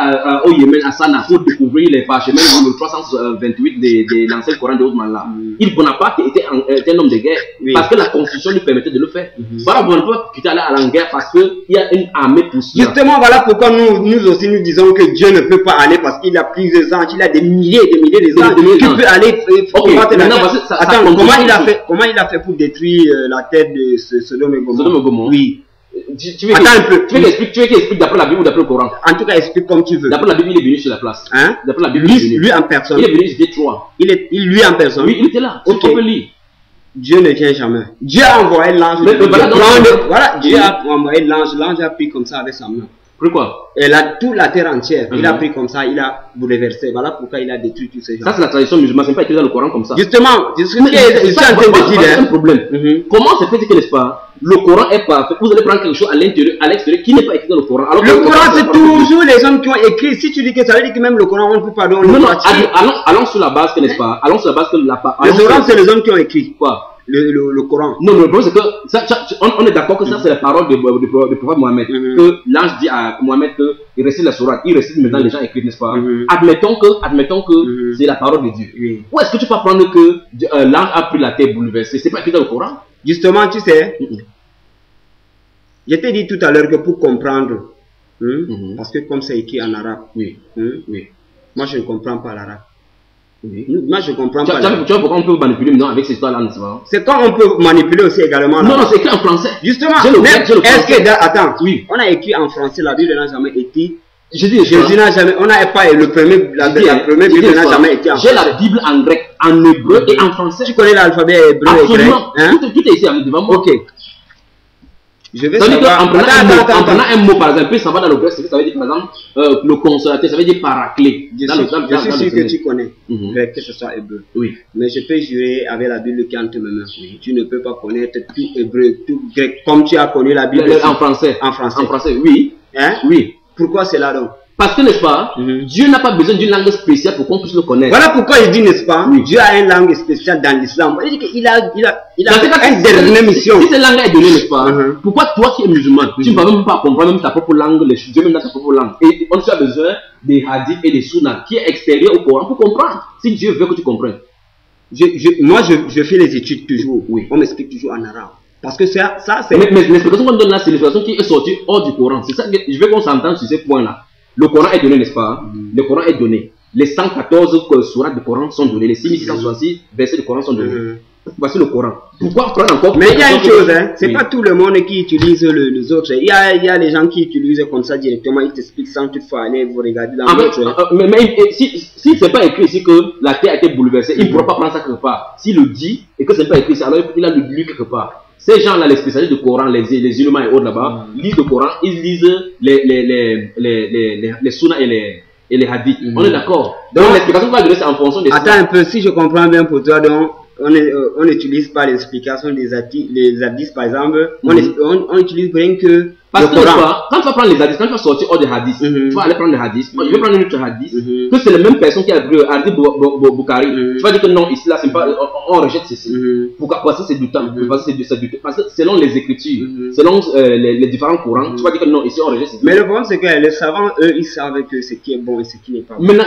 au Yémen, à Sanaa, pour découvrir les parchemins le 328 de, l'ancien Coran de Othman là, il, Bonaparte était un, un homme de guerre. Parce que la constitution lui permettait de le faire. Voilà, Bonaparte qui est allé à la guerre parce qu'il y a une armée pour cela. Justement, voilà pourquoi nous, nous aussi nous disons que Dieu ne peut pas aller parce qu'il a plusieurs anges, il a des milliers et des milliers de anges qui peut aller ça- Attends, comment il a fait, comment il a fait pour détruire euh, la tête de ce Sodome et Gomorrhe. Oui. Tu, tu veux Attends qu'il- un peu. Tu veux qu'il explique, tu veux qu'il explique d'après la Bible ou d'après le Coran? En tout cas, explique comme tu veux. D'après la Bible, il est venu sur la place. Hein? D'après la Bible, il est venu. lui en personne. Il est venu, trois. Il est, il, lui en personne. Oui, il était là. Ok. On lire. Dieu ne vient jamais. Dieu a envoyé l'ange. Voilà, Dieu. a envoyé l'ange. L'ange a pris comme ça avec sa main. Pourquoi Et la, toute la terre entière, il a Mhm. pris comme ça, il a bouleversé. Voilà pourquoi il a détruit tous ces gens. Ça, c'est la tradition musulmane, c'est pas écrit dans le Coran comme ça. Justement, c'est ce que Mais je suis ça, en train voilà, de dire. voilà, c'est un problème. Mhm. Comment se fait-il que, n'est-ce pas, le Coran est parfait Vous allez prendre quelque chose à l'intérieur, à l'extérieur, qui n'est pas écrit dans le Coran. Alors Le Coran, c'est c'est toujours les hommes qui ont écrit. Si tu dis que ça veut dire que même le Coran, on ne peut pas Non, non, allons, allons, sur la base que, n'est-ce pas Allons sur la base que la Le Coran, c'est les hommes qui ont écrit Quoi le, le, le Coran. Non, mais le problème, c'est que ça, ça- on, on est d'accord que ça, c'est la parole du de, de, de prophète Mohamed. Mhm. Que l'ange dit à Mohamed qu'il récite la sourate. Il récite maintenant les gens écrits, n'est-ce pas? Mhm. Admettons que, admettons que c'est la parole de Dieu. Où est-ce que tu peux apprendre que euh, l'ange a pris la tête bouleversée C'est pas écrit dans le Coran Justement, tu sais, je t'ai dit tout à l'heure que pour comprendre, hein, parce que comme c'est écrit en arabe, Oui, hein, oui, moi je ne comprends pas l'arabe. Moi je comprends Tu pas tu vois- l'arabe. tu vois pourquoi on peut manipuler maintenant avec cette histoire-là, n'est-ce pas C'est quand on peut manipuler aussi également Non, non, c'est écrit en français. Justement, est-ce que, attends, Oui. on a écrit en français, la Bible n'a jamais été, Je dis, Jésus n'a jamais, on n'a pas, le premier, la, Je dis, la première Bible n'a jamais été en J'ai la Bible en grec, en hébreu et en français. Tu connais l'alphabet hébreu et grec, Absolument. hein? Tout, est- tout est ici avec- devant moi. Ok. Je vais savoir. Attends, un attends, en attends, un mot, par exemple, puis ça va dans le grec, c'est ça veut dire, par exemple, euh, le consolateur, ça veut dire paraclet. Je Dans le- suis, dans- je dans- suis dans sûr que tu connais, Mhm. grec, que ce soit hébreu. Oui. Mais je peux jurer avec la Bible qui est entre mes mains. Tu ne peux pas connaître tout hébreu, tout grec, comme tu as connu la Le- Bible. le- ici. en français. En français. En français, oui. Hein? Oui. Pourquoi cela donc? Parce que, n'est-ce pas, Mhm. Dieu n'a pas besoin d'une langue spéciale pour qu'on puisse le connaître. Voilà pourquoi il dit, n'est-ce pas Oui. Dieu a une langue spéciale dans l'islam. Il dit qu'il a, il a, il a une si- dernière si- mission. Si cette langue est donnée, n'est-ce pas Mhm. Pourquoi toi qui es musulman, tu ne vas même pas comprendre même ta propre langue, les Dieu même dans ta propre langue. Et on a besoin des hadiths et des sunnas qui est extérieur au Coran pour comprendre. Si Dieu veut que tu comprennes. Je, je- moi, je, je fais les études toujours. Oui. On m'explique toujours en arabe. Parce que ça, ça c'est... Mais, mais l'explication qu'on donne là, c'est l'explication qui est sortie hors du Coran. C'est ça que je veux qu'on s'entende sur ces points-là. Le Coran est donné, n'est-ce pas Le Coran est donné. Les 114 que- sourates du Coran sont données. Les 6666 versets du Coran sont donnés. Mhm. Voici le Coran. Pourquoi prendre encore Mais il y a une chose, hein, c'est Oui. pas tout le monde qui utilise le- les autres. Il y a, il y a les gens qui utilisent comme ça directement, ils t'expliquent sans toutefois aller vous regarder dans fait, l'autre. euh, euh, mais, mais, si, si c'est pas écrit ici que la terre a été bouleversée, il ne pourra pas prendre ça quelque part. S'il le dit et que c'est pas écrit alors il a le lu quelque part. Ces gens-là, les spécialistes du Coran, les, les Illuminats et autres là-bas, lisent le Coran, ils lisent les, les, les, les, les, les, les sunnas et les, et les hadiths. Mhm. On est d'accord. Donc l'explication va donner, c'est en fonction des Attends un peu, si je comprends bien pour toi, donc, on euh, on n'utilise pas l'explication des hadiths, les hadiths par exemple, on, Mhm. est- on, on utilise rien que Parce le que Coran. quand tu vas prendre les hadiths, quand tu vas sortir hors des hadiths, Mhm. tu vas aller prendre les hadiths, je vais prendre une autre hadith, Mhm. que c'est la même personne qui a pris le hadith Bukhari. Tu vas dire que non, ici là, c'est pas, on, on rejette ceci. Mhm. Pourquoi Parce que c'est du temps. Parce que c'est du. Parce que selon les écritures, selon euh, les, les différents courants, tu vas dire que non, ici on rejette ceci. Mais le problème, c'est que les savants, eux, ils savent que ce qui est bon et ce qui n'est pas bon. Maintenant,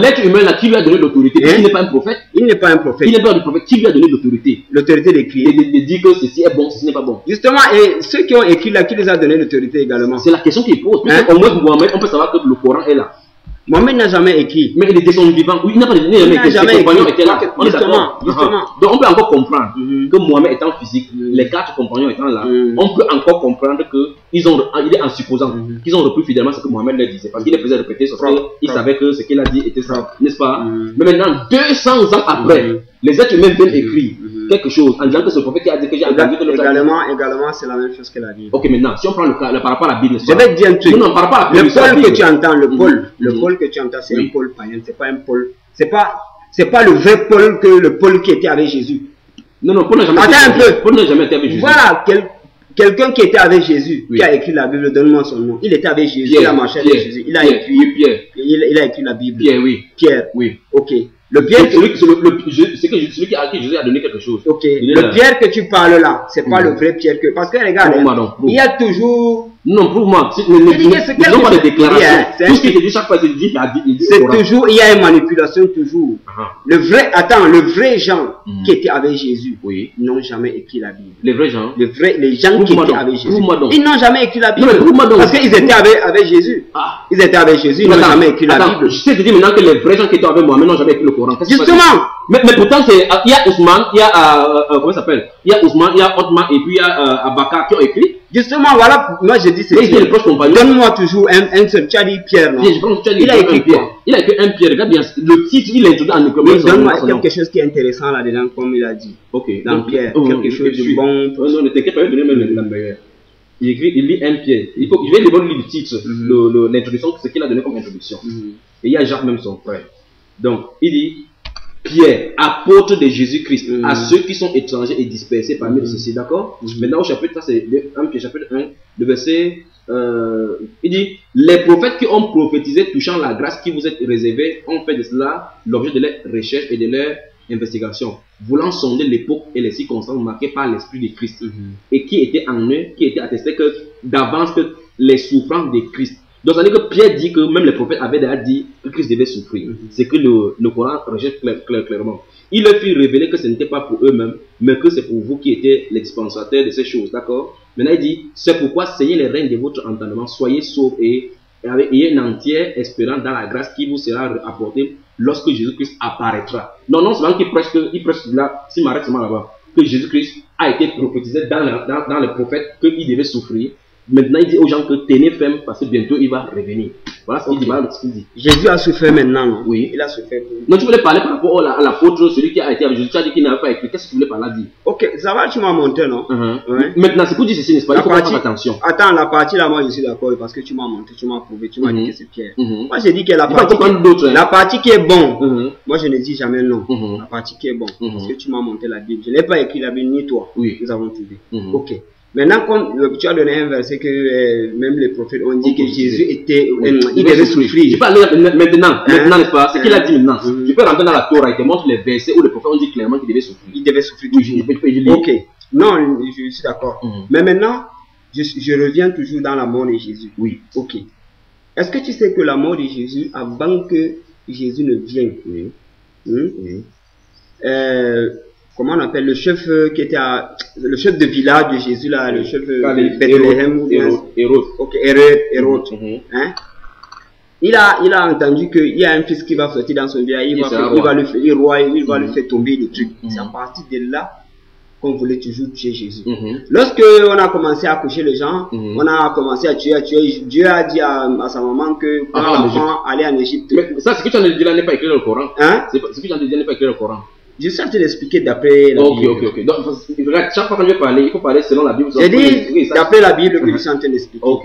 l'être humain là, qui lui a donné l'autorité? Hein? Il n'est pas un prophète. Il n'est pas un prophète. Il n'est pas un prophète. Qui lui a donné l'autorité? L'autorité Et d'écrire. de, de dire que ceci est bon, ceci n'est pas bon. Justement, et ceux qui ont écrit là, qui les a donné l'autorité également C'est la question qu'il pose. Hein? qu'au moins, Mohamed, on peut savoir que le Coran est là. Mohamed n'a jamais écrit. Mais il était son vivant. Oui, il n'a pas il jamais Ses compagnons écrit. étaient là. On Justement. Ah. Donc on peut encore comprendre Mhm. que Mohamed étant physique, Mhm. les quatre compagnons étant là, Mhm. on peut encore comprendre que ils ont, il est en supposant Mhm. qu'ils ont repris fidèlement ce que Mohamed leur disait. Parce qu'il les faisait répéter, sauf qu'il savait que ce qu'il a dit était ça, n'est-ce pas? Mais maintenant, 200 ans après, Mhm. les êtres humains viennent écrire. Quelque chose en disant que ce prophète qui a dit que j'ai entendu que le Également, également, c'est la même chose que la Bible. Ok, maintenant, si on prend le cas le- par rapport à la Bible, Je vais te dire un truc. Non, non, par rapport à la Le Bible, la pôle que tu entends, le Mhm. pôle, le Mhm. pôle que tu entends, c'est un pôle païen, c'est pas un pôle, c'est pas, c'est pas le vrai pôle que le pôle qui était avec Jésus. Non, non, Paul n'a jamais jamais été avec Jésus. Voilà, quel- quelqu'un qui était avec Jésus, qui a écrit la Bible, donne-moi son nom. Il était avec Jésus, il a marché avec Jésus, il a écrit, Pierre, il a écrit la Bible. Pierre, oui, Pierre. oui. Ok. Le Pierre, C'est le, celui qui a, qui Jésus a donné quelque chose. ok. Le. Pierre que tu parles là, c'est pas Mhm. le vrai Pierre que, parce que regarde, il y a toujours, Non, prouve-moi. Ne disons pas de c'est Tout ce qu'il te dit chaque fois, c'est dit, il dit, c'est toujours, il y a une manipulation toujours. Ah, Le vrai, attends, le vrai Jean Mhm. qui était avec Jésus Oui. n'ont jamais écrit la Bible. Les vrais gens. Les vrais, les gens qui étaient avec Jésus, ils n'ont jamais écrit la Bible. Parce qu'ils étaient avec, Jésus. Ah. Ils étaient avec Jésus, ils n'ont jamais écrit la Bible. Je sais te dire maintenant que les vrais gens qui étaient avec moi, n'ont jamais écrit le Coran. Justement, Mais, mais pourtant, c'est, il y a Ousmane, il y a, euh, euh, comment ça s'appelle? Il y a Ousmane, il y a Otman et puis il y a euh, Abaka qui ont écrit. Justement, voilà, moi je dis c'est. Donne-moi toujours un, un seul, tu as dit Pierre, non? Bien, je pense que tu as dit Il a écrit pierre. quoi? Il a écrit un pierre. Regarde bien, le titre, il introduit en nom, Donne-moi quelque chose qui est intéressant là-dedans, comme il a dit. Ok. Dans Donc, Pierre, oh, quelque chose de bon. Oh, non, ne t'inquiète pas, je vais donner même la meilleure. il, écrit, il lit un Pierre. Il faut, je vais lui lire le titre, Mhm. l'introduction, ce qu'il a donné comme introduction. Et il y a Jacques même son frère. Donc, il dit Pierre, apôtre de Jésus-Christ, à ceux qui sont étrangers et dispersés parmi Mhm. ceux-ci, d'accord Mhm. Maintenant, au chapitre, ça c'est 1 Pierre, chapitre 1, le verset, euh, il dit Les prophètes qui ont prophétisé touchant la grâce qui vous est réservée ont fait de cela l'objet de leurs recherches et de leurs investigations, voulant sonder l'époque et les circonstances marquées par l'Esprit de Christ et qui était en eux, qui était attesté que d'avance que les souffrances de Christ. Donc, ça veut dire que Pierre dit que même les prophètes avaient déjà dit que Christ devait souffrir. Mhm. C'est que le, le Coran rejette clair- clair- clairement. Il leur fit révéler que ce n'était pas pour eux-mêmes, mais que c'est pour vous qui étiez les dispensateurs de ces choses. D'accord? Maintenant, il dit C'est pourquoi saignez les règnes de votre entendement, soyez sauvés et et avec- ayez une entière espérance dans la grâce qui vous sera apportée lorsque Jésus-Christ apparaîtra. Non, non seulement qu'il prêche, il prêche là, s'il m'arrête seulement là-bas, que Jésus-Christ a été prophétisé dans, la- dans, dans les prophètes qu'il devait souffrir. Maintenant, il dit aux gens que tenez ferme parce que bientôt il va revenir. Voilà ce qu'il dit. Voilà ce qu'il dit. Jésus a souffert maintenant, non? Oui. Il a souffert Donc, tu voulais parler par rapport à la- à l'apôtre, celui qui a été avec Jésus. Tu as dit qu'il n'avait pas écrit. Qu'est-ce que tu voulais par là dire? Ok, ça va, tu m'as monté, non? Ouais. Maintenant, c'est pour dire ceci, n'est-ce pas Il La faut partie- faire attention. Attends, la partie là, moi je suis d'accord parce que tu m'as monté, tu m'as prouvé, tu m'as Mhm. dit que c'est Pierre. Mhm. Moi j'ai dit que la Il partie, d'autres. hein. la partie qui est bon, moi je ne dis jamais non. La partie qui est bon, parce que tu m'as monté la Bible. Je n'ai pas écrit la Bible ni toi. Oui. Nous avons trouvé. Ok. Maintenant, comme tu as donné un verset que euh, même les prophètes ont dit que peut Jésus était, Oui. il devait Je souffrir. peux aller maintenant, Hein? maintenant, n'est-ce pas? Ce qu'il a dit maintenant. Je peux rentrer dans la Torah et te montre les versets où les prophètes ont dit clairement qu'il devait souffrir. Il devait souffrir Oui, je, toujours. je, je. Ok. Non, je suis d'accord. Mhm. Mais maintenant, je, je reviens toujours dans la mort de Jésus. Oui. Ok. Est-ce que tu sais que la mort de Jésus, avant que Jésus ne vienne, Oui. hein, Oui. euh, comment on appelle le chef euh, qui était à, le chef de village de Jésus là, le chef euh, de Bethléem ou Hérode- ok, Hérode, Hérode, Mhm. hein. Il a, il a entendu qu'il y a un fils qui va sortir dans son village, il, Il va, faire- il va lui faire, il roi, il va Mhm. lui faire tomber des trucs. Mhm. C'est à partir de là qu'on voulait toujours tuer Jésus. Mhm. Lorsque on a commencé à coucher les gens, Mhm. on a commencé à tuer, à tuer. Dieu a dit à, à sa maman que quand Ah, en l'enfant allait en Égypte, Mais ça, ce que tu as dit là n'est pas écrit dans le Coran. hein, Ce que tu as dit là n'est pas écrit dans le Coran. Je suis en train d'expliquer d'après la Bible. ok, ok. Donc, chaque fois que je vais parler, il faut parler selon la Bible. J'ai dit Oui, d'après la Bible que Mhm. je suis en train d'expliquer. Ok.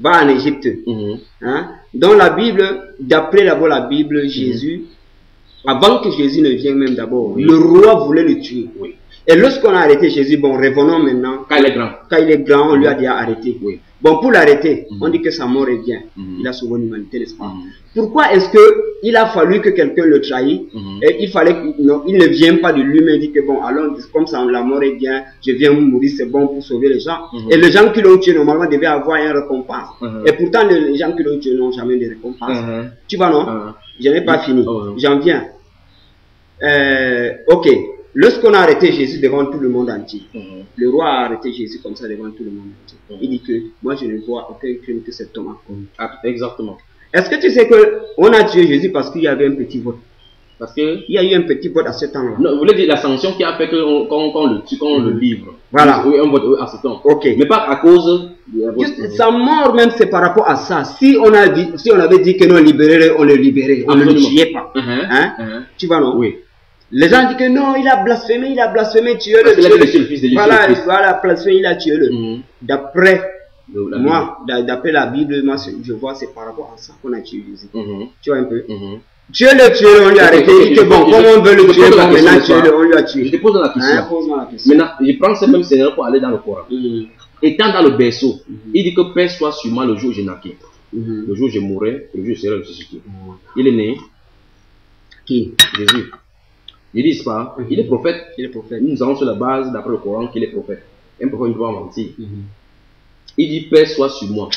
Va en Égypte. Mhm. Hein? Dans la Bible, d'après d'abord la Bible, Jésus, avant que Jésus ne vienne même d'abord, Oui. le roi voulait le tuer. Oui. Et lorsqu'on a arrêté Jésus, bon, revenons maintenant, Quand il est grand. quand il est grand, on lui a déjà arrêté. Oui. Bon, pour l'arrêter, Mhm. on dit que sa mort est bien. Mhm. Il a sauvé l'humanité, n'est-ce pas? Mhm. Pourquoi est-ce que il a fallu que quelqu'un le trahisse et il fallait non, il ne vienne pas de lui-même dit que bon, alors comme ça la mort est bien, je viens mourir, c'est bon pour sauver les gens. Et les gens qui l'ont tué normalement devaient avoir une récompense. Et pourtant les, gens qui l'ont tué n'ont jamais de récompense. Tu vois non? Je n'ai pas fini. Oh. J'en viens. Euh, ok. Lorsqu'on a arrêté Jésus devant tout le monde entier, Mhm. le roi a arrêté Jésus comme ça devant tout le monde entier. Mhm. Il dit que moi je ne vois aucun crime que cet homme a commis. Ah, Exactement. Est-ce que tu sais que on a tué Jésus parce qu'il y avait un petit vote? Parce que Il y a eu un petit vote à ce temps-là. Non, vous voulez dire la sanction qui a fait qu'on qu'on- qu'on le tue, qu'on le livre. Voilà. Oui, un vote à ce temps. Ok. Mais pas à cause de Sa mort même c'est par rapport à ça. Si on a dit, si on avait dit que non libérer, on le libérait, on ne le tuait pas. Mhm. Hein? Mhm. Tu vois non? Oui. Les gens disent que non, il a blasphémé, il a blasphémé, tué-le. Tué-le. le Dieu Voilà, le voilà, blasphémé, il a tué le. Mhm. D'après Le- moi, d'a- d'après la Bible, moi, je vois c'est par rapport à ça qu'on a tué Jésus. Mhm. Tu vois un peu? Mhm. Tuez-le, tuez-le, on lui a arrêté. Il dit que je- bon, je- comme on veut le je tuer, bon, maintenant tuez-le, on lui a Je tué. te pose la Hein, question. la question. Maintenant, je prends ce même scénario pour aller dans le Coran. Mhm. Étant dans le berceau, il dit que Père soit sur moi le jour où je naquis. Le jour où je mourrai, le jour où je serai ressuscité. Il est né, Qui? Jésus. Ils disent pas, il est prophète. Il est prophète. Nous avons sur la base, d'après le Coran, qu'il est prophète. Un prophète ne peut pas mentir. Mhm. Il dit Père soit sur moi.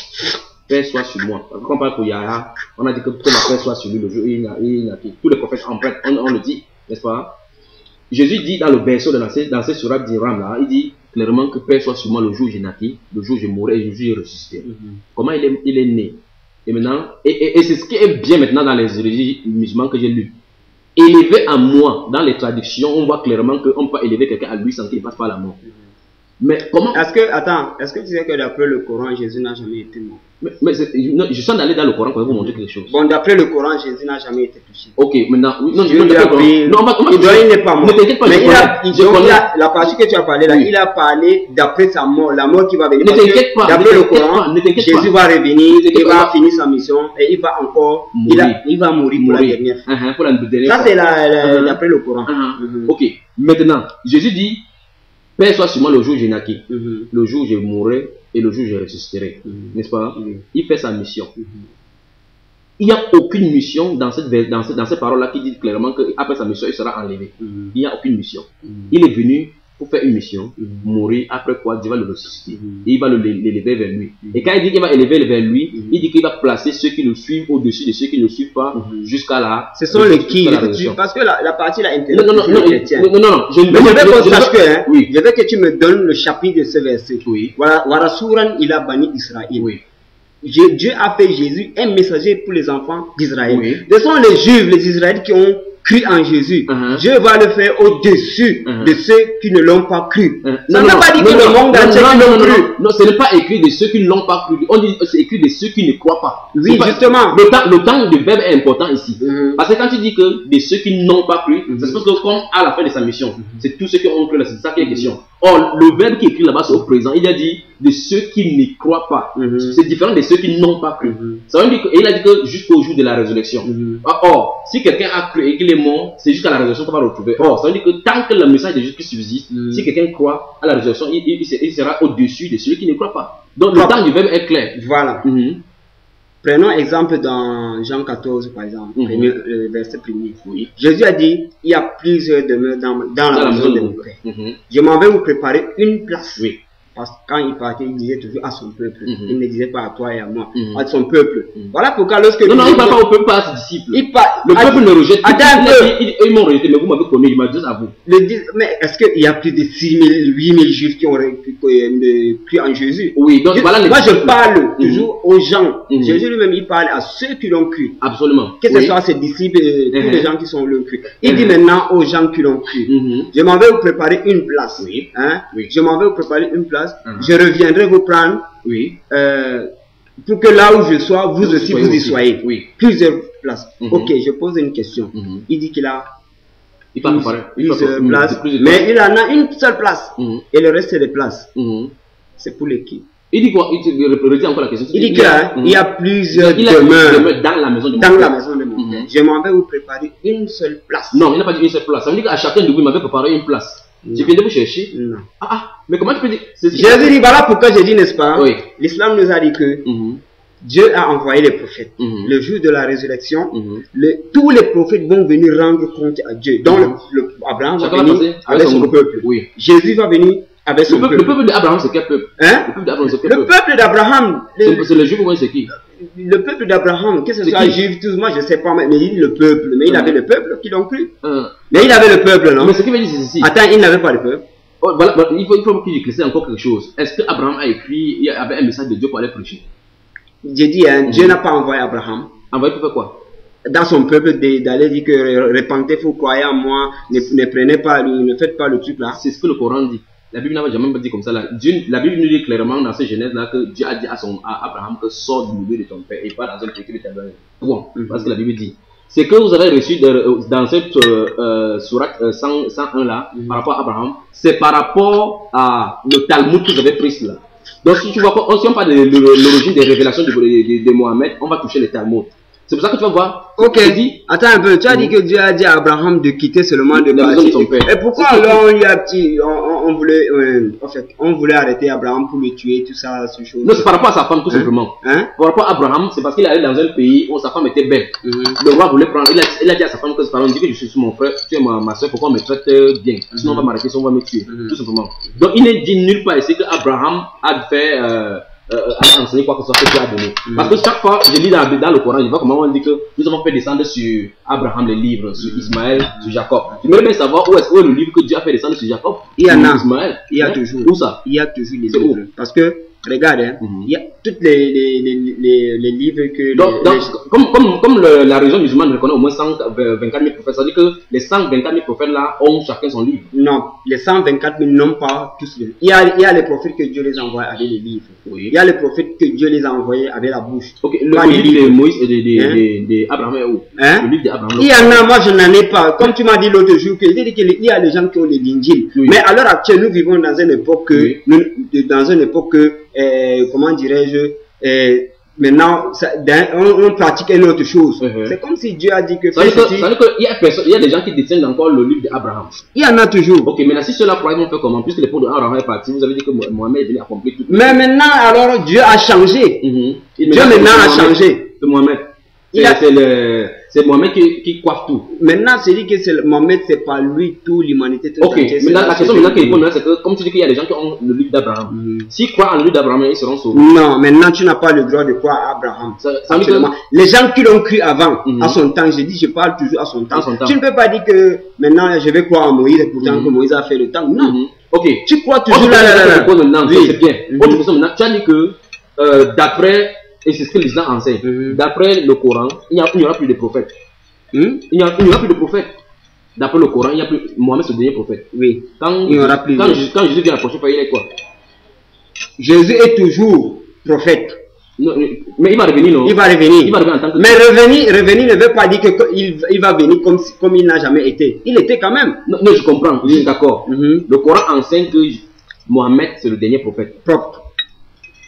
Père soit sur moi. Parce que Quand on parle pour Yahya, on a dit que que ma Père soit sur lui le jour où il n'a- il n'a- Tous les prophètes en prêtent, on, on le dit, n'est-ce pas? Jésus dit dans le berceau de l'ancien dans ce surat d'Iram là, il dit clairement que Père soit sur moi le jour où je naquis, le jour où je mourrai et le jour où je ressuscité. Mhm. Comment il est, il est né? Et maintenant, et, et- et c'est ce qui est bien maintenant dans les religions musulmanes que j'ai lu. Élevé à moi, dans les traductions, on voit clairement qu'on peut élever quelqu'un à lui sans qu'il passe par la mort. Mais comment Est-ce que, attends, est-ce que tu sais que d'après le Coran, Jésus n'a jamais été mort? Mais, mais non, Je suis en d'aller dans le Coran pour vous montrer quelque chose. Bon, d'après le Coran, Jésus n'a jamais été touché. Ok, maintenant. oui, Non, Dieu non, lui a d'accord. pris- Non, on il, n'est pas mort. Ne t'inquiète pas, Mais je il a, connais. il- Je donc, connais. il a- la partie que tu as parlé là, Oui. il a parlé d'après sa mort, la mort qui va venir. Ne t'inquiète pas, D'après le Coran, pas, Jésus va revenir, il va finir sa mission et il va encore, il, a- il va mourir pour la dernière fois. Uh-huh, pour la dernière Ça, c'est Mhm. d'après le Coran. Uh-huh. Ok, maintenant, Jésus dit Père soit sur moi le jour où je naquis, Mhm. le jour où je mourrai et le jour je ressusciterai. Mhm. N'est-ce pas? Oui. Il fait sa mission. Mhm. Il n'y a aucune mission dans cette, dans cette, dans cette parole-là qui dit clairement qu'après sa mission, il sera enlevé. Il n'y a aucune mission. Il est venu pour faire une mission, Mhm. mourir, après quoi Dieu va le ressusciter. Mhm. Et il va le- l'élever vers lui. Et quand il dit qu'il va élever vers lui, Mhm. il dit qu'il va placer ceux qui le suivent au-dessus de ceux qui ne le suivent pas Mhm. jusqu'à la. Ce sont les qui. Parce que la, la partie là Non, intéressante, non, non, non, non, non, non, je ne veux hein, Oui. je veux que tu me donnes le chapitre de ce verset. Oui. Voilà, voilà, Souran, il a banni Israël. Oui. Dieu, a fait Jésus un messager pour les enfants d'Israël. Ce sont les Juifs, les Israélites qui ont cru en Jésus. Uh-huh. Dieu va le faire au-dessus Uh-huh. de ceux qui ne l'ont pas cru. Ça ne veut pas dire que le monde entier l'ont cru. non, ce n'est pas écrit de ceux qui ne l'ont pas cru. On dit c'est écrit de ceux qui ne croient pas. Oui, justement. Le temps, le temps de verbe est important ici. Mhm. Parce que quand tu dis que de ceux qui n'ont pas cru, Mhm. c'est parce que comme à la fin de sa mission, c'est tous ceux qui ont cru, là, c'est ça qui est question. Or, le verbe qui est écrit là-bas, c'est au présent. Il a dit de ceux qui ne croient pas. Mhm. C'est différent de ceux qui n'ont pas cru. Mhm. Ça veut dire que, et il a dit que jusqu'au jour de la résurrection. Mhm. Ah, Or, si quelqu'un a cru et qu'il est mort, c'est jusqu'à la résurrection qu'on va le retrouver. Or, ça veut dire que tant que le message de Jésus subsiste, si quelqu'un croit à la résurrection, il, il- il se- il sera au-dessus de celui qui ne croit pas. Donc, le temps du verbe est clair. Voilà. Prenons exemple dans Jean 14, par exemple, Mhm. premier, euh, verset premier. Oui. Jésus a dit, il y a plusieurs demeures dans, dans la, maison de mon Père. Mhm. Je m'en vais vous préparer une place. Oui. Parce que quand il partait, il disait toujours à son peuple. Mhm. Il ne disait pas à toi et à moi, Mhm. à son peuple. Mhm. Voilà pourquoi lorsque... Non, non, il ne parle pas au peuple, pas à ses disciples. il parle- Le peuple ne rejette pas. Ils, ils m'ont rejeté, mais vous m'avez connu, il m'a dit à vous. le mais est-ce qu'il y a plus de 6 000, 8 000 juifs qui ont euh, cru en Jésus? Oui, donc Je- voilà les Moi, je parle toujours aux gens. Jésus lui-même, il parle à ceux qui l'ont cru. Absolument. Que ce Oui. soit ses disciples, euh, tous les gens qui sont l'ont cru. Il dit maintenant aux gens qui l'ont cru. Je m'en vais vous préparer une place. Oui. Hein? Oui. Je m'en vais vous préparer une place. Mhm. Je reviendrai vous prendre Oui. euh, pour que là où je sois, vous Vous aussi vous y aussi. soyez. Oui. Plusieurs places. Mhm. Ok, je pose une question. Mhm. Il dit qu'il a Il parle plusieurs places, Plusieurs mais il en a une seule place. Et le reste des places, c'est pour l'équipe. Il dit quoi? Il dit- encore la question. Il dit qu'il a- il y a plusieurs il a demeures demeures dans la maison de mon dans la maison de mon père. Je m'en vais vous préparer une seule place. Non, il n'a pas dit une seule place. Ça veut dire qu'à chacun de vous, il m'avait préparé une place. Non. viens de vous chercher. Non. Ah, ah, mais comment tu peux dire? Jésus dit, voilà pourquoi j'ai dit, n'est-ce pas? Oui. L'islam nous a dit que Mhm. Dieu a envoyé les prophètes. Mhm. Le jour de la résurrection, Mhm. le- tous les prophètes vont venir rendre compte à Dieu. Donc, le, Abraham va Chacun va venir avec son peuple. Oui. Jésus va venir avec son Le peuple, peuple. le peuple d'Abraham, c'est quel peuple? Hein? Le peuple d'Abraham, c'est quel Le peuple? peuple d'Abraham, C'est le ou bien c'est qui? Le peuple d'Abraham, que ce C'est soit juif, tous, moi je sais pas, mais il dit le peuple. Mais il avait le peuple qui l'ont cru. Mais il avait le peuple, non? Mais ce qui veut dire, c'est ceci. Attends, il n'avait pas de peuple. Oh, voilà, il faut, il faut que j'éclaircisse encore quelque chose. Est-ce que Abraham a écrit, il y avait un message de Dieu pour aller prêcher? J'ai dit, hein. Dieu n'a pas envoyé Abraham Envoyé pour faire quoi? Dans son peuple d'aller dire que répentez, vous croyez en moi, ne, ne prenez pas, le- ne faites pas le truc là. C'est ce que le Coran dit. La Bible n'a jamais dit comme ça. Là. Dieu, la Bible nous dit clairement dans ces Genèse-là que Dieu a dit à, son, à Abraham que sors du milieu de ton père et pas dans un pays de tabernacle. Point. Mhm. Parce que la Bible dit. C'est que vous avez reçu de- dans cette euh, euh, sourate euh, 100 101 là, Mhm. par rapport à Abraham, c'est par rapport à le Talmud que vous avez pris là. Donc si tu vois, si on parle de l'origine des révélations de, de, de- de Mohamed, on va toucher le Talmud. C'est pour ça que tu vas voir. Ok, dit, attends un peu, tu as dit Mhm. que Dieu a dit à Abraham de quitter seulement de partir. de son père. Et pourquoi alors on lui a petit, on, on- on voulait, euh, en fait, on voulait arrêter Abraham pour le tuer, tout ça, ce chose. non, c'est par rapport à sa femme tout Hein? simplement. Hein? Par rapport à Abraham, c'est parce qu'il allait dans un pays où sa femme était belle. Mhm. Le roi voulait prendre, il a, il a dit à sa femme que par exemple, dit que je suis mon frère, tu es ma, ma soeur, pourquoi on me traite euh, bien? Sinon on va m'arrêter, sinon on va me tuer, Mhm. tout simplement. Donc il n'est dit nulle part ici que Abraham a fait, euh, euh, a enseigné quoi que ce soit que Dieu a donné. Mhm. Parce que chaque fois, je lis dans, dans le Coran, je vois comment on dit que nous avons fait descendre sur Abraham les livres, sur Ismaël, sur Jacob. Tu aimerais bien savoir où est, où est le livre que Dieu a fait descendre sur Jacob? Il y en a. Ismaël. Il y a toujours. Où ça? Il y a toujours où? livres. Parce que regarde, hein, Mhm. il y a toutes les, les, les, les, les livres que les- Donc, donc, les- comme, comme, comme le- la religion musulmane reconnaît au moins 124 000 prophètes, ça veut dire que les 124 000 prophètes là ont chacun son livre. non, les 124 000 n'ont pas tous les il y, a, il y a les prophètes que Dieu les envoie avec les livres. Oui. Il y a les prophètes que Dieu les a envoyés avec la bouche. Ok, le, le les livre de. Moïse et de, de, Hein? de, de Abraham est où? Hein? Le livre d'Abraham. Il y en a, moi je n'en ai pas. Comme tu m'as dit l'autre jour, que, il dit qu'il y a des gens qui ont des linguines. Oui. Mais à l'heure actuelle, nous vivons dans une époque que, Oui. nous- dans une époque que, euh, comment dirais-je, euh, maintenant, ça- on, on pratique une autre chose. Mhm. C'est comme si Dieu a dit que, Ça veut dire qu'il y a personne- il y a des gens qui détiennent encore le livre d'Abraham. Il y en a toujours. Ok, maintenant si ceux-là croient, ils faire comment? Puisque l'époque d'Abraham est parti, vous avez dit que Mo- Mohamed est venu accomplir tout. Mais maintenant, alors, Dieu a changé. Mhm. Et Dieu maintenant a changé. C'est Mohamed. Il C'est a- c'est le- c'est Mohamed qui, qui coiffe tout. Maintenant, c'est dit que c'est Mohamed, c'est pas lui, tout l'humanité. tout Ok, maintenant la question que- maintenant qui est posée, c'est que comme tu dis qu'il y a des gens qui ont le livre d'Abraham, Mhm. s'ils croient en le livre d'Abraham, ils seront sauvés. Non, maintenant tu n'as pas le droit de croire à Abraham. Ça- ça. Les gens qui l'ont cru avant, Mhm. à son temps, je dis, je parle toujours à son temps. À son temps. Tu ne peux pas dire que maintenant je vais croire en Moïse, pourtant Mhm. que Moïse a fait le temps. Non. Mhm. Ok. Tu crois Autre toujours là, question là, que là, je là. pose maintenant, Oui. c'est bien. Mhm. Autre question maintenant, tu as dit que euh, d'après, et c'est ce que l'islam enseigne, Mhm. d'après le Coran, il n'y aura plus de prophètes. Hmm? Il n'y aura plus de prophètes. D'après le Coran, il n'y a plus. Mohamed, c'est le dernier prophète. Oui. Quand, Il aura plus quand, de- Jésus- quand Jésus vient la prochaine fois, il est quoi? Jésus est toujours prophète. Non, Mais il va revenir, non? Il va revenir. Il va revenir en tant que. Mais revenir, revenir ne veut pas dire qu'il il va venir comme, comme il n'a jamais été. Il était quand même Non, non, je comprends, je suis d'accord. Mhm. Le Coran enseigne que Mohamed, c'est le dernier prophète. propre.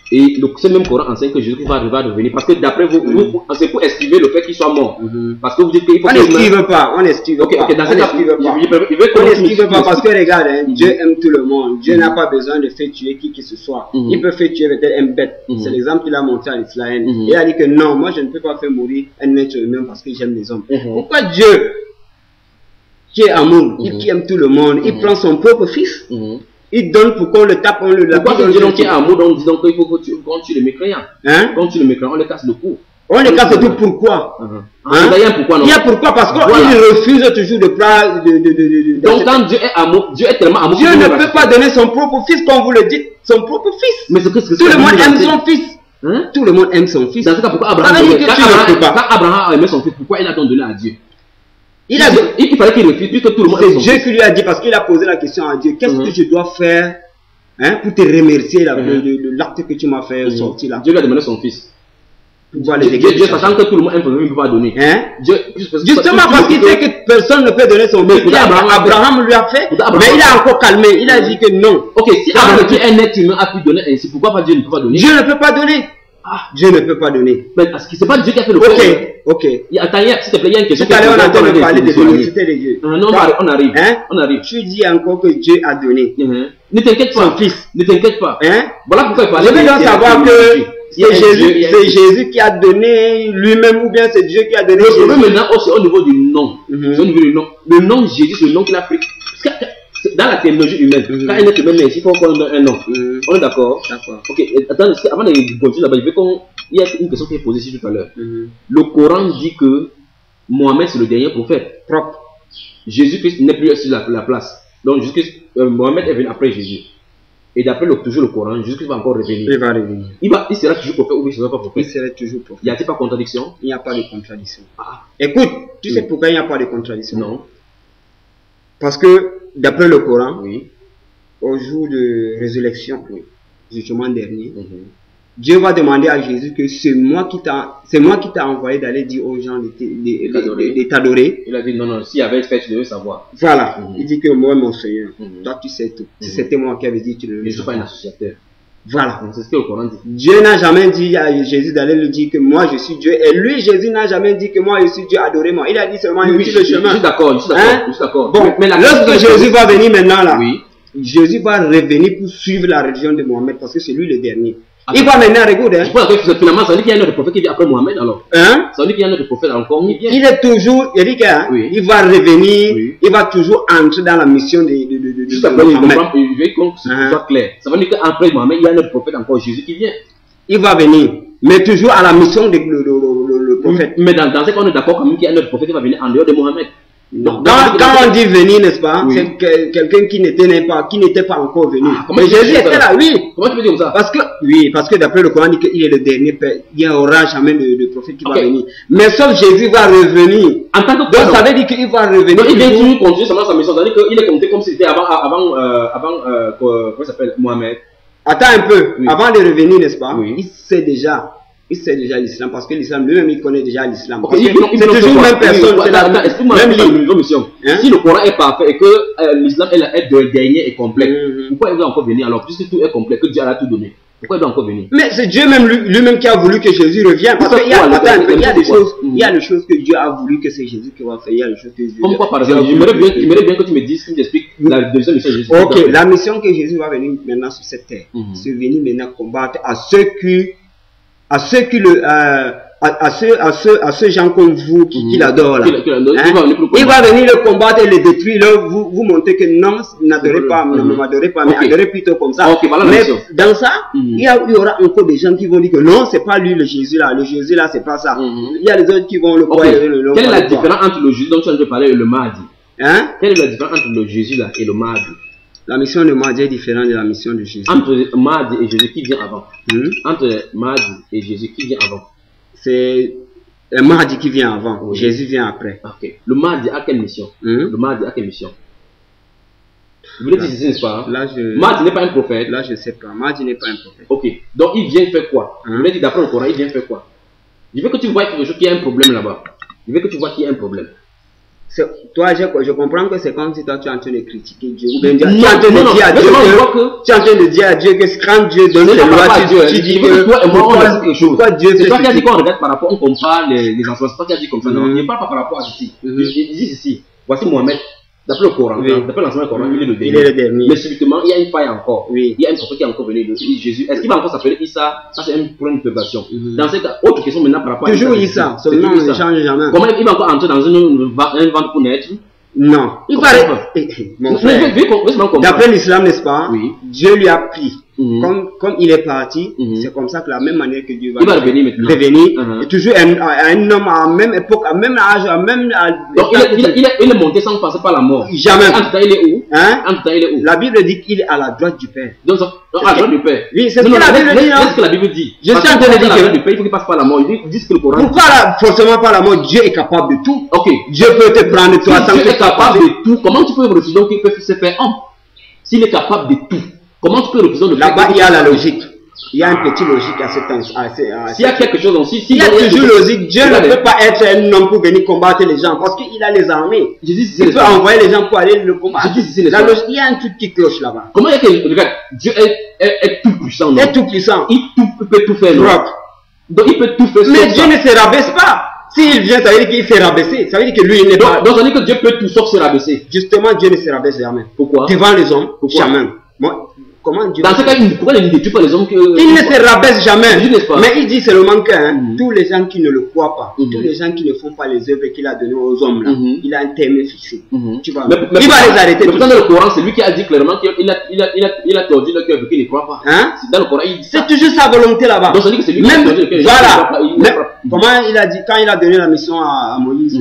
Et le, ce même Coran enseigne que Jésus va, va revenir. Parce que d'après vous, c'est pour esquiver le fait qu'il soit mort. Mhm. Parce que vous dites qu'il faut On n'esquive pas, on n'esquive pas. dans on n'esquive pas. il- il veut- il veut On n'esquive pas parce que regarde, hein, Mhm. Dieu aime tout le monde. Dieu Mhm. n'a pas besoin de faire tuer qui que ce soit. Mhm. Il peut faire tuer peut-être un bête. Mhm. C'est l'exemple qu'il a montré à l'Israël. Mhm. Il a dit que non, moi je ne peux pas faire mourir un être humain parce que j'aime les hommes. Mhm. Pourquoi Dieu, qui est amour, Mhm. qui aime tout le monde, il Mhm. prend son propre fils, Mhm. Il donne pour qu'on le tape, on le lapide, Pourquoi ce Dieu le donc amour, donc qu'il faut que tu, quand tu le mécréant Hein? Quand tu le mécréant, on le casse le cou. On le casse tout pourquoi? Mhm. Hein? D'ailleurs, pourquoi non? Il y a pourquoi? Parce qu'il Voilà. refuse toujours de de- Donc quand Dieu est amour, Dieu est tellement amour. Dieu ne peut pas donner son propre fils, comme vous le dites, son propre fils. Mais c'est que Tout le monde aime son fils. Hein? Tout le monde aime son fils. Dans ce cas, pourquoi Abraham, quand, tu Abraham, a aimé son fils, pourquoi il a donné à Dieu? Il a, il, il fallait qu'il refuse, puisque tout le monde c'est Dieu fils. qui lui a dit, parce qu'il a posé la question à Dieu, qu'est-ce Mhm. que je dois faire hein, pour te remercier Mhm. de, l'acte que tu m'as fait Mhm. sortir là? Dieu lui a demandé son fils. Dieu, Dieu, du sachant que tout le monde aime il ne peut pas donner. Hein? Dieu, Justement parce qu'il sait que personne ne peut donner son pourtant Abraham, lui a fait, Abraham- mais il a encore calmé. Il a dit que non. Ok, si Abraham, mais qui est un être humain, a pu donner ainsi, pourquoi pas Dieu ne peut pas donner? Dieu ne peut pas donner. Ah. Dieu ne peut pas donner. Mais parce que c'est pas Dieu qui a fait le fait. Ok, ok. Attends, s'il te plaît, il y a une question. Tout à l'heure, on entendu on parler de l'unicité de Dieu. Non, on arrive, on arrive. Hein? On arrive. Tu dis encore que Dieu a donné Mhm. Ne t'inquiète son pas. fils. Ne t'inquiète pas. Hein? Voilà pourquoi il fallait. Je veux donc savoir que c'est Jésus, c'est. Jésus qui a donné lui-même ou bien c'est Dieu qui a donné Le problème Jésus. maintenant, oh, c'est au niveau du nom. Mhm. C'est au niveau du nom. Le nom Jésus, c'est le nom qu'il a pris. Dans la terminologie humaine, Mhm. quand un être humain naît ici, il faut qu'on donne un nom. On est d'accord D'accord. Ok, attends, avant de continuer là-bas, je veux qu'on. Il y a une question qui est posée ici tout à l'heure. Le Coran dit que Mohamed, c'est le dernier prophète. Propre. Jésus-Christ n'est plus sur la, la place. Donc, Jésus-Christ, euh, Mohamed est venu après Jésus. Et d'après le, toujours le Coran, Jésus-Christ va encore revenir. Il va revenir. Il, va, il sera toujours prophète ou il ne sera pas Il prophète. serait toujours prophète. Y a-t-il pas contradiction? Il n'y a pas de contradiction. Ah, Écoute, tu sais pourquoi il n'y a pas de contradiction? Non. Parce que d'après le Coran, Oui. au jour de résurrection, jugement dernier, Mhm. Dieu va demander à Jésus que c'est moi qui t'a, c'est moi qui t'a envoyé d'aller dire aux gens de, T'adorer. Il a dit non, non, s'il avait fait, tu devais savoir. Voilà. Mhm. Il dit que moi, mon Seigneur, Mhm. toi tu sais tout. Si c'était moi qui avais dit, tu ne Je le ne suis pas un associateur. Voilà. C'est ce que le Coran dit. Dieu n'a jamais dit à Jésus d'aller lui dire que moi je suis Dieu. Et lui, Jésus n'a jamais dit que moi je suis Dieu, adorez-moi. Il a dit seulement, Oui, je le je- chemin. suis d'accord, je suis d'accord. Hein? je suis d'accord. Bon, Mais lorsque Jésus va venir maintenant là, Oui. Jésus va revenir pour suivre la religion de Mohamed parce que c'est lui le dernier. Il va maintenant, regarde, Je hein. pense que finalement, ça veut dire qu'il y a un autre prophète qui vient après Mohamed alors? Hein? Ça veut dire qu'il y a un autre prophète encore vient. Il est toujours, il dit hein, Oui. il va revenir, Oui. il va toujours entrer dans la mission de, de, de, de, de- Juste de après, il Mohamed. il veut qu'on Hein. soit clair. Ça veut dire qu'après Mohamed, il y a un autre prophète encore, Jésus qui vient. Il va venir, mais toujours à la mission de le, le, le, le- le prophète. Mais dans, dans ce cas, on est d'accord quand même qu'il y a un autre prophète qui va venir en dehors de Mohamed. Non. Quand, on dit venir, n'est-ce pas Oui. C'est que- quelqu'un qui n'était pas, qui n'était pas encore venu. Ah, Mais Jésus était là, oui. Comment tu peux dire comme ça? Parce que, oui, parce que d'après le Coran, il est le dernier, père. il n'y aura jamais de, de prophète qui va venir. Mais sauf Jésus va revenir. En tant que Donc ça veut dire qu'il va revenir. Donc, il toujours continuer seulement sa mission. C'est-à-dire qu'il est compté comme si c'était avant, avant, euh, avant euh, comment ça s'appelle? Mohamed. Attends un peu, Oui. avant de revenir, n'est-ce pas Oui. Il sait déjà, il sait déjà l'islam, parce que l'islam lui-même, il connaît déjà l'islam. C'est toujours la même personne, la même la mission. Hein? Si le Coran est parfait et que euh, l'islam est, est de dernier et complet, Mhm. pourquoi il doit encore venir alors? Puisque tout est complet, que Dieu a tout donné. Pourquoi il doit encore venir Mais c'est Dieu même lui- lui-même qui a voulu que Jésus revienne. Parce qu'il y a, quoi, attends il y a des choses, il y a des choses que Dieu a voulu que c'est Jésus qui va faire, il y a des choses que Dieu Comme quoi, par exemple J'aimerais bien, j'aimerais bien que tu me dises, tu m'expliques la deuxième mission de Jésus. Ok, la mission que Jésus va venir maintenant sur cette terre, c'est venir maintenant combattre à ceux qui, à ceux qui le, euh, à, à ceux, à ceux, à ceux gens comme vous qui, qui Mhm. l'adorent là. Qui- qui l'adorent, Hein? il va venir le combattre. et le détruire. Là, vous, vous montrez que non, n'adorez pas, ne Mhm. m'adorez pas, mais Ok. adorez plutôt comme ça. Ok, voilà mais dans ça, Mhm. il, y a- il y aura encore des gens qui vont dire que non, c'est pas lui le Jésus là, le Jésus là, c'est pas ça. Mhm. Il y a des autres qui vont le croire. le- le- quelle est la différence entre le Jésus dont tu de parler et le Mahdi Hein? Quelle est la différence entre le Jésus là et le Mahdi La mission de Mahdi est différente de la mission de Jésus. Entre Mahdi et Jésus, qui vient avant Hmm? Entre Mahdi et Jésus, qui vient avant C'est un Mahdi qui vient avant, Oui. Jésus vient après. Ok. Le Mahdi a quelle mission? Hmm? Le Mahdi a quelle mission? Vous voulez dire ceci, n'est-ce pas? Là, je, Mahdi n'est pas un prophète. là, je sais pas. Mahdi n'est pas un prophète. Ok. Donc il vient faire quoi? Vous voulez dire d'après le Coran, il vient faire quoi? Je veux que tu vois quelque chose qui a un problème là-bas. Je veux que tu vois qu'il y a un problème. Toi, je, je comprends que c'est comme si toi tu es en train de critiquer Dieu. Ou bien tu es en train de dire à Dieu je que, tu es en train de dire à Dieu que quand Dieu donne Ce ses lois, Dieu. tu, tu dis Je que que toi et moi, on a quelque chose. Dieu C'est toi qui as dit qu'on regarde par rapport, on compare les, les enfants. C'est toi qui as dit comme ça. Non, Mhm. il ne parle pas par rapport à ceci. Il dit ceci. Voici Mohamed. D'après le Coran, Oui. d'après l'enseignement Coran, il est le dernier. Mais subitement, il y a une faille encore. Oui. Il y a un prophète qui est encore venu, le Jésus. Est-ce qu'il va encore s'appeler Issa Ça, c'est pour une interrogation. Mhm. Dans ce cas, autre question maintenant par rapport Toujours à Issa, c'est son nom toujours ne Issa. change jamais. Comment il va encore entrer dans une, un ventre pour naître Non. Il paraît. Eh, eh, d'après l'islam, n'est-ce pas Oui. Dieu lui a pris. Mhm. Comme, comme il est parti, Mhm. c'est comme ça que la même manière que Dieu va, Il va revenir maintenant. revenir, Mhm. et toujours un, un homme à la même époque, à même âge, à même à- Donc, il est, il, est, il, monté sans passer par la mort. Jamais. Entre temps, il est où? Hein? Entre temps, il est où? La Bible dit qu'il est à la droite du Père. Donc, donc, à la droite du Père. Oui, c'est ce Non, que la Bible dit, hein. laisse ce que la Bible dit. Je suis en train de dire la que- droite du Père, il faut qu'il passe par la mort. Ils disent que le Coran. Pourquoi là, forcément par la mort, Dieu est capable de tout Ok. Dieu peut te prendre toi Si Dieu est capable de tout, comment tu peux refuser qu'il peut se faire homme? S'il est capable de tout, comment tu peux refuser le fait Là-bas, il y a la logique. Il y a un petit logique à cet instant. S'il y a quelque chose aussi, si Il y a toujours logique. Dieu ne peut pas être un homme pour venir combattre les gens parce qu'il a les armées. Jésus, Il peut envoyer les gens pour aller le combattre. La logique, il y a un truc qui cloche là-bas. Comment a que, regarde, Dieu est, tout puissant, Il est tout puissant. Il peut tout faire. Donc il peut tout faire. Mais Dieu ne se rabaisse pas. S'il vient, ça veut dire qu'il s'est rabaissé. Ça veut dire que lui, il n'est pas. Donc, donc ça veut dire que Dieu peut tout sauf se rabaisser. Justement, Dieu ne se rabaisse jamais. Pourquoi? Devant les hommes, Pourquoi? jamais. Moi, comment Dieu Dans ce cas, il- pourquoi il ne détruit pas les hommes que. Il ne se rabaisse jamais. Oui, n'est-ce pas? Mais il dit seulement que hein, Mhm. tous les gens qui ne le croient pas, Mhm. tous les gens qui ne font pas les œuvres qu'il a données aux hommes, là, Mhm. il a un terme fixé. Tu vois, Mais, mais il va les arrêter. Mais tous. pourtant, dans le Coran, c'est lui qui a dit clairement qu'il a, il a, il a, il a, il a tordu le cœur de qui ne croit pas. Hein? C'est Dans le Coran, il dit. C'est toujours sa volonté là-bas. Donc ça dire que c'est lui qui a Même, tordu le cœur. voilà. Il ne Mais croit pas. comment il a dit, quand il a donné la mission à, à Moïse,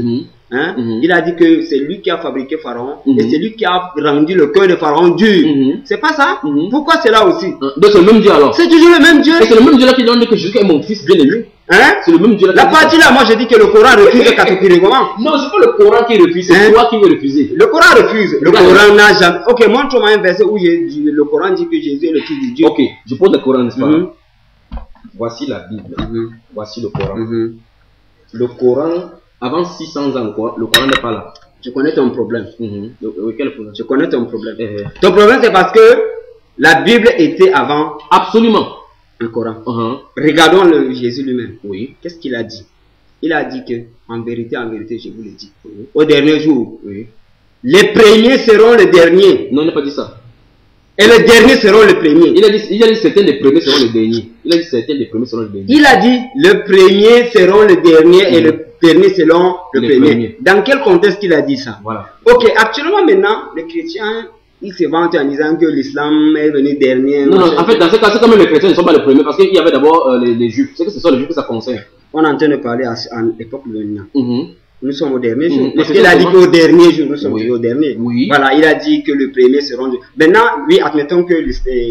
Mhm. hein, Mhm. il a dit que c'est lui qui a fabriqué Pharaon Mhm. et c'est lui qui a rendu le cœur de Pharaon dur. Mhm. C'est pas ça? Mhm. Pourquoi c'est là aussi? Donc c'est le même Dieu alors. C'est toujours le même Dieu. Et c'est le même Dieu là qui donne que Jésus est mon fils bien aimé. Hein? C'est le même Dieu là La partie là, moi je dis que le Coran refuse catégoriquement. Non, c'est pas le Coran qui refuse, c'est Hein? toi qui es refusé. Le Coran refuse. Le. Coran n'a jamais. Ok, montre-moi un verset où le Coran dit que Jésus est le fils de Dieu. Ok, je pose le Coran, n'est-ce pas? Mhm. Voici la Bible. Mhm. Voici le Coran. Mhm. Le Coran, avant 600 ans, le Coran, le Coran n'est pas là. Je connais ton problème. Mhm. Le- quel Je connais ton problème. Eh, eh. Ton problème, c'est parce que la Bible était avant Absolument. un Coran. Mhm. Regardons le Jésus lui-même. Oui. Qu'est-ce qu'il a dit? Il a dit que, en vérité, en vérité, je vous le dis, au dernier jour, Oui. les premiers seront les derniers Non, il n'a pas dit ça. Et les derniers seront les premiers. Il a dit, il a dit certains des premiers seront les derniers. Il a dit certains des premiers seront les derniers. Il a dit le premier seront les derniers et le dernier selon le Les premier. premiers. Dans quel contexte il a dit ça? Voilà. Ok, actuellement maintenant, les chrétiens, ils se vantent en disant que l'islam est venu dernier. Non, non, en fait, dans ce cas, c'est quand même les chrétiens ne sont pas les premiers parce qu'il y avait d'abord euh, les, les juifs. C'est que ce sont les juifs que ça concerne. On est en train de parler à, à l'époque de maintenant. Mhm. Nous sommes au dernier jour. Mhm. Parce qu'il a dit qu'au dernier jour, nous sommes Oui. au dernier. Oui. Voilà, il a dit que le premier seront. Maintenant, oui, admettons que euh,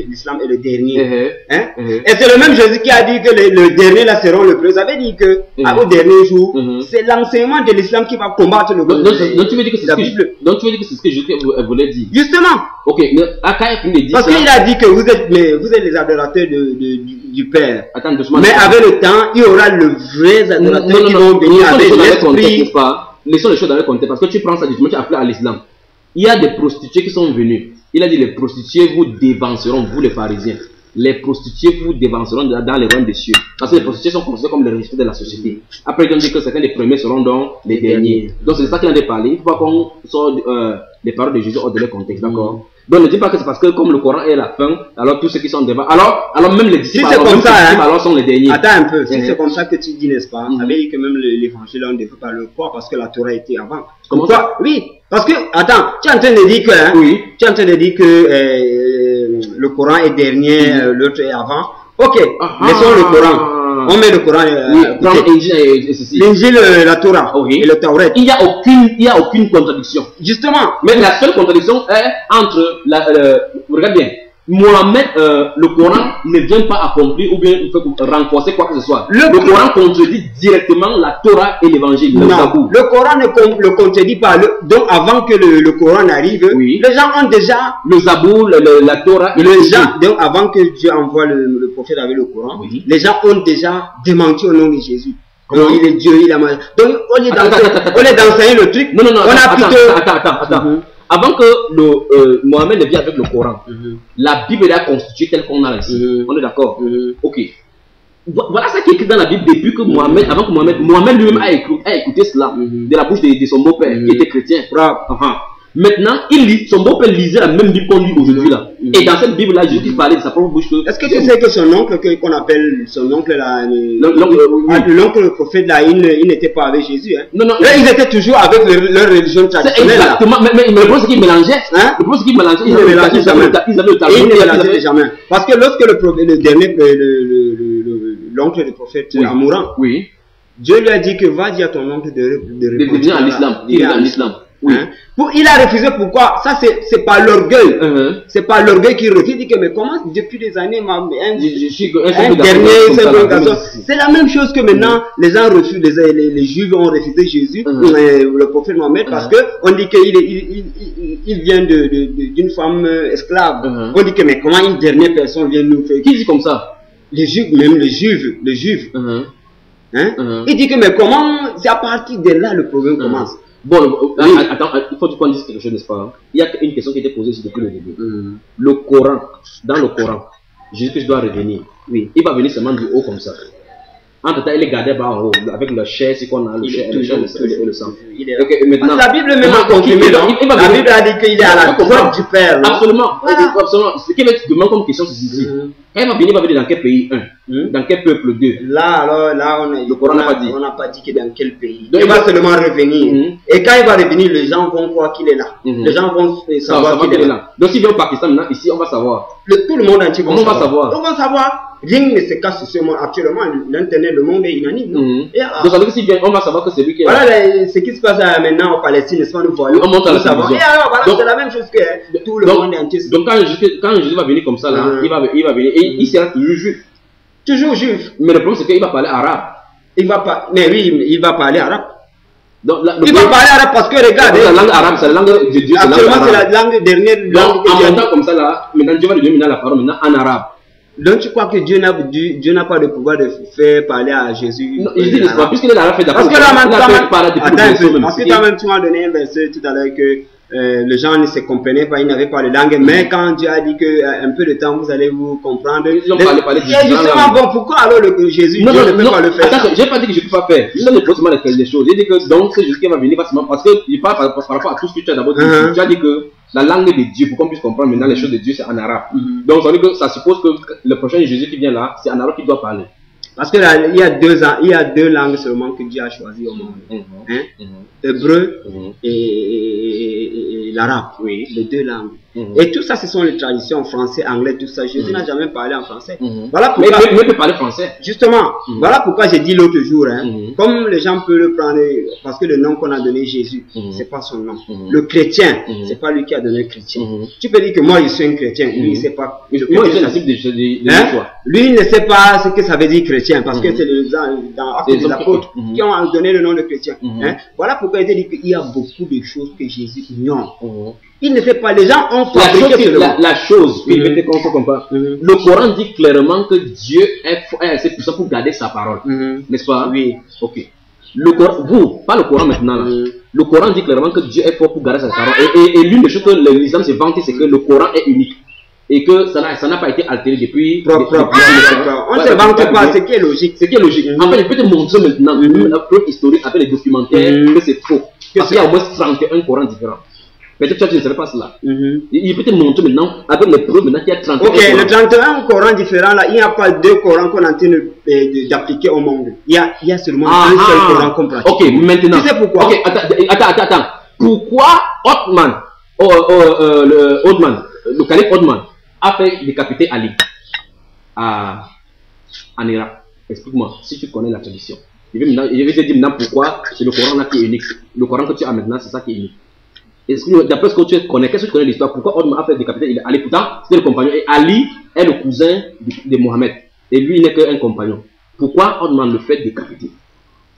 l'islam est le dernier. Eh, Hein? eh. Et c'est le même Jésus qui a dit que le, le dernier là seront le premier. Vous avez dit que à- au dernier jour, c'est l'enseignement de l'islam qui va combattre le Donc, donc, donc tu veux dire que c'est ce que donc tu veux dire ce que voulait dire? Justement, Ok, mais ah, quand il de dire parce ça, qu'il a dit que vous êtes, mais vous êtes les adorateurs de, de- du, du Père. attends doucement. Mais avec le temps, il y aura le vrai non, non, adorateur qui non, vont non, venir avec l'esprit. Laissons les choses dans le contexte, parce que tu prends ça justement, tu appelles à l'islam. Il y a des prostituées qui sont venues. Il a dit les prostituées vous dévanceront, vous les pharisiens. Les prostituées vous dévanceront dans dans les royaumes des cieux. Parce que les prostituées sont considérées comme les riches de la société. Après, ils ont dit que certains des premiers seront donc les derniers. Donc c'est ça qu'il en a parlé. Il ne faut pas qu'on sorte euh, les paroles de Jésus hors de leur contexte, d'accord? Donc ne dis pas que c'est parce que comme le Coran est la fin, alors tous ceux qui sont devant. Alors, alors même les disciples, c'est alors, comme ça, hein. alors sont les derniers. Attends un peu, si Mhm. c'est comme ça que tu dis, n'est-ce pas Mhm. Ça veut dire que même le- l'évangile, on ne devait pas le croire parce que la Torah était avant. Comment Pourquoi Oui, parce que, attends, tu es en train de dire que, hein, Oui. tu es en train de dire que euh, le Coran est dernier, Mhm. euh, l'autre est avant. Ok, Ah, laissons le ah. Coran. On met le Coran. euh, l'Injil euh, la Torah et le Tauret. Il n'y a aucune, il y a aucune contradiction. Justement, Mais la seule contradiction est entre la, euh, regarde bien, Mohamed, euh, le Coran ne vient pas accomplir ou bien renforcer quoi que ce soit. Le Le, Coran- contredit directement la Torah et l'Évangile. le non, Zabour. le Coran ne con- le contredit pas. Le- donc, avant que le, le Coran arrive, Oui. les gens ont déjà Le le- la Torah et Les gens, donc avant que Dieu envoie le, prophète avec le Coran, Oui. les gens ont déjà démenti au nom de Jésus. Donc, il est Dieu, il a mal. Donc, au lieu Attends, d'enseigner le truc, Non, non, non, on a attends, plutôt. attends, attends, attends, attends. Mhm. Avant que le, euh, Mohamed ne vienne avec le Coran, Mhm. la Bible est constituée telle qu'on a ici. Mhm. On est d'accord Mhm. Ok. Vo- Voilà ce qui est écrit dans la Bible depuis que Mohamed, avant que Mohamed, Mohamed lui-même a, écou- a écouté cela de la bouche de, de son beau-père qui était chrétien. Bravo. Enfin, Maintenant, il lit, son beau-père lisait la même Bible qu'on lit aujourd'hui là. Mhm. Et dans cette Bible-là, Jésus parlait de sa propre bouche. Est-ce que tu sais que son oncle, qu'on appelle son oncle là, le- L'oncle, euh, oui. ah, prophète là, il, il n'était pas avec Jésus. Hein? Non, non, Là, ils étaient toujours avec le- leur religion traditionnelle. là. exactement. Mais, mais, mais le problème, c'est qu'ils mélangeaient. Hein? Le problème, c'est qu'ils mélangeaient. Ils ne mélangeaient jamais. ils avaient le il ne avaient- jamais. Parce que lorsque le, le dernier, le- l'oncle du prophète Oui. en mourant, Oui. Dieu lui a dit que va dire à ton oncle de, de, De devenir en islam. De devenir en islam. Oui. Hein? Pour- il a refusé pourquoi? Ça, c'est pas l'orgueil. Uh-huh. C'est pas l'orgueil qui refuse. Il dit que, mais comment depuis des années, ma, un, Je- je suis un un simple dernier, C'est la même chose que maintenant, les gens refusent, les, les, les juifs ont refusé Jésus, euh, le prophète Mohamed, parce que on dit qu'il il, il, il, il vient de, de- de- d'une femme euh, esclave. On dit que, mais comment une dernière personne vient nous faire? Qui dit comme ça? Les juifs, même les juifs, les juifs, Uh-huh. hein? Il dit que, mais comment, c'est à partir de là le problème commence. Bon, euh, Oui. attends, il faut qu'on dise quelque chose, n'est-ce pas hein? Il y a une question qui était posée depuis le début. Mhm. Le Coran, dans le Coran, Jésus-Christ doit revenir. Oui. Il va venir seulement du haut comme ça. Entre temps, il est gardé bas en haut, avec le chair, c'est qu'on a, le chair, le, chair, le, sang, le maintenant. La Bible même a confirmé, La Bible a dit qu'il est à la droite du Père, non Absolument. Voilà. Absolument. Ce qui va te demander comme question, c'est ceci. Quand il va venir, il va venir dans quel pays Un? Mhm. Dans quel peuple Deux? Là, alors, là, on a, Le Coran on n'a pas dit. On n'a pas dit que dans quel pays. Donc, il il va seulement revenir. Mhm. Et quand il va revenir, les gens vont croire qu'il est là. Mhm. Les gens vont savoir qu'il est là. Donc s'il vient au Pakistan maintenant, ici, on va savoir. Le- tout le monde entier va savoir On va savoir. Rien ne se ce monde. Actuellement, l'internet, le monde est unanime. non Mhm. Et, ah, Donc ça veut dire que s'il vient, on va savoir que c'est lui qui est là. voilà les- ce qui se passe euh, maintenant en Palestine, n'est-ce pas, nous voyons. On monte à la savons. Et alors, voilà, c'est la même chose que tout le donc, monde entier. Donc quand Jésus, quand Jésus va venir comme ça, là, Mhm. il, va, il va venir et il sera toujours juif. Toujours juif. Mais le problème c'est qu'il va parler arabe. Il va pas, mais oui, il va parler arabe. Donc la, le Il va parler arabe parce que regarde, la langue arabe, c'est la langue de Dieu, actuellement c'est la langue dernière langue Donc en montant comme ça là, maintenant Dieu va lui donner la parole maintenant en arabe. Donc tu crois que Dieu n'a Dieu, Dieu n'a pas le pouvoir de faire parler à Jésus Non, il dit n'est-ce pas, puisqu'il est l'arabe fait Parce d'accord. que là, il même, a quand fait même- parler depuis attends le un berceau peu, même. parce que quand même tu m'as donné un verset tout à l'heure que euh, les gens ne se comprenaient pas, ils n'avaient pas de langue, mais quand Dieu a dit que euh, un peu de temps vous allez vous comprendre. Ils ont parlé- parlé Et justement, bon, pourquoi alors le, Jésus Non, Dieu non, ne peut non, pas le faire? attends, j'ai pas dit que je peux pas faire. Je donne seulement les, choses. J'ai dit que donc c'est Jésus qui va venir parce que il parle par, par rapport à tout ce que tu as d'abord dit. Mhm. Tu as dit que la langue de Dieu, pour qu'on puisse comprendre maintenant les choses de Dieu, c'est en arabe. Mhm. Donc ça veut dire que ça suppose que le prochain Jésus qui vient là, c'est en arabe qu'il doit parler. Parce que là, il y a deux ans, il y a deux langues seulement que Dieu a choisi au monde. Mhm. Hein? Mhm. Hébreu Mhm. et- et l'arabe, Oui. les deux langues. Mhm. Et tout ça, ce sont les traditions français, anglais, tout ça. Jésus Mhm. n'a jamais parlé en français. Mhm. Voilà Mais, pourquoi, mais, mais peut parler français. justement, voilà pourquoi j'ai dit l'autre jour, hein, comme les gens peuvent le prendre, parce que le nom qu'on a donné Jésus, c'est pas son nom. Le chrétien, c'est pas lui qui a donné chrétien. Mhm. Tu peux dire que moi je suis un chrétien, lui il sait pas. Moi, je suis sensible de, de, de, Hein? choix. Lui il ne sait pas ce que ça veut dire chrétien parce que c'est les gens dans Actes Les des apôtres qui ont donné le nom de chrétien. Hein? Voilà pourquoi il dit qu'il y a beaucoup de choses que Jésus ignore. Il ne sait pas, les gens ont fabriqué la, la chose, se comprend. Mhm. Le Coran dit clairement que Dieu est, fo- est assez puissant pour garder sa parole. Mhm. N'est-ce pas? Oui. Ok. Le Coran, vous, pas le Coran maintenant là. Mhm. Le Coran dit clairement que Dieu est fort pour garder sa parole. Et, et, et l'une des choses que le- l'islam s'est vanté, c'est que le Coran est unique. Et que ça n'a pas été altéré depuis. Propre, propre. On Ouais, ne s'invente depuis- pas, ce qui est logique. Ce qui est logique. En fait, je peux te montrer maintenant, même la preuve historique avec les documentaires, que c'est faux. Que Parce qu'il y a au moins 31 Corans différents. Peut-être que toi, tu ne savais pas cela. Il il peut te montrer maintenant, avec les preuves, maintenant qu'il y a 31 Ok, le Corans. 31 Coran différent là, il n'y a pas deux Corans qu'on est en train de- d'appliquer au monde. Il y a, il y a seulement Ah, un seul ah. Coran qu'on pratique. Ok, maintenant. Tu sais pourquoi? Ok, attends, attends, attends, attends. Pourquoi Otman, oh, oh, euh, le Otman, le calife Otman, a fait décapiter Ali à, en Irak Explique-moi, si tu connais la tradition. Je vais, je vais te dire maintenant pourquoi c'est le Coran là qui est unique. Le Coran que tu as maintenant, c'est ça qui est unique. D'après ce que tu connais, qu'est-ce que tu connais de l'histoire? Pourquoi Otman a fait décapiter Ali Pourtant, c'était le compagnon. Et Ali est le cousin de, de Mohamed. Et lui, il n'est qu'un compagnon. Pourquoi Otman le fait décapiter?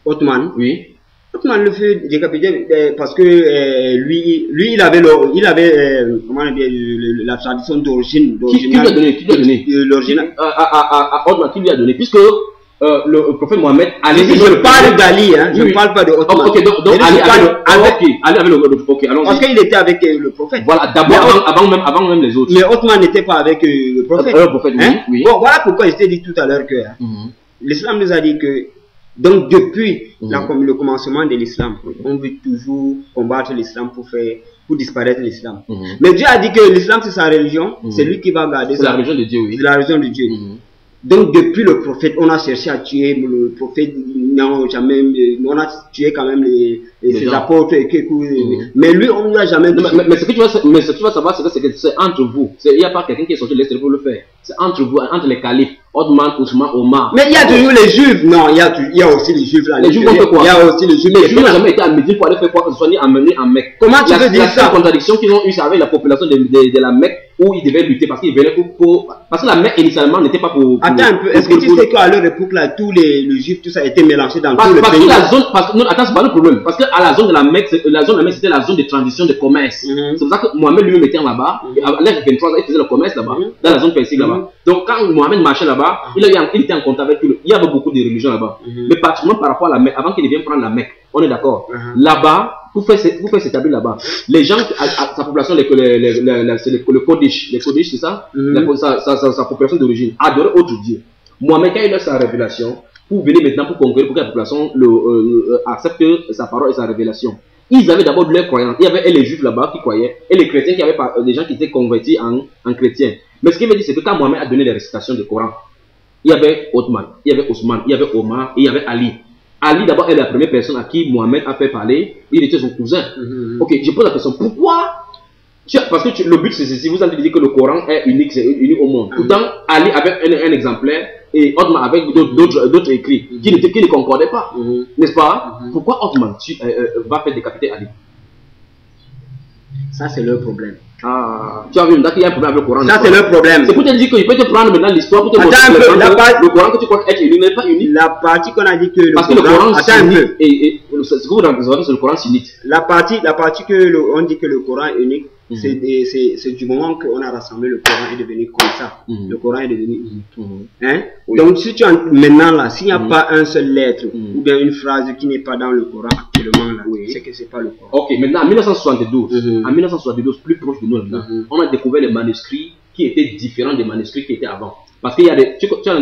Othman, Oui. Othman le fait décapiter euh, parce que euh, lui, lui, il avait, le, il avait euh, comment on dit, le- la tradition d'origine. Qui, qui lui a donné Qui lui a donné? L'original. à, à, à, à Otman, qui lui a donné? Puisque euh, le prophète Mohamed Je, dis, je parle d'Ali, hein, je Oui, ne oui. parle pas de Othman. Ok, donc, donc Ali avec- Ali avait le, Parce qu'il était avec euh, le prophète. Voilà, d'abord, avant, avant même, avant même les autres. Mais Othman n'était pas avec euh, le prophète. Le prophète, oui, Hein? oui. Bon, voilà pourquoi je t'ai dit tout à l'heure que hein, Mhm. l'islam nous a dit que, donc depuis Mhm. la- le commencement de l'islam, on veut toujours combattre l'islam pour faire, pour disparaître l'islam. Mhm. Mais Dieu a dit que l'islam c'est sa religion, Mhm. c'est lui qui va garder C'est la religion de Dieu, oui. C'est la religion de Dieu. Donc depuis le prophète, on a cherché à tuer le prophète, non jamais, on a tué quand même les, Les ses apôtres, et que- que- Mhm. mais lui on ne l'a jamais Non, touché. mais, ce que tu vas, mais ce que tu vas savoir, c'est que c'est entre vous. Il n'y a pas quelqu'un qui est sorti de l'extérieur pour le faire. C'est entre vous, entre les califes, Otman, Ousmane, Omar. Mais il y a toujours les juifs. Non, il y a, il y a aussi les juifs là. Les juifs ont fait quoi? Il y a aussi les juifs. Les Juifs n'ont jamais été à Médine pour aller faire quoi que ce soit ni amener en Mecque. Comment tu la, veux dire la ça? seule contradiction qu'ils ont eue, c'est avec la population de, de, de la Mecque où ils devaient lutter parce qu'ils venaient pour, pour- Parce que la Mecque initialement n'était pas pour. pour- Attends un peu. Est-ce que tu sais qu'à leur époque là, tous les, les juifs, tout ça a été mélangé dans Parce, tout le parce pays que la zone, parce non, attends, c'est pas le problème. Parce que à la zone de la Mecque, c'est- la zone de la Mecque, c'était la zone de transition de commerce. Mhm. C'est pour ça que Mohamed lui-même était là-bas. Et À l'âge de 23 ans, il faisait le commerce là-bas, Mhm. dans la zone persique là-bas. Donc quand Mohamed marchait là-bas, il, était en contact avec tout le. Il y avait beaucoup de religions là-bas. Mhm. Mais particulièrement par rapport à la Mecque, avant qu'il vienne prendre la Mecque, on est d'accord. Mhm. Là-bas, pour faire, s'é- pour faire s'établir là-bas, les gens, à, à sa population, les, les, les, le, Kodesh, les Kodesh, c'est ça? Mhm. La- sa, sa, sa, sa population d'origine, adorait autre Dieu. Mohamed, quand il a sa révélation, pour venir maintenant pour conquérir, pour que la population le, euh, euh, accepte sa parole et sa révélation. Ils avaient d'abord leurs croyants. Il y avait et les juifs là-bas qui croyaient, et les chrétiens qui avaient euh, des gens qui étaient convertis en, en chrétiens. Mais ce qu'il veut dire, c'est que quand Mohamed a donné les récitations du Coran, il y avait Othman, il y avait Ousmane, il y avait Omar, et il y avait Ali. Ali d'abord est la première personne à qui Mohamed a fait parler, il était son cousin. Mhm. Ok, je pose la question, pourquoi Parce que tu- le but c'est ceci, vous allez dire que le Coran est unique, c'est unique au monde. Pourtant, Ali avait un, un exemplaire et Othman avec d'autres- écrits qui, n'étaient- qui ne concordaient pas, Mhm. n'est-ce pas? Pourquoi Othman tu, euh, euh, va faire décapiter Ali? Ça, c'est leur problème. ah, Tu as vu, donc il y a un problème avec le Coran. Ça, c'est leur problème. C'est pour te dire qu'il peut te prendre maintenant l'histoire pour te montrer que le, la Coran, base- le Coran que tu crois être unique n'est pas unique? La partie qu'on a dit que le Parce que le Coran. Coran Attends un peu. sunnite, et, et, ce que vous avez c'est le Coran sunnite. La partie, la partie que le- on dit que le Coran est unique, Mhm. c'est du moment qu'on a rassemblé le Coran est devenu comme ça. Mhm. Le Coran est devenu unique. Mhm. Hein? Oui. Donc si tu en, maintenant là, s'il n'y a Mhm. pas un seul lettre ou bien une phrase qui n'est pas dans le Coran actuellement là, Oui. c'est que c'est pas le Coran. Ok, maintenant en 1972, Mhm. en 1972, plus proche de nous maintenant, Mhm. on a découvert les manuscrits qui étaient différents des manuscrits qui étaient avant. Parce qu'il y a des. tu- tu as-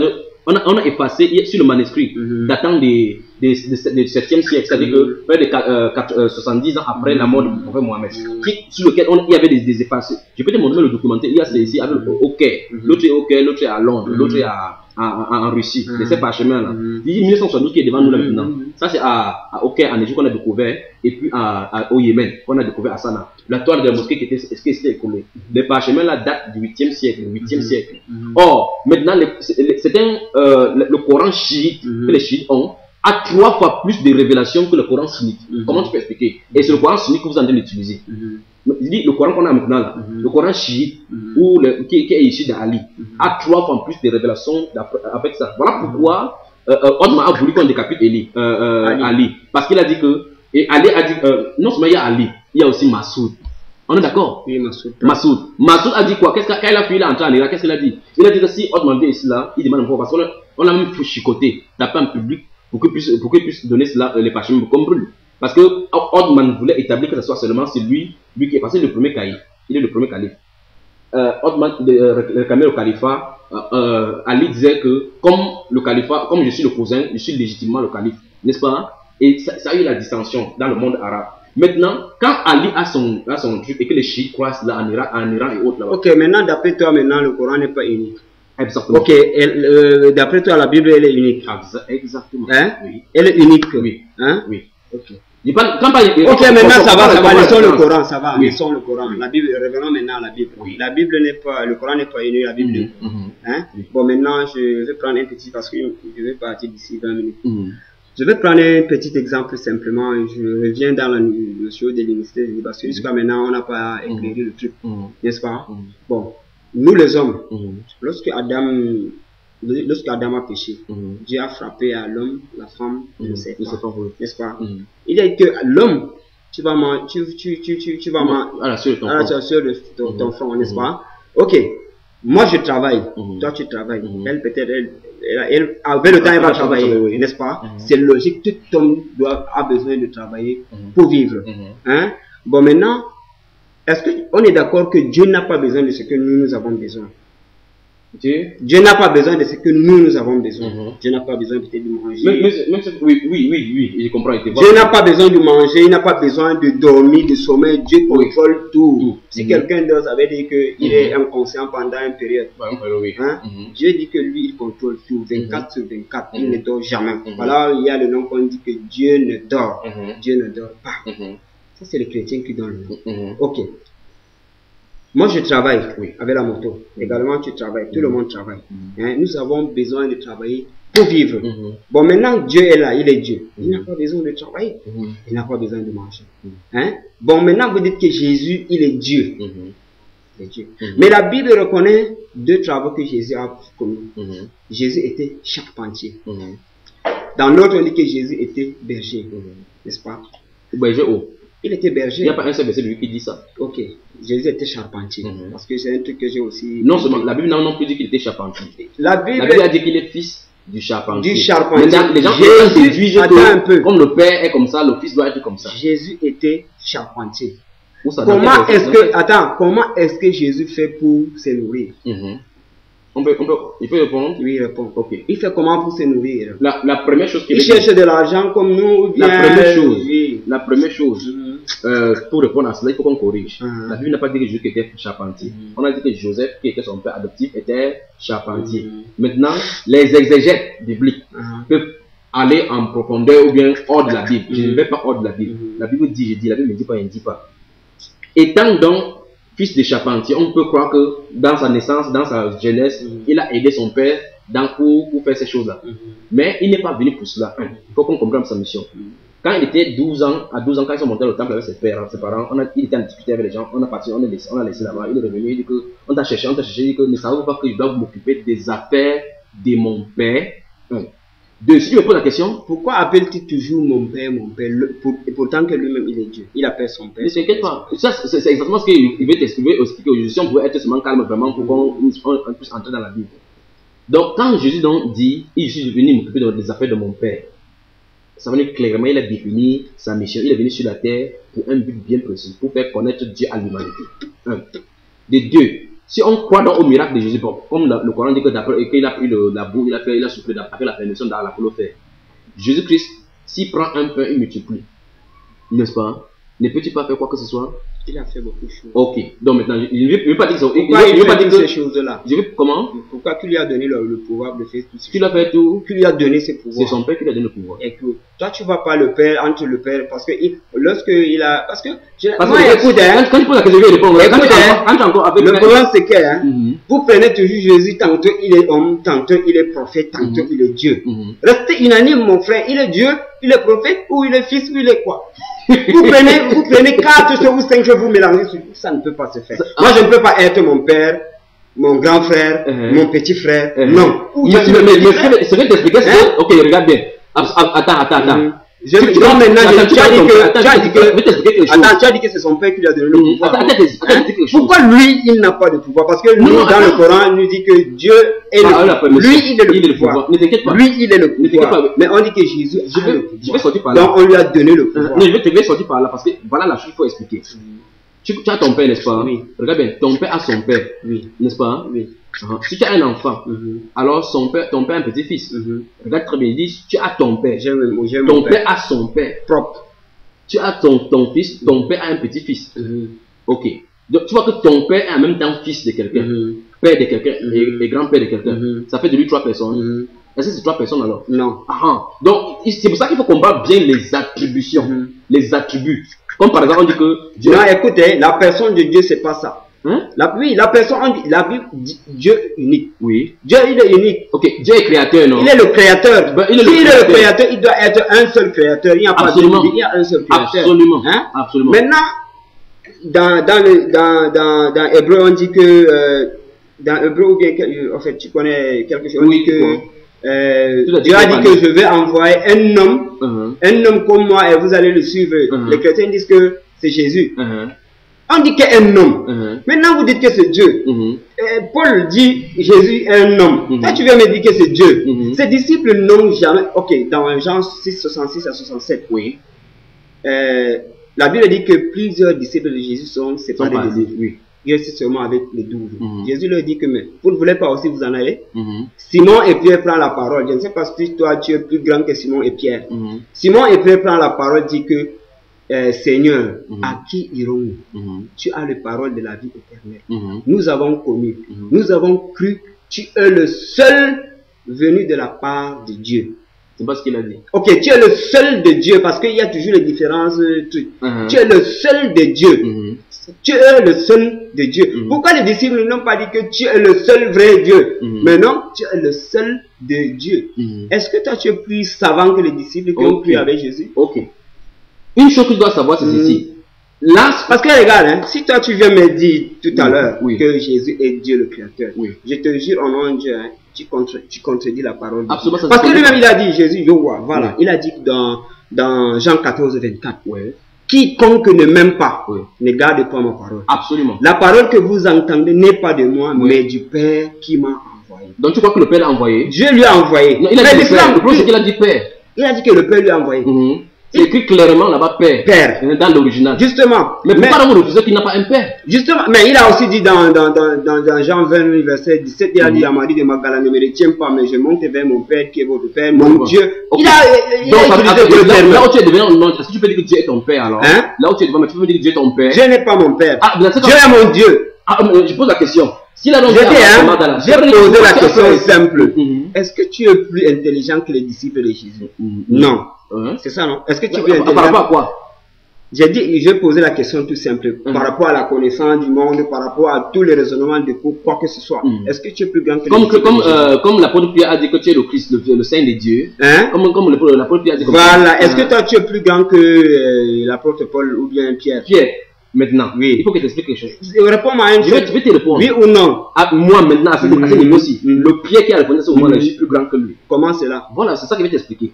on, a, on a effacé sur le manuscrit datant des, des 7e siècle, c'est-à-dire que près de quat- euh, quat- euh, 70 ans après la mort du prophète Mohamed, Mhm. qui- sur lequel on, il y avait des, des effacés. Je peux te montrer le documentaire, il y a celui-ci avec le- au Caire, Mhm. l'autre est au Caire, l'autre est à Londres, Mhm. l'autre est à, en, Russie, Mhm. de ces parchemins-là. Mhm. Il dit 1972 qui est devant nous là Mhm, maintenant. mhm. Ça, c'est à, à, au Caire, en Égypte qu'on a découvert, et puis à, au Yémen qu'on a découvert à Sanaa. La toile de la mosquée qui était, qui était écoulée? Les parchemins là datent du 8e siècle. 8e Mhm. siècle. Mhm. Or, maintenant, c'est un, euh, le, le Coran chiite Mhm. que les chiites ont a trois fois plus de révélations que le Coran sunnite. Mhm. Comment tu peux expliquer? Et c'est le Coran sunnite que vous êtes en train d'utiliser. Mhm. Je dis le Coran qu'on a maintenant là, Mhm. le Coran chiite ou le, qui, qui est issu d'Ali a trois fois plus de révélations avec ça. Voilà pourquoi euh, euh, a voulu qu'on décapite Eli, euh, euh, Ali. Ali. Parce qu'il a dit que, et Ali a dit, euh, non seulement il y a Ali, il y a aussi Massoud. On est d'accord? Oui, Massoud. Massoud. Massoud a dit quoi? Qu'est-ce que- Quand il a fui, il est entré en Irak, qu'est-ce qu'il a dit? Il a dit que si Otman vient ici là, il demande un peu parce qu'on a, on a même fait chicoter, taper en public pour qu'il puisse, pour qu'il puisse donner cela, euh, les parchemins comme brûle. Parce que Otman voulait établir que ce soit seulement c'est lui, qui est passé le premier calife. Il est le premier calife. Euh, euh, réclamait le califat. euh, euh, Ali disait que comme le califat, comme je suis le cousin, je suis légitimement le calife, n'est-ce pas? Et ça, a eu la distinction dans le monde arabe. Maintenant, quand Ali a son, a son truc et que les chiites croisent là en Iran, en Iran et autres là-bas, Ok, maintenant, d'après toi, maintenant, le Coran n'est pas unique. Exactement. Ok, euh, d'après toi, la Bible, elle est unique. Exa- Exactement. Hein? Oui. Elle est unique. Oui. Hein? Oui. Ok. Parle- quand Ok, maintenant ça va, ça va, laissons le Coran. Ça va, Oui. laissons le Coran. La Bible, revenons maintenant à la Bible. Oui. La Bible n'est pas, le Coran n'est pas unique, la Bible Mhm, est. mhm, Hein? Oui. Bon, maintenant, je vais prendre un petit, parce que je vais partir d'ici 20 minutes. mhm. Je vais prendre un petit exemple simplement. Je reviens dans la notion de l'unité, parce que jusqu'à maintenant, on n'a pas éclairé le truc, n'est-ce pas? Bon, nous les hommes, mhm, lorsque Adam, lorsque Adam a péché, mhm. Dieu a frappé à l'homme, la femme, le serpent, Le serpent, oui. n'est-ce pas? Mhm. Il dit que l'homme, tu vas manger, tu, tu, tu, tu, tu vas manger, À la suite de ton à la sur de ton, ton front, n'est-ce pas? Ok, moi je travaille, toi tu travailles, elle peut-être, elle, elle, elle- avec le temps elle va travailler, oui. n'est-ce pas? C'est logique, tout homme doit, a besoin de travailler pour vivre. Hein? Bon maintenant, est-ce qu'on est d'accord que Dieu n'a pas besoin de ce que nous, nous avons besoin? Dieu? Dieu n'a pas besoin de ce que nous, nous avons besoin. Mhm. Dieu n'a pas besoin peut-être de manger. Oui, oui, oui, oui, je comprends. Dieu n'a pas besoin de manger, il n'a pas besoin de dormir, de sommeil. Dieu Oui. contrôle tout. Tout. Si Mhm. quelqu'un d'autre avait dit qu'il Mhm. est inconscient pendant une période, oui. hein. Dieu dit que lui, il contrôle tout, 24 sur 24, il ne dort jamais. Voilà, il y a le nom qu'on dit que Dieu ne dort. Dieu ne dort pas. Ça, c'est les chrétiens qui donnent le nom. Mhm. Ok. Moi, je travaille Oui. avec la moto. Également, tu travailles. Tout le monde travaille. Hein, Nous avons besoin de travailler pour vivre. Mhm. Bon, maintenant, Dieu est là, il est Dieu. Il n'a Mhm. pas besoin de travailler. Mhm. Il n'a pas besoin de manger. Hein? Bon, maintenant, vous dites que Jésus, il est Dieu. Dieu. Mais la Bible reconnaît deux travaux que Jésus a commis. Jésus était charpentier. Dans l'autre, on dit que Jésus était berger. N'est-ce pas? J'ai haut. Il était Il n'y berger. a pas un seul verset de lui qui dit ça. Ok. Jésus était charpentier. Mhm. Parce que c'est un truc que j'ai aussi. Non seulement, la Bible n'a non plus dit qu'il était charpentier. La La Bible. A dit qu'il est fils du charpentier. Du charpentier. Maintenant, les gens Jésus- un peu. comme le père est comme ça, le fils doit être comme ça. Jésus était charpentier. Comment est-ce que, attends, comment est-ce que Jésus fait pour se nourrir? Mhm. On peut, on peut, Il peut répondre Oui, il répond. Ok. Il fait comment pour se nourrir? La, la première chose qu'il Il cherche de l'argent comme nous bien La première chose, Oui. la première chose, euh, pour répondre à cela, il faut qu'on corrige. Mhm. La Bible n'a pas dit que Jésus était charpentier. Mhm. On a dit que Joseph, qui était son père adoptif, était charpentier. Mhm. Maintenant, les exégètes bibliques Ah. peuvent aller en profondeur ou bien hors de la Bible. Je ne vais pas hors de la Bible. La Bible dit, je dis, la Bible ne dit pas, elle ne dit pas. Étant donc fils de charpentier, on peut croire que dans sa naissance, dans sa jeunesse, Mhm. il a aidé son père dans, pour, pour faire ces choses-là. Mhm. Mais il n'est pas venu pour cela. Il faut qu'on comprenne sa mission. Quand il était 12 ans, à 12 ans, quand ils sont montés au temple avec ses pères, ses parents, on a, il était en discuter avec les gens, on a parti, on a laissé, on a laissé là-bas, il est revenu, il dit que, on t'a cherché, on t'a cherché, il dit que ne savez-vous pas que je dois m'occuper des affaires de mon père? Deux, si tu me poses la question, Pourquoi appelle-t-il toujours mon père, mon père, le- pour- et pourtant que lui-même il est Dieu? Il appelle son père. ne t'inquiète pas. Ça, c'est exactement ce qu'il il veut t'expliquer expliquer aujourd'hui. Si on pouvait être seulement calme vraiment pour qu'on on- on puisse entrer dans la Bible. Donc, quand Jésus donc dit, je suis venu m'occuper de- des affaires de mon père, ça veut dire clairement, il a défini sa mission. Il est venu sur la terre pour un but bien précis, pour faire connaître Dieu à l'humanité. Un. De deux, si on croit donc au miracle de Jésus, comme le, Coran dit que d'après qu'il a pris la boue, il a fait, il a soufflé après la permission dans la pour le faire. Jésus-Christ, s'il prend un pain, il multiplie. N'est-ce pas? Ne peux-tu pas faire quoi que ce soit? Il a fait beaucoup de choses. Ok. Donc maintenant, je ne veux pas dire je- Pourquoi je il veux pas dire ces choses-là? Je. Comment? Pourquoi tu lui as donné le, le pouvoir de faire tout Tu ça l'as fait tout. Qui lui a donné C'est pouvoirs son père qui lui a donné le pouvoir. Et que toi, tu vas pas le père entre le père parce que il, lorsque il a. Parce que. Je, Parce moi, que écoute, quand, hein, quand tu poses la question, je vais tu es hein, tu le problème c'est que hein, Mhm. vous prenez toujours Jésus, tantôt il est homme, tantôt il est prophète, tantôt Mhm. il est Dieu. Mhm. Restez unanime, mon frère. Il est Dieu, il est prophète, ou il est fils, ou il est quoi? Vous prenez, vous prenez quatre choses ou cinq choses, vous mélangez, ça ne peut pas se faire. Moi, je ne peux pas être mon père, mon grand frère, Uh-huh. mon petit frère. Euh, Non. Ou Mais, mais, mais, mais c'est Hein. Ok, regarde bien. Attends, attends, attends. Mhm. Je, Tu- non, maintenant, attends, tu as dit que, Attends, tu as dit que, chose. attends, tu as dit que c'est son père qui lui a donné le pouvoir. Attends, attends, attends, Hein? chose. Pourquoi lui, il n'a pas de pouvoir? Parce que nous, dans attends. le Coran, nous dit que Dieu est Ah, le la pouvoir. Lui, il est le pouvoir. Ne t'inquiète pas. Lui, il est le pouvoir. Mais on dit que Jésus Je a le vais, pouvoir. je vais sortir par là. Donc, on lui a donné le pouvoir. Non, je vais, te- je vais sortir par là parce que voilà la chose qu'il faut expliquer. Tu, tu as ton père, n'est-ce pas? Oui. Regarde bien, ton père a son père, Oui. n'est-ce pas? Oui. Ah, Si tu as un enfant, Mhm. alors son père, ton père a un petit-fils. Mhm. Regarde très bien, il dit tu as ton père. Ton père père a son père. propre. Tu as ton, ton fils, ton père a un petit-fils. Mhm. Ok. Donc tu vois que ton père est en même temps fils de quelqu'un, père de quelqu'un et, et grand-père de quelqu'un. Ça fait de lui trois personnes. Est-ce que c'est trois personnes alors? Non. Ah, ah. Donc c'est pour ça qu'il faut comprendre bien les attributions, les attributs. Comme par exemple on dit que Dieu. Non, écoutez, la personne de Dieu, c'est pas ça. Hein? La, oui, la personne, on dit, la Bible dit Dieu unique. Oui. Dieu, il est unique. Ok, Dieu est créateur, non? Il est le créateur. Ben, il est le S'il est le créateur. créateur, il doit être un seul créateur. Il n'y a pas Absolument. de il y a un seul créateur. Absolument. Hein? Absolument. Maintenant, dans, dans, le, dans, dans, dans Hébreu, on dit que, euh, dans Hébreu, ou bien, en fait, tu connais quelque chose, on Oui, dit que, quoi? Euh, Dieu a dit que je vais envoyer un homme, Uh-huh, un homme comme moi, et vous allez le suivre. Mhm. Les chrétiens disent que c'est Jésus. uh-huh, On dit qu'un homme. uh-huh, Maintenant, vous dites que c'est Dieu. uh-huh. Euh, Paul dit Jésus est un homme. Toi, tu viens me dire que c'est Dieu. Ses disciples n'ont jamais. Ok, dans Jean 6, 66 à 67, Oui. euh, la Bible dit que plusieurs disciples de Jésus sont séparés de lui. Seulement avec les douze. Mhm. Jésus leur dit que mais, vous ne voulez pas aussi vous en aller? Mhm, Simon et Pierre prend la parole. Je ne sais pas si toi tu es plus grand que Simon et Pierre. mhm, Simon et Pierre prend la parole, dit que euh, Seigneur, à qui irons-nous? Tu as les paroles de la vie éternelle. Nous avons connu, nous avons cru, tu es le seul venu de la part de Dieu. C'est pas ce qu'il a dit. Ok, tu es le seul de Dieu parce qu'il y a toujours les différences. euh, trucs. Tu es le seul de Dieu. Tu es le seul de Dieu. Mhm. Pourquoi les disciples n'ont pas dit que tu es le seul vrai Dieu? Mhm. Mais non, tu es le seul de Dieu. mhm. Est-ce que toi tu es plus savant que les disciples qui ont cru avec Jésus? Ok. Une chose que tu dois savoir, c'est ceci. Là, Parce que regarde, hein, si toi tu viens me dire tout à l'heure oui. que Jésus est Dieu le Créateur, Oui. je te jure au nom de Dieu, hein, tu, contre, tu contredis la parole de Absolument, Dieu. Parce que lui-même il a dit, Jésus, je vois, voilà, Oui. il a dit dans, dans Jean 14, 24, ouais, quiconque ne m'aime pas Oui. ne garde pas ma parole. absolument. La parole que vous entendez n'est pas de moi, Oui. mais du Père qui m'a envoyé. Donc tu crois que le Père l'a envoyé? Dieu lui a envoyé. Non, il a Mais dit l'islam, Père. Le problème, c'est qu'il a dit Père. il a dit que le Père lui a envoyé. Mhm. C'est écrit clairement là-bas Père. Père. Dans l'original. Justement. Mais mais- pourquoi vous refusez qu'il n'a pas un Père? Justement, mais il a aussi dit dans, dans, dans, dans, Jean 20, verset 17, il a dit à Marie de Magdala, ne me retiens pas, mais je monte vers mon Père qui est votre Père, mon Bon. Dieu. Il a, il Donc, a utilisé que là, là où tu es devant, non, est-ce que tu peux dire que Dieu est ton Père alors? Hein? Là où tu es devant, mais tu peux dire que Dieu est ton Père? Dieu n'est pas mon Père. Ah, mais Dieu est mon Dieu. Ah, mais je pose la question. J'ai hein, posé la question simple. Mhm. Est-ce que tu es plus intelligent que les disciples de Jésus? Mhm. Non. Hein? C'est ça, non? Est-ce que tu es plus par rapport intelligent? à quoi? J'ai dit, j'ai posé la question tout simple. Mhm. Par rapport à la connaissance du monde, par rapport à tous les raisonnements de quoi que ce soit. Est-ce que tu es plus grand que les Comme, comme, euh, comme l'apôtre Pierre a dit que tu es le Christ, le, Saint de Dieu. Hein? Comme, comme l'apôtre Pierre a dit Voilà. Est-ce Hein? que toi tu es plus grand que euh, l'apôtre Paul ou bien Pierre? Pierre, maintenant, Oui. il faut que tu expliques quelque chose. Réponds-moi à une Je chose. je vais te répondre. Oui ou non? À moi maintenant, à ce, à ce niveau-ci, Mhm. le Pierre qui a répondu à ce moment-là, je suis plus grand que lui. Comment cela? Voilà, c'est ça que je vais t'expliquer.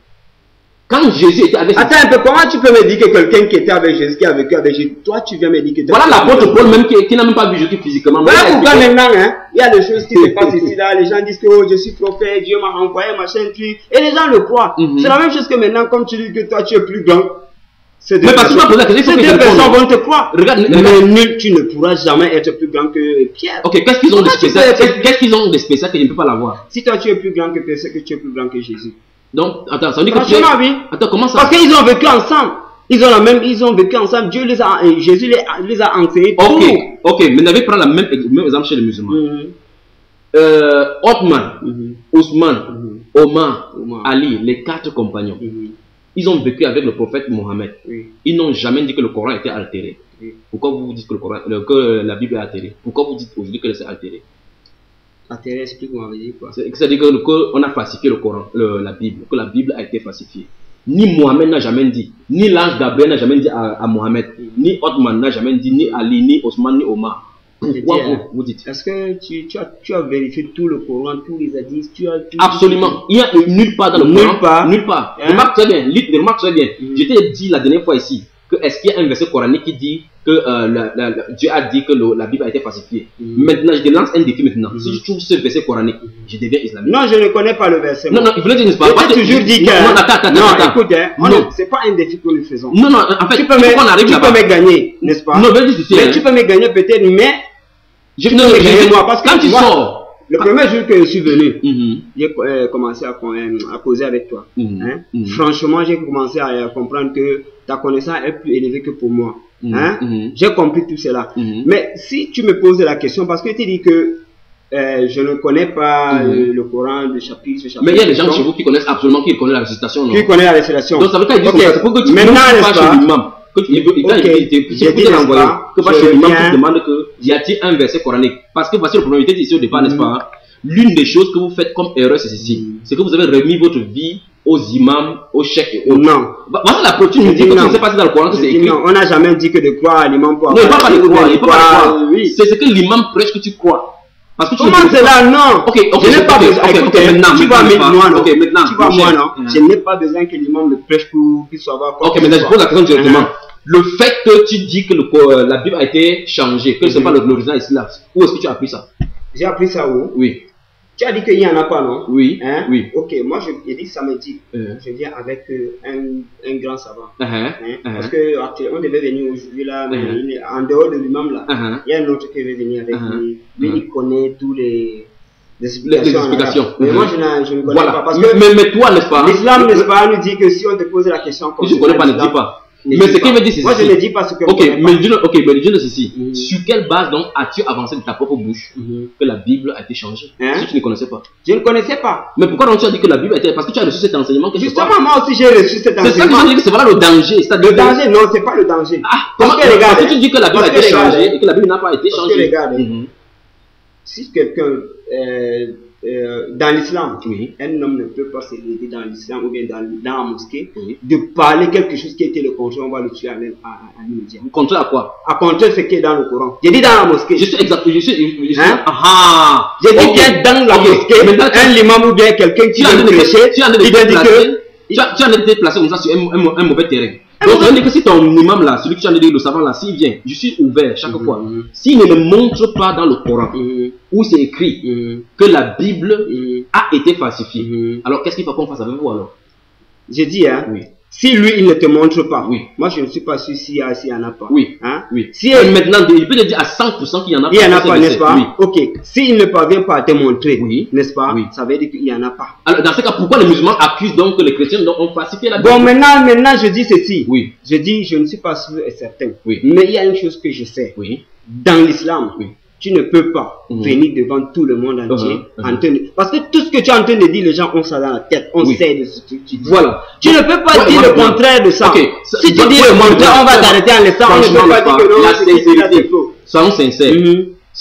Quand Jésus était avec Attends un peu, comment tu peux me dire que quelqu'un qui était avec Jésus, qui a vécu avec Jésus, toi tu viens me dire que Voilà l'apôtre Paul même qui, qui n'a même pas vu Jésus physiquement. Voilà pourquoi maintenant, hein, il y a des choses qui se passent ici, là, les gens disent que oh, je suis prophète, Dieu m'a envoyé, machin, truc, et les gens le croient. Mhm. C'est la même chose que maintenant, comme tu dis que toi tu es plus grand. Mais parce que tu m'as posé la question, ces deux personnes vont te croire. Regarde, mais nul, tu ne pourras jamais être plus grand que Pierre. Ok, qu'est-ce qu'ils ont de tu spécial Qu'est-ce qu'ils ont de spécial que je ne peux pas l'avoir? Si toi tu es plus grand que Pierre, c'est que tu es plus grand que Jésus. Donc, attends, ça veut dire que Pierre- oui. Attends, comment ça Parce qu'ils ont vécu ensemble. Ils ont la même, ils ont vécu ensemble. Dieu les a, Jésus les, a- les a enseignés. Ok, ok, mais n'avez prendre la même, le même exemple chez les musulmans. Mhm. Euh, Othman, Mhm. Ousmane, Mhm. Omar. Ali, les quatre compagnons. Ils ont vécu avec le prophète Mohammed. Oui. Ils n'ont jamais dit que le Coran était altéré. Oui. Pourquoi vous dites que, le Coran, le- que la Bible est altérée? Pourquoi vous dites aujourd'hui que c'est altéré? Thérèse, explique-moi, quoi. C'est- C'est-à-dire qu'on a falsifié le Coran, le- la Bible, que la Bible a été falsifiée. Ni Mohammed n'a jamais dit, ni l'ange Gabriel n'a jamais dit à, à Mohammed, ni Othman n'a jamais dit, ni Ali, ni Osman, ni Omar. Pourquoi vous, hein. vous dites Est-ce que tu, tu, as, tu as vérifié tout le Coran, tous les hadiths, tu as tout- Absolument. Il y a nulle part dans le Nulle Coran. part. Nulle part. Hein? Remarque très bien. Remarque très bien. Mhm. Je t'ai dit la dernière fois ici que est-ce qu'il y a un verset coranique qui dit que euh, la- la- la- Dieu a dit que le- la Bible a été falsifiée. Mhm. Maintenant, je te lance un défi maintenant. Mhm. Si je trouve ce verset coranique, je deviens islamique. Non, je ne connais pas le verset. Non, non, il voulait dire, n'est-ce pas? Je t'ai toujours dit que. Non, non, attends, attends, non, attends. écoute, hein, Non. c'est pas un défi que nous faisons. Non, non, en fait, tu peux me, qu'on arrive tu là-bas. peux me gagner, n'est-ce pas? Non, je veux dire ceci, Mais hein. tu peux me gagner peut-être, mais Je- non, je- je- moi. Parce que Quand tu moi, sors. Le premier jour que je suis venu, Mhm, j'ai euh, commencé à, euh, à causer avec toi. mhm, Hein? mhm, Franchement, j'ai commencé à, comprendre que ta connaissance est plus élevée que pour moi. Hein? J'ai compris tout cela. Mais si tu me poses la question, parce que tu dis que euh, je ne connais pas le Coran de chapitre, chapitre. Mais il y a des gens donc, chez vous qui connaissent absolument, qui connaissent la récitation, non? Qui connaît la récitation. Donc ça veut dire c'est pour que tu Maintenant, pas pas chez l'imam. Que tu il il- Ok. il- il- il- pas, Que je chez l'imam qui demande que y a-t-il un verset coranique? Parce que voici le problème, il était ici au départ, n'est-ce Mhm. pas L'une des choses que vous faites comme erreur, c'est ceci. C'est que vous avez remis votre vie aux imams, aux chefs et autres. Non. Voici la preuve, tu me Je dis que tu ne sais pas si dans le Coran que c'est écrit. non, on n'a jamais dit que de croire à l'imam pour Non, il ne avoir parle pas de croire, il parle pas de croire. C'est ce que l'imam prêche que tu crois. Parce que tu Comment c'est là? Non. Ok, ok, je n'ai pas besoin. ok, écoute, ok, hein, maintenant, tu maintenant, moi, non. ok, maintenant, tu vois, mon moi, cher. non. Je n'ai pas besoin que l'imam me prêche pour qu'il soit Ok, ce je pose la question directement. Hein. Le fait que tu dis que le, euh, la Bible a été changée, que ce n'est pas le- l'original ici là, où est-ce que tu as appris ça? J'ai appris ça où? Oui, Tu as dit qu'il n'y en a pas, non? Oui, Hein? oui. Ok, moi, je, dit samedi. Euh, Je viens avec euh, un, un grand savant. uh-huh, Hein? Uh-huh. Parce que on devait venir aujourd'hui là, mais Uh-huh. en dehors de l'imam là. uh-huh. Il y a un autre qui veut venir avec Uh-huh. lui. Lui, Uh-huh. il connaît tous les, les Les, explications. les. Mais moi, je, je ne connais Voilà. pas. Parce que mais, mais toi, n'est-ce pas l'islam, n'est-ce pas, nous dit que si on te pose la question comme Si je ne connais pas, ne dis pas. Mais ce qu'il veut dire, c'est Moi, je ne dis pas ce que Ok, mais pas. dis ok, mais dis-le ceci. Mhm. Sur quelle base donc as-tu avancé de ta propre bouche Mhm. que la Bible a été changée? Hein? Si tu ne connaissais pas. Je ne connaissais pas. Mais pourquoi donc tu as dit que la Bible a été. Parce que tu as reçu cet enseignement quelque Justement, moi aussi, j'ai reçu cet C'est ça que je enseignement. dire que c'est voilà le danger. Le que- danger, non, c'est pas le danger. Ah, Parce comment- que regarde, parce que tu dis que la Bible a été que changée et que la Bible n'a pas été Parce que changée. regarde, Mhm. si quelqu'un, euh, dans l'islam, Oui. un homme ne peut pas se lever dans l'islam ou bien dans, dans la mosquée, Oui. de parler quelque chose qui était le contraire, on va le tuer à, l'immédiat. Contre à quoi? À contraire ce qui est dans le Coran. J'ai dit dans la mosquée. Je suis exact. Je suis. Je suis Hein? Ah J'ai dit bien dans la Ok. mosquée, Maintenant, un imam ou bien quelqu'un qui vient de prêcher, il déplacer- que tu as, tu as été placé comme ça sur un, un- un mauvais terrain. Donc, ça veut mauvais- dire que si ton imam là, celui que tu as dit, le savant là, s'il vient, je suis ouvert chaque Mhm. fois. S'il ne le montre pas dans le Coran, Mhm, où c'est écrit mhm, que la Bible a été falsifiée, alors qu'est-ce qu'il faut qu'on fasse avec vous alors? J'ai dit, hein, Oui. Si lui il ne te montre pas, Oui. moi je ne suis pas sûr s'il y, a- s'il y en a pas. Oui. Hein? Oui. Si elle- maintenant, il peut te dire à 100% qu'il y en a Il n'y en a pas, ce n'est-ce pas? Oui. Ok. S'il ne parvient pas à te montrer, Oui. n'est-ce pas? Oui. Ça veut dire qu'il n'y en a pas. Alors, dans ce cas, pourquoi les musulmans accusent donc que les chrétiens donc, ont falsifié la Bible? Bon, maintenant, maintenant, je dis ceci. Oui. Je dis, je ne suis pas sûr et certain. Oui. Mais il y a une chose que je sais. Oui. Dans l'islam, Oui. Tu ne peux pas Mhm. venir devant tout le monde entier. Mhm. en train de- Parce que tout ce que tu es en train de dire, les gens ont ça dans la tête. On Oui. sait de ce que tu dis. Voilà. Tu ne peux pas Ouais, dire le contraire de ça. Si tu dis le contraire, on va t'arrêter en laissant. On ne peut pas dire que non, La sincérité. Soyons sincères.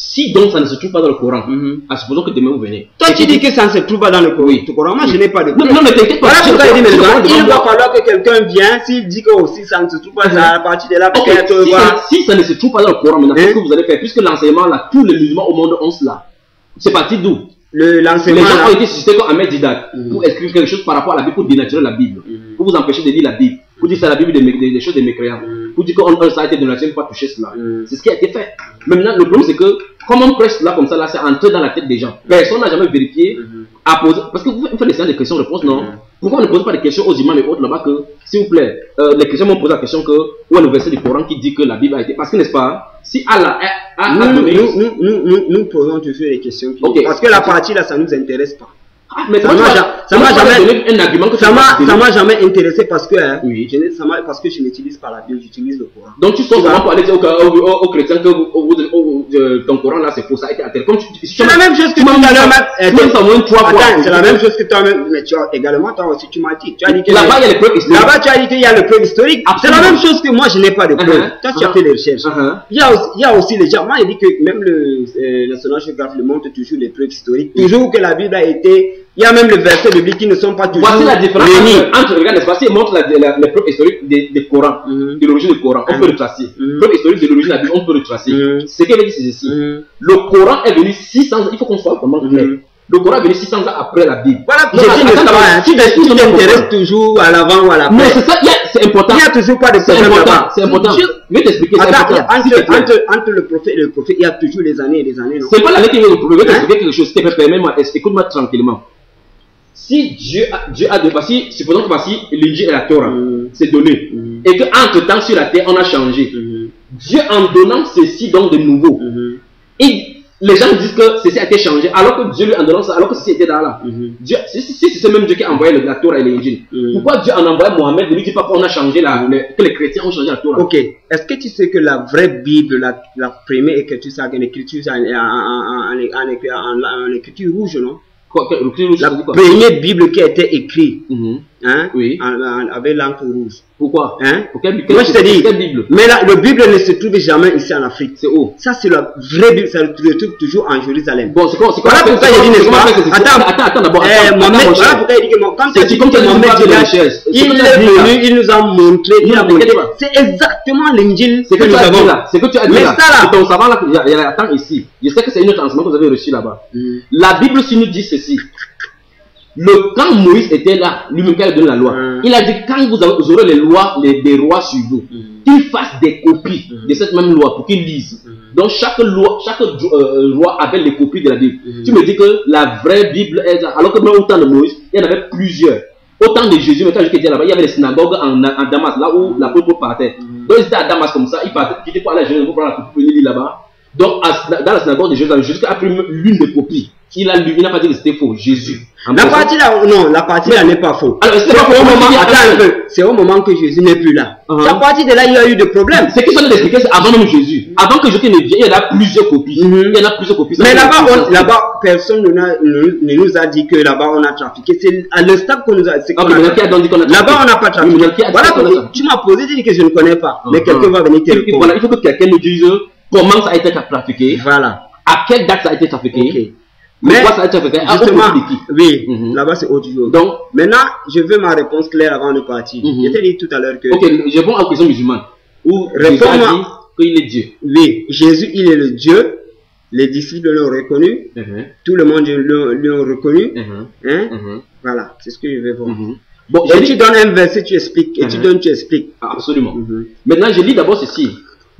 Mhm. Si donc ça ne se trouve pas dans le Coran, Mhm. ah, supposons que demain vous venez. Toi, tu dis que ça ne se trouve pas dans le Coran. Oui. Le Coran, moi, je n'ai pas de Non, non, mais t'inquiète pas. Voilà je- pourquoi il dit, mais les gens, je- il va falloir que quelqu'un vienne, s'il dit que aussi ça ne se trouve pas, Mhm. à partir de là, Ok, peut-être, si, voilà. ça, si ça ne se trouve pas dans le Coran, maintenant, Hein? qu'est-ce que vous allez faire? Puisque l'enseignement, là, tous les musulmans au monde ont cela. C'est parti d'où? Le, Les l'enseignement, gens là. ont été suscités comme Ahmed Didat Mhm. pour écrire quelque chose par rapport à la Bible, pour dénaturer la Bible, Mhm. pour vous empêcher de lire la Bible, pour dire que c'est la Bible des, des- des choses des mécréants, Mhm. pour dire qu'on on- ça a été dénaturé, il ne pas toucher cela. Mhm. C'est ce qui a été fait. Maintenant, le problème, c'est que, comme on presse cela comme ça, là, c'est entré dans la tête des gens. Personne n'a jamais vérifié, Mhm. à poser. Parce que vous faites des séances de questions-réponses, non? Mhm. Pourquoi on ne pose pas des questions aux imams et autres là-bas que, s'il vous plaît, euh, les chrétiens m'ont posé la question que, où est le verset du Coran qui dit que la Bible a été. Parce que, n'est-ce pas, si Allah a, a, a Nous, donné. nous, nous, nous, nous, nous posons toujours les questions. qui- Ok. Parce que la partie là, ça ne nous intéresse pas. Mais Ça m'a jamais- un argument que Ça m'a, donner ça m'a jamais intéressé parce que, hein, Oui. je ça m'a- parce que je n'utilise pas la Bible, j'utilise le Coran. Donc tu sors seulement pour aller dire aux, chrétiens que euh, ton Coran là c'est faux, ça a été tu- C'est la même chose que tu m'as c'est la même chose que toi-même, mais tu as également, toi aussi, tu m'as dit. Tu as dit que Là-bas, il y a les preuves historiques. Là-bas, tu as dit qu'il y a le preuve historique. C'est la même chose que moi, je n'ai pas de preuve. Uh-huh. Toi, tu as fait les recherches. Uh-huh. Il, y a aussi, il y a aussi les gens. Moi, il dit que même le euh, National Geographic le montre toujours les preuves historiques. Toujours que la Bible a été. Il y a même le verset biblique qui ne sont pas toujours. Voici la différence entre, regarde, l'espace, il montre la, la, les preuves historiques des, des Corans, Mhm. de l'origine du Coran. On Mhm. peut retracer. Mhm. Preuve historique de l'origine de la Bible, on peut retracer. Mhm. Ce qu'elle veut dire, c'est ceci. Mhm. Le Coran est venu 600 ans, il faut qu'on soit vraiment clair. Mhm. Le Coran est venu 600 ans après la Bible. Voilà, j'ai dit, attends, attends, tu t'intéresses toujours à l'avant ou à l'après. Mais c'est ça, c'est important. Il n'y a toujours pas de C'est problème important, là-bas. c'est important. Je vais t'expliquer, entre, le prophète et le prophète, il y a toujours des années et des années, non? C'est pas l'année qui vient de prouver. Je vais t'expliquer quelque chose. Écoute-moi tranquillement. Si Dieu a, Dieu a de, voici, supposons que voici l'Injil et la Torah, Mhm. c'est donné. Mhm. Et que entre temps sur la terre, on a changé. Mhm. Dieu en donnant ceci donc de nouveau. Mhm. Et les gens disent que ceci a été changé, alors que Dieu lui en donnant ça, alors que ceci était là. là. Mhm. Dieu, si, si, si c'est ce même Dieu qui a envoyé la Torah et l'Injil, Mhm. pourquoi Dieu en envoie Mohamed ne lui dit pas qu'on a changé la, le- que les chrétiens ont changé la Torah Ok, est-ce que tu sais que la vraie Bible, la, la première écriture, c'est en écriture, en- en écriture rouge, non Quoi, La première Bible qui a été écrite, Mhm. Hein, Oui. en- en- avec l'encre rouge. Pourquoi? Hein? Pour quelle, Moi, je te dis, Bible? Mais la, le Bible ne se trouve jamais ici en Afrique. C'est où? Ça, c'est la vraie Bible, ça se trouve toujours en Jérusalem. Bon, c'est quoi Voilà pourquoi j'ai dit, n'est-ce pas? Attends, attends, attends d'abord. Eh, voilà pourquoi il dit que, quand tu as dit que Mohamed il est venu, il nous a montré, il a mais montré. C'est exactement l'injil que nous avons. là. C'est que tu as dit Mais là. ça, là. C'est ton savant là. Il il attends ici. Je sais que c'est une autre enseignement que vous avez reçu là-bas. Mm. La Bible aussi nous dit ceci. Le quand Moïse était là, lui-même qui a donné la loi, Mm. il a dit quand vous, avez- vous aurez les lois, les, des rois sur vous, Mm. qu'ils fassent des copies Mm. de cette même loi pour qu'ils lisent. Donc chaque loi, chaque euh, roi avait les copies de la Bible. Tu me dis que la vraie Bible est là, alors que même au temps de Moïse, il y en avait plusieurs. Au temps de Jésus, mais quand là-bas, il y avait les synagogues en, en Damas, là où l'apôtre partait. Donc ils étaient à Damas comme ça, ils partaient, ils étaient pour aller à Jérusalem pour prendre la copie là-bas. Donc à- dans la synagogue de Jérusalem, Jésus a pris l'une des copies. Il a lu, il n'a pas dit que c'était faux. Jésus. La partie là, non, la partie là n'est pas faux. Alors, c'est C'est au moment, a- attends un peu, c'est au moment que Jésus n'est plus là. Uh-huh. C'est à partir de là, il y a eu des problèmes. Ce qu'ils sont d'expliquer, c'est avant même Jésus. Avant que Jésus ne vienne, il y en a plusieurs copies. Mhm. Il y en a plusieurs copies. Ça, Mais c'est là-bas, la là-bas, personne ne, n'a- nous a dit que là-bas on a trafiqué. C'est à l'instant qu'on nous a. c'est Ah, qu'on mais a- a donc dit qu'on a Là-bas, on n'a pas Oui, trafiqué. a dit Voilà a tu m'as posé, tu dis que je ne connais pas. Mais Uh-huh. quelqu'un va venir te répondre. Il faut que quelqu'un nous dise comment ça a été trafiqué, Voilà. à quelle date ça a été trafiqué, Ok. Mais pourquoi ça a été trafiqué, justement, oui, Mhm. là-bas c'est autre chose. Donc, Maintenant, je veux ma réponse claire avant de partir. Mhm. Je t'ai dit tout à l'heure que, ok, je réponds à la question musulmane. Où a dit qu'il est Dieu. oui, Jésus, il est le Dieu. Les disciples l'ont reconnu. Mhm, Tout le monde l'ont reconnu. mhm, Hein? mhm, Voilà, c'est ce que je vais voir. mhm. Bon, Et tu donnes un verset, tu expliques. Et tu donnes, tu expliques. absolument. Mhm. Maintenant, je lis d'abord ceci.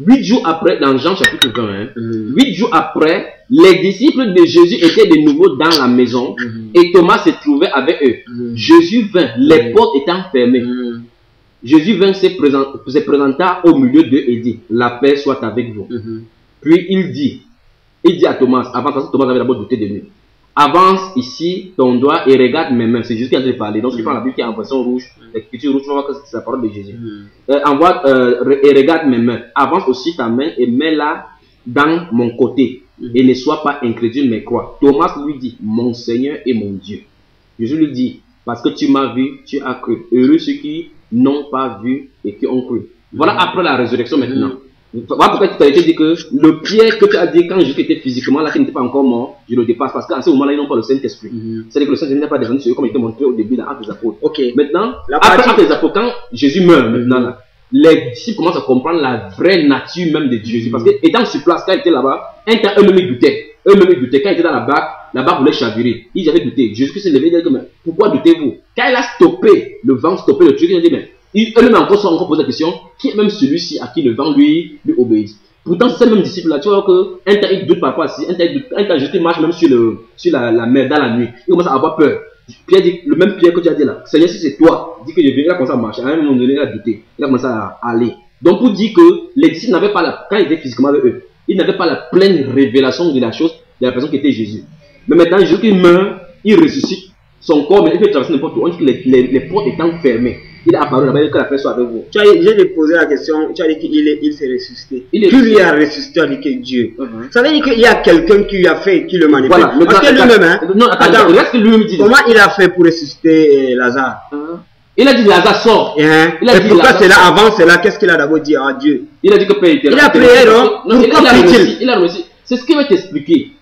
Huit jours après, dans Jean chapitre 20, hein, Mhm. huit jours après, les disciples de Jésus étaient de nouveau dans la maison Mhm. et Thomas se trouvait avec eux. Mhm. Jésus vint, les Mhm. portes étant fermées. Jésus vint se, présent- se présenta au milieu d'eux et dit, la paix soit avec vous. Puis il dit, il dit à Thomas, avant que Thomas avait d'abord douté de lui, avance ici ton doigt et regarde mes mains. C'est en train de parler. Donc, tu prends la Bible qui est en version rouge, l'écriture rouge, tu vas voir que c'est la parole de Jésus. Mhm. Euh, envoie, euh, et regarde mes mains. Avance aussi ta main et mets-la dans mon côté. Mhm. Et ne sois pas incrédule, mais crois. Thomas lui dit, mon Seigneur et mon Dieu. Jésus lui dit, parce que tu m'as vu, tu as cru. Heureux ceux qui n'ont pas vu et qui ont cru. Voilà après la résurrection maintenant. Voilà pourquoi tu as été dit que le pierre que tu as dit quand Jésus était physiquement là, qui n'était pas encore mort, je le dépasse. Parce qu'à ce moment-là, ils n'ont pas le Saint-Esprit. Mhm. C'est-à-dire que le Saint-Esprit n'est pas descendu sur eux comme il était montré au début dans Actes des Apôtres. Ok. Maintenant, La après Actes des Apôtres, quand Jésus meurt maintenant, là, les disciples commencent à comprendre la vraie nature même de Jésus. Parce que étant sur place, quand il était là-bas, un temps, eux-mêmes ils doutaient. Eux-mêmes ils doutaient. Quand il était dans la barque, la barque voulait chavirer. Ils avaient douté. Jésus s'est levé et dit, mais pourquoi doutez-vous? Quand il a stoppé le vent, stoppé le truc, il a dit, mais eux-mêmes encore sont encore posé la question, qui est même celui-ci à qui le vent lui, lui obéit Pourtant, ces mêmes disciples-là, tu vois que un temps ils doutent par rapport à ci, un un temps Jésus marche même sur, le, sur la, mer dans la nuit. Il commence à avoir peur. Pierre dit, le même Pierre que tu as dit là, Seigneur, si c'est toi, dis que je viens, il a commencé à marcher. À un moment donné, il a douté. Il a commencé à aller. Donc, pour dire que les disciples n'avaient pas la, quand ils étaient physiquement avec eux, ils n'avaient pas la pleine révélation de la chose, de la personne qui était Jésus. Mais maintenant, Jésus qui meurt, il ressuscite. son corps, mais il peut traverser n'importe où. On dit que les, les portes étant fermées, il est apparu là-bas que la personne soit avec vous. Tu as, je vais poser la question, tu as dit qu'il est- il s'est ressuscité. Il est Qui lui a ressuscité, a dit que Dieu. Mhm. Ça veut dire qu'il y a quelqu'un qui lui a fait, qui le manipule. Voilà. Parce que lui-même, hein, Non, attends, attends, regarde ce que lui-même dit. comment il a fait pour ressusciter euh, Lazare? Il a dit Lazare sort. Hein, Il a et dit pourquoi c'est là, avant cela, qu'est-ce qu'il a d'abord dit à Dieu? Il a dit que Père éternel. Il a prié, non? Non, Pourquoi a prie-t-il. Il a remercié. C'est ce qu'il va t'expliquer.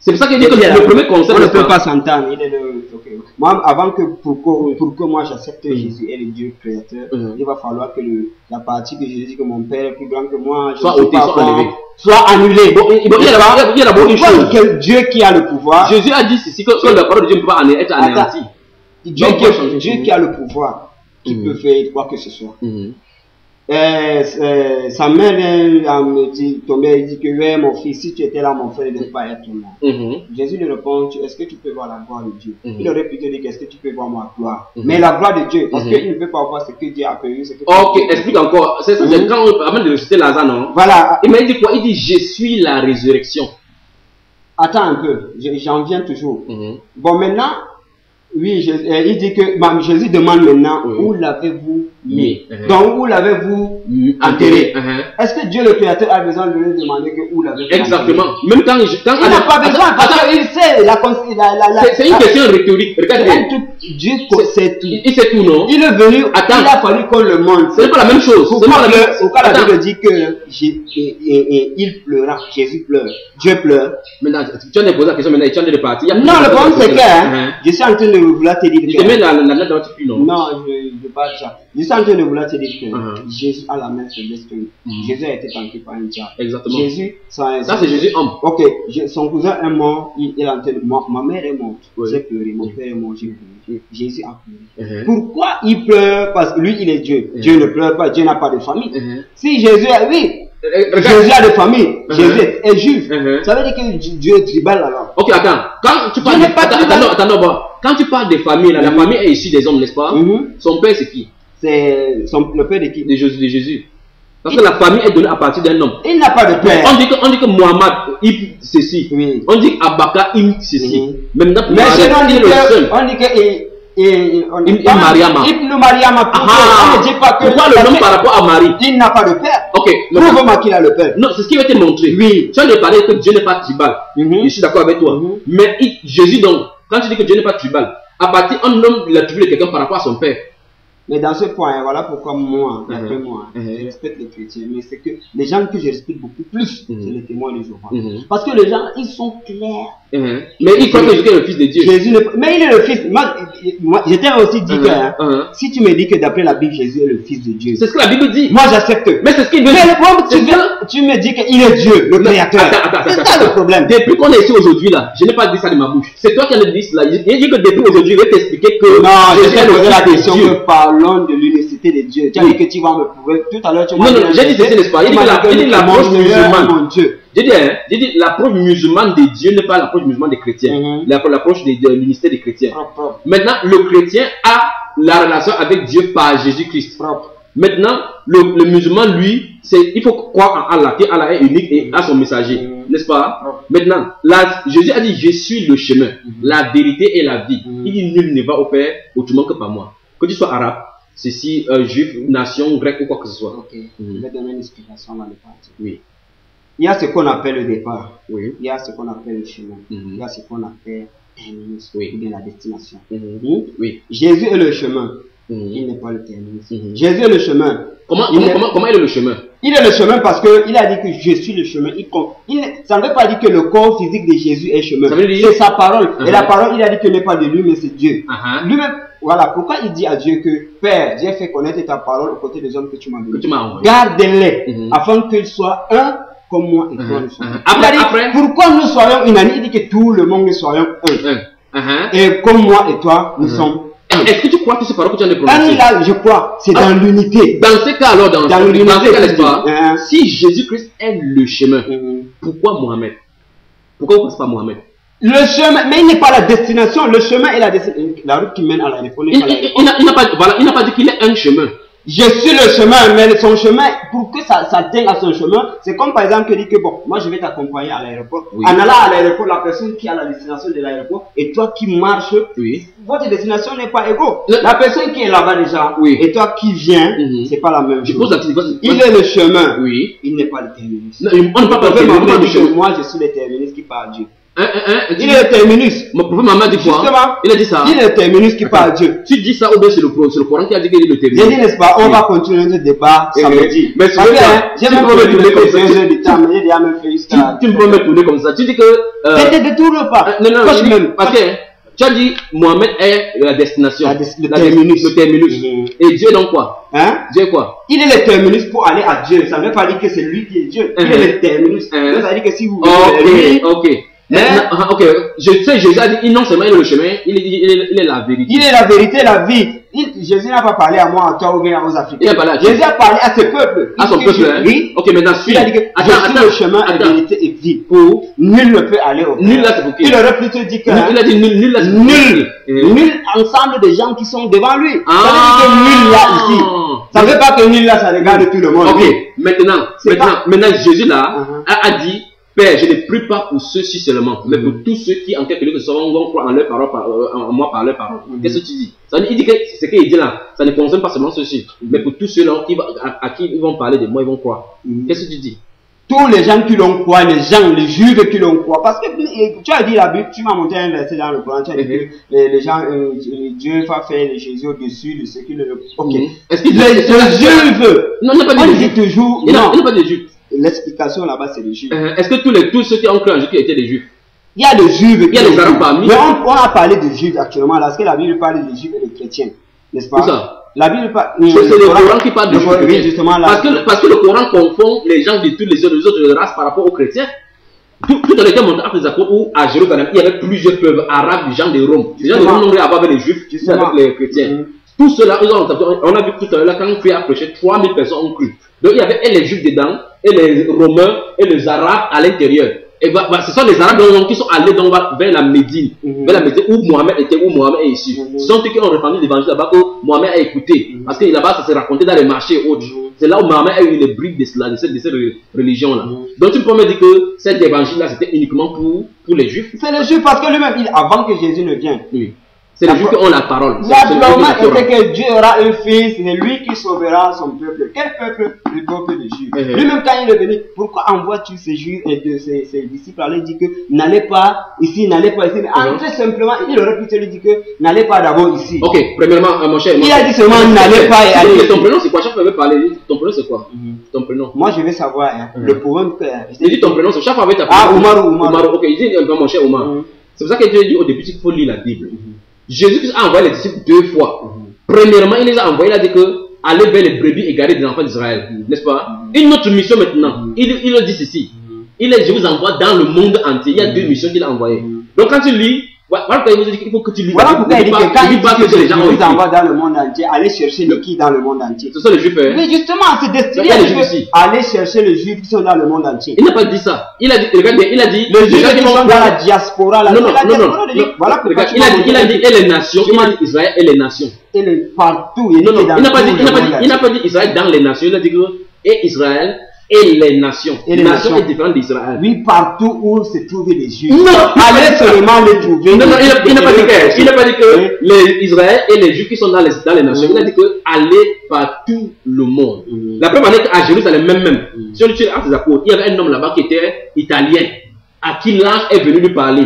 C'est pour ça qu'il dit que là. le premier concept. On ne peut pas s'entendre. il est le-. Moi, avant que pour, que pour que moi j'accepte Jésus est le Dieu créateur, Mhm. il va falloir que le, la partie que Jésus dit que mon Père est plus grand que moi, je Soit soit bon, enlevé. soit annulé. Bon, il- bon, il y a d'abord- il y a- il y a d'abord une chose. quel Dieu qui a le pouvoir, Jésus a dit ceci que, que la parole de Dieu ne peut pas être anéantie. Dieu, qui. Dieu qui a le pouvoir, qui Mhm. peut faire quoi que ce soit. Euh, euh, sa mère vient à me dire, tomber et dit que ouais, mon fils, si tu étais là, mon frère ne devait pas être mort. Mhm. Jésus lui répond, est-ce que tu peux voir la gloire de Dieu? Mhm. Il aurait plutôt dit, est-ce que tu peux voir ma gloire? Mhm. Mais la gloire de Dieu, parce qu'il ne peut pas voir ce que Dieu a prévu. que Ok, explique encore. C'est ça, c'est avant de ressusciter Lazare, non? Voilà, Il m'a dit quoi? Il dit Je suis la résurrection. attends un peu, je- j'en viens toujours. Bon, maintenant, oui, je- euh, il dit que bah, Jésus demande maintenant, où l'avez-vous mis Mis, mhm. Donc, où l'avez-vous Mhm. enterré Mhm. Est-ce que Dieu le Créateur a besoin de lui demander que où l'avez-vous Exactement. enterré Même quand je. Quand Il n'a pas besoin, attends, parce qu'il sait la... la, la, la c'est- C'est une la- question rhétorique. Regarde c'est un bien. truc, Dieu sait tout. Il, sait tout, non? Il est venu, Attends. il a fallu qu'on le montre. Ce n'est pas la même chose. Pourquoi, la même pourquoi la. Bible dit que J'ai- et- et- et il pleura, Jésus pleure, Dieu pleure? Maintenant, tu viens de poser la question maintenant tu. Il y a Non, le problème c'est que hein, Mhm. je suis en train de vouloir te dire que. te met la la lettre dans non? Non, je ne veux pas ça. Je suis en train de vouloir te dire que Mhm. Jésus a la main sur l'esprit. Mhm. Jésus a été tenté par un diable. Exactement. Jésus, ça, Ça, c'est Jésus homme. Ok, son cousin est mort, il, est en train de mort. Ma mère est morte, j'ai pleuré. Mon père est mort, j'ai pleuré. Jésus a pleuré. Mhm. Pourquoi il pleure Parce que lui, il est Dieu. Mhm. Dieu ne pleure pas, Dieu n'a pas de famille. Mhm. Si Jésus a, oui, Euh, Jésus a de famille, Mhm. Jésus est juif. Mhm. Ça veut dire que Dieu est tribal alors. Ok, attends. Quand tu parles de... pas Attends, attends, attends. Quand tu parles des familles, là, la Mhm. famille est issue des hommes, n'est-ce pas Mhm. Son père, c'est qui C'est le père de qui? De Jésus, de Jésus. Parce que la famille est donnée à partir d'un homme. Il n'a pas de père. On dit que, on dit que Mohamed, il ceci. Oui. On dit Abaka, il ceci. Mhm. Maintenant, pour Mais on dit le seul. on dit que, et, et, on Ibn Mariama. Ibn Mariama, Ah, on ne dit pas que, pourquoi le nom par rapport à Marie? il n'a pas de père. Ok, Prouve-moi qu'il a le père. non, c'est ce qui va te montrer. Oui. Tu as de parler que Dieu n'est pas tribal. Mhm. Je suis d'accord avec toi. Mhm. Mais il- Jésus, donc, quand tu dis que Dieu n'est pas tribal, à partir un homme, il a tribu de quelqu'un par rapport à son père. Mais dans ce point, voilà pourquoi moi, Mhm. d'après moi, Mhm. je respecte les chrétiens. Mais c'est que les gens que je respecte beaucoup plus, Mhm. c'est les témoins de Jéhovah. Mhm. Parce que les gens, ils sont clairs. Mhm. Mais il croit que Jésus est le fils de Dieu. Jésus Mais il est le fils. Moi, j'étais aussi dit que, Mhm. Mhm. si tu me dis que d'après la Bible, Jésus est le fils de Dieu, C'est ce que la Bible dit. moi j'accepte. Mais c'est ce qu'il veut Mais le problème, tu, me dis qu'il est Dieu, le créateur. C'est ça le problème. Depuis qu'on est ici aujourd'hui là, je n'ai pas dit ça de ma bouche. C'est toi qui as dit cela. Il dit que depuis aujourd'hui, je vais t'expliquer que Non, je posé la question que parlons de l'unicité de Dieu. Tu as dit que tu vas me prouver. Tout à l'heure, tu Non, non, j'ai dit ceci, n'est-ce pas Il dit que la- dit musulmane. mon Dieu. J'ai dit, hein, j'ai dit l'approche musulmane de Dieu n'est pas l'approche musulmane des chrétiens. La- L'approche des- de l'unicité des chrétiens. Propre, Maintenant, le chrétien a la relation avec Dieu par Jésus-Christ. Maintenant, le, le musulman, lui, c'est, il faut croire en Allah, que Allah est unique et a son messager, Mhm. n'est-ce pas? Propre. Maintenant, là, Jésus a dit, je suis le chemin, la vérité et la vie. Il dit, nul ne va au Père autrement que par moi. Que tu sois arabe, ceci, euh, juif, nation, grec ou quoi que ce soit. Ok. Je vais donner une explication avant de partir. Oui, Il y a ce qu'on appelle le départ. oui. Il y a ce qu'on appelle le chemin. Mhm. Il y a ce qu'on appelle terminus Oui. ou bien la destination. Mhm. Hmm? Oui. Jésus est le chemin. Mhm. Il n'est pas le terminus. Jésus est le chemin. Comment, Il comment, est- comment, comment est le chemin? Il est le chemin parce qu'il a dit que je suis le chemin. Il, il ça ne veut pas dire que le corps physique de Jésus est chemin. Ça veut dire- C'est sa parole. Et la parole, il a dit que n'est pas de lui, mais c'est Dieu. Ah, ah. Lui-même, voilà pourquoi il dit à Dieu que Père, Dieu fait connaître ta parole aux côtés des hommes que tu m'as Que donnés. tu m'as envoyé. Garde-les Mhm. afin qu'ils soient un comme moi et toi nous sommes. Mhm. Il a Après- pourquoi nous soyons unanimes Il dit que tout le monde nous soyons un. Ah, ah. Et comme moi et toi, nous Mhm. sommes. Est-ce que tu crois que ces paroles que tu Un prononcer là, je crois, c'est Ah. dans l'unité. Dans ce cas, alors, dans, Dans dans l'unité, Hein. Si Jésus-Christ est le chemin, pourquoi Mohamed Pourquoi on passe pas Mohamed Le chemin, mais il n'est pas la destination. Le chemin est la destination. La route qui mène à l'aéroport n'est Il, pas il- n'a- pas, voilà, il pas dit qu'il est un chemin. Je suis le chemin, mais son chemin, pour que ça, ça tient à son chemin. C'est comme par exemple que dit que bon, moi je vais t'accompagner à l'aéroport. Oui. En allant à l'aéroport, la personne qui a la destination de l'aéroport et toi qui marches, Oui. votre destination n'est pas égaux. Le- La personne qui est là-bas déjà Oui. et toi qui viens, Mhm. c'est pas la même Je chose. pose la. Il est le chemin, Oui. il n'est pas le terminus. Non, on ne peut pas Le de dit que choses. moi je suis le terminus qui part à Dieu. Hein, hein, hein, Il est le terminus. Mon prophète Maman dit quoi? Justement, Il a dit ça. il est le terminus qui part à Dieu. Tu dis ça ou bien c'est le, c'est le Coran qui a dit qu'il est le J'ai terminus dit, n'est-ce pas, on Oui. va continuer notre débat Eh, samedi. mais tu Parce veux que, pas- hein, j'ai tu même pas tourner comme ça? mais j'ai déjà même fait Tu, jusqu'à. tu me promets de tourner comme ça. Tu dis que. euh, Ne te détourne pas. euh, non, non, parce que tu as dit Mohamed est la destination. La des- le La des- terminus. Le terminus. Et Dieu donc quoi? Hein? Dieu quoi? Il est le terminus pour aller à Dieu. Ça ne veut pas dire que c'est lui qui est Dieu. Il est le terminus. Ça veut dire que si vous voulez Ok, ok. Ah, ok, je sais, Jésus a dit, il- non seulement il est le chemin, il est, il est, il est la vérité. il est la vérité, la vie. Jésus n'a pas parlé à moi, à toi ou bien aux Africains. Il parlé Jésus a parlé à ce peuple. À son peuple, hein Oui. Ok, maintenant, suis. Il a dit que attends, je suis attends, le chemin, la vérité et vie. Pour, Nul ne peut aller au. Nul là, c'est pour qui Il aurait plutôt dit que nul, il a dit nul, nul là, c'est pour nul, Euh, nul ensemble de gens qui sont devant lui. Ah. Ça veut dire que nul là ici. Ça ne veut pas que nul là ça regarde tout le monde. Ok, maintenant, maintenant, maintenant, Jésus là a, a dit, Père, je ne prie pas pour ceux-ci seulement, mais pour tous ceux qui, en quelque sorte, vont croire en leur parole, par- euh, en moi par leur parole. Mhm. Qu'est-ce que tu dis? Ça veut dire- Il dit que ce qu'il dit là, ça ne concerne pas seulement ceux-ci, mais pour tous ceux-là à, à qui ils vont parler de moi, ils vont croire. Qu'est-ce que tu dis? Tous les gens qui l'ont croient, les gens, les juifs qui l'ont croient. Parce que tu as dit la Bible, tu m'as monté un verset dans le Coran, tu as dit que les, les gens, euh, Dieu va faire les Jésus au-dessus de ceux qui le. Ok. Mhm. Est-ce qu'il Les, les juifs, Non, il pas on dit les dit juifs. toujours. Il il n'a pas les juifs. L'explication là-bas c'est les juifs. Euh, Est-ce que tous, les, tous ceux qui ont cru en Jésus étaient des juifs? Il y a des juifs. Il y a des arabes parmi. Mais on, on a parlé de juifs actuellement, là, parce que la Bible parle des juifs et des chrétiens? N'est-ce pas? Où ça? La Bible parle. C'est c'est le Coran qui parle de Le juifs. Oui, justement, là. Parce que, parce que le Coran confond les gens de toutes les autres, races par rapport aux chrétiens. Tout, tout dans les les apôtres où à Jérusalem, il y avait plusieurs peuples arabes, des gens de Rome. Les gens de Rome n'ont rien à voir avec les juifs, avec les chrétiens. Tous ceux-là, ils ont, on a vu tout à l'heure, quand Christ a prêché, 3000 personnes ont cru. Donc il y avait et les juifs dedans, et les romains, et les arabes à l'intérieur. Et bah, bah, ce sont les arabes donc, qui sont allés donc, vers la Médine, Mhm. vers la Médine où Mohamed était, où Mohamed est issu. Mhm. Ce sont ceux qui ont répandu l'évangile là-bas que Mohamed a écouté. Mhm. Parce que là-bas, ça s'est raconté dans les marchés et autres. C'est là où Mohamed a eu les briques de, cela, de cette, de cette religion-là. Donc tu peux me dire que cet évangile-là, c'était uniquement pour, pour les juifs? C'est les juifs parce que lui-même, il- avant que Jésus ne vienne, Oui. C'est les juifs qui ont la parole. La promesse était que Dieu aura un fils, c'est lui qui sauvera son peuple. Quel peuple Le peuple des Juifs. Mhm. Lui-même, quand il est venu, pourquoi envoie-tu ces Juifs et de ses, ses disciples aller dire que n'allez pas ici, n'allez pas ici, mais entrez simplement, il aurait pu te lui dire que n'allez pas d'abord ici. Ok, premièrement, euh, mon cher. mon Il a dit seulement, n'allez pas et allez Ton ici. prénom, c'est quoi? Chaque fois, je vais parler. Ton prénom, c'est quoi? Mhm. Ton prénom. Moi, je veux savoir hein, Mhm. le problème que. Il dit ton prénom, c'est chaque fois avec ta Ah, Oumarou, Oumarou. Ok, il dit un peu, mon cher Omar. Mhm. C'est pour ça que Dieu dit au début qu'il faut lire la Bible. Mhm. Jésus a envoyé les disciples deux fois. Premièrement, il les a envoyés, il a dit que allez vers les brebis égarées des enfants d'Israël. Mhm. N'est-ce pas? Une autre mission maintenant. Mhm. Il, il leur dit ceci. Il est, je vous envoie dans le monde entier. Il y a deux missions qu'il a envoyées. Mhm. Donc quand tu lis, voilà pourquoi il dit qu'il faut que tu lis. Voilà pourquoi il dit que quand il dit que envoie dans le monde entier, allez chercher les qui dans le monde entier. Ce sont les juifs. hein. Mais justement, c'est destiné à Juifs aller chercher les juifs qui sont dans le monde entier. Il n'a pas dit ça. Il a dit, regarde bien, il a dit, Les juifs qui sont dans la diaspora, la non, non, diaspora. Voilà pourquoi il a dit, il a dit, et les nations, il a dit Israël et les nations? et le partout, il n'a pas dit, le il n'a pas dit, il n'a entier. pas dit Israël dans les nations, il a dit que, et Israël et les nations. Et les nations nations. est différente d'Israël. Oui, partout où se trouvaient les juifs. Non, allez seulement les trouver. Non, non, il n'a pas dit que, il n'a pas dit que Oui. les Israël et les Juifs qui sont dans les, dans les nations, il a dit que allez par tout le monde. La en est qu'à Jérusalem même, même, Mhm. sur le tuer des apôtres, il y avait un homme là-bas qui était italien, à qui l'ange est venu lui parler.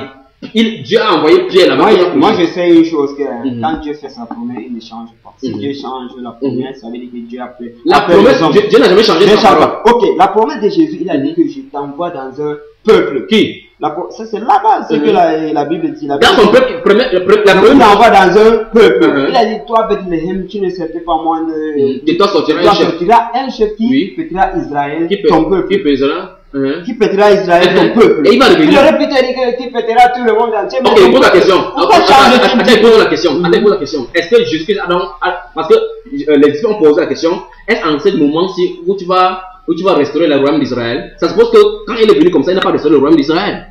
Il, Dieu a envoyé Pierre là-bas. Moi, je, prêcher. moi, je sais une chose que Mhm. quand Dieu fait sa promesse, il ne change pas. Si Mhm. Dieu change la promesse, ça veut dire que Dieu a fait. La promesse. Dieu, Dieu n'a jamais changé Dieu sa change parole. pas. Ok, la promesse de Jésus, il a dit que je t'envoie dans un peuple. Qui? Ça, c'est là-bas, c'est Mhm. que la, la Bible dit. La Dans Bible son dit- peuple, la t'envoie dans un peuple. Mhm. Il a dit, toi, Bethléem, tu ne serais pas moins de. de toi sortira Tu un chef. sortiras un chef qui Oui. pètera Israël, Qui peut, ton peuple. qui pèsera Hein? Qui pètera Israël, ton peuple? Et il va revenir. Il aurait pu te dire que qui pètera tout le monde entier. Ok, pose la question. Pourquoi Attends, tu pose la question. Attends, pose la question. Est-ce que Jésus-Christ a donc. a- Parce que euh, les disciples ont posé la question est-ce en ce moment-ci où tu vas où tu vas restaurer le royaume d'Israël? Ça suppose que quand il est venu comme ça, il n'a pas restauré le royaume d'Israël.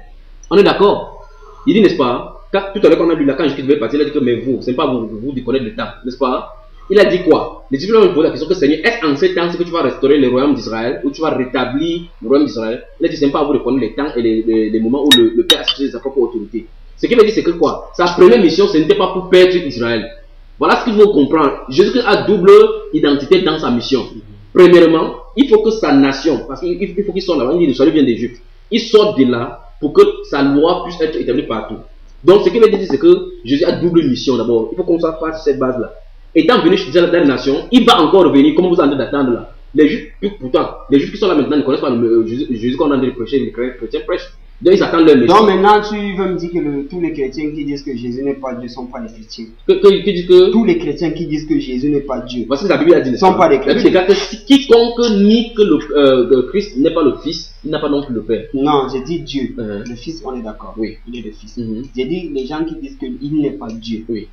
On est d'accord Il dit, n'est-ce pas quand, Tout à l'heure, quand on a lu là, quand Jésus devait partir, il a dit que mais vous, ce n'est pas vous, vous, vous déconnez le temps, n'est-ce pas? Il a dit quoi? Les disciples vont poser la question que Seigneur, est-ce en ces temps que tu vas restaurer le royaume d'Israël ou tu vas rétablir le royaume d'Israël? Il a dit, c'est pas à vous de connaître les temps et les, moments où le, Père a cherché sa propre autorité. Ce qu'il veut dire, c'est que quoi? Sa première mission, ce n'était pas pour perdre Israël. Voilà ce qu'il faut comprendre. Jésus a double identité dans sa mission. Premièrement, il faut que sa nation, parce qu'il il faut qu'il sorte là-bas, il dit le salut vient des Juifs. Il sort de là pour que sa loi puisse être établie partout. Donc, ce qu'il veut dire, c'est que Jésus a double mission d'abord. Il faut qu'on pas sur cette base-là. Étant venu chez la nation, il va encore revenir, comme vous en train d'attendre là? Les Juifs, pourtant, les Juifs qui sont là maintenant ne connaissent pas le, euh, Jésus, qu'on en train de prêcher, les chrétiens prêchent. Donc, ils attendent leur Donc mission. maintenant, tu veux me dire que le- tous les chrétiens qui disent que Jésus n'est pas Dieu ne sont pas des chrétiens. Que, que, que dit que, Tous les chrétiens qui disent que Jésus n'est pas Dieu. voici ce que la Bible a dit. n'est-ce Sont pas? des La Bible déclare que quiconque nie que le, euh, Christ n'est pas le Fils, il n'a pas non plus le Père. Non, j'ai dit Dieu. Euh, Le Fils, on est d'accord. Oui. Il est le Fils. Mhm. J'ai dit les gens qui disent qu'il n'est pas Dieu. Oui.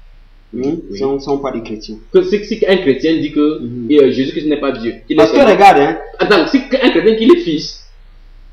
Hein, Oui. sont, sont pas des chrétiens. Que si, un chrétien dit que Mhm. Jésus-Christ n'est pas Dieu, est Parce que seulement- regarde, hein, Attends, si un chrétien qu'il est fils,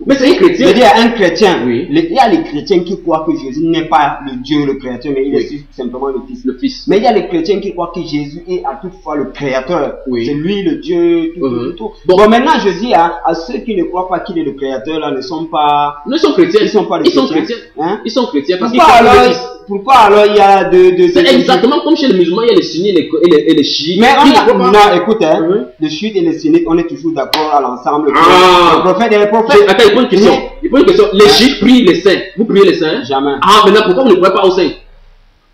mais c'est un chrétien. un chrétien, Oui. les- il y a les chrétiens qui croient que Jésus n'est pas le Dieu, le créateur, mais il Oui. est simplement le Fils. Le fils. Mais il y a les chrétiens qui croient que Jésus est à toute fois le créateur. Oui. C'est lui le Dieu, tout, Mhm. tout, tout. Bon. Bon. maintenant je dis à, à ceux qui ne croient pas qu'il est le créateur, là, ne sont pas, Non, ils sont chrétiens. ils sont pas des Ils sont chrétiens. chrétiens. Hein? Ils sont chrétiens parce Pourquoi alors, pourquoi alors il y a de, de, C'est exactement comme chez les musulmans, il y a les sunnis et les, les, les chiites. Mais on ne a, croient pas- non, écoute, hein, Mhm. le chiite et les sunnites, on est toujours d'accord à l'ensemble. Ah. Le prophète et les prophètes. Attends, il pose une question. Mais- Il pose une question. Les chiites prient les saints. Vous priez les saints Jamais. Ah, maintenant pourquoi vous ne priez pas aux saints?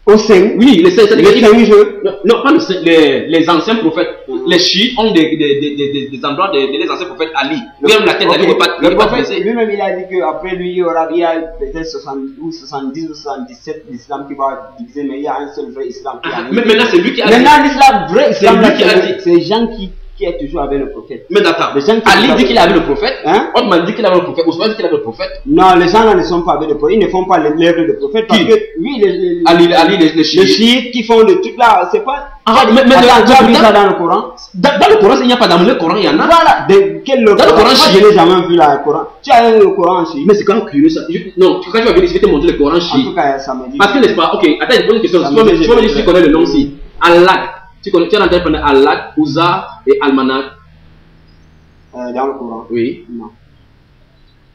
Au sein, Oui, les saints, c'est les jeux. Non, non, pas le saint- les, les anciens prophètes. Mhm. Les chiites ont des, des, des, des, des- des endroits de, de les anciens prophètes Ali. Même la tête d'Ali n'est pas, le prophète lui-même il a dit qu'après lui il y aura peut-être 60 ou 70 ou 77 l'islam qui va diviser mais il y a un seul vrai islam qui Ah, maintenant, c'est lui qui a dit. Maintenant l'islam vrai islam lui là, qui a c'est dit. c'est les gens qui qui est toujours avec le prophète. Mais attends, Les gens qui Ali dit qu'il avait le prophète. Hein? Otman dit qu'il avait le prophète. Ousmane dit qu'il avait le prophète. Non, les gens là ne sont pas avec le prophète, ils ne font pas l'œuvre de prophète parce Qui? que oui les, les, Ali, Ali les, les les chiites. chiites qui font le truc là, c'est pas Ah, mais, mais Attends, tu as vu ça dans le Coran? dans, dans le Coran, il n'y a pas dans le Coran, il y en a. Voilà, de quel le Dans le Coran? Moi, je n'ai jamais vu là, le Coran. Tu as le Coran chiite Mais c'est quand même curieux ça. Je- non, quand tu vas venir ici, je vais te montrer le Coran En chiite. tout cas, ça me dit. Parce que n'est-ce pas, ok, attends, je pose une question. Tu vas me dire si tu connais le nom aussi. Allah. Tu connais, tu en train de prendre Allah, Uza et Almanak. Euh, dans le Coran. Oui. Non.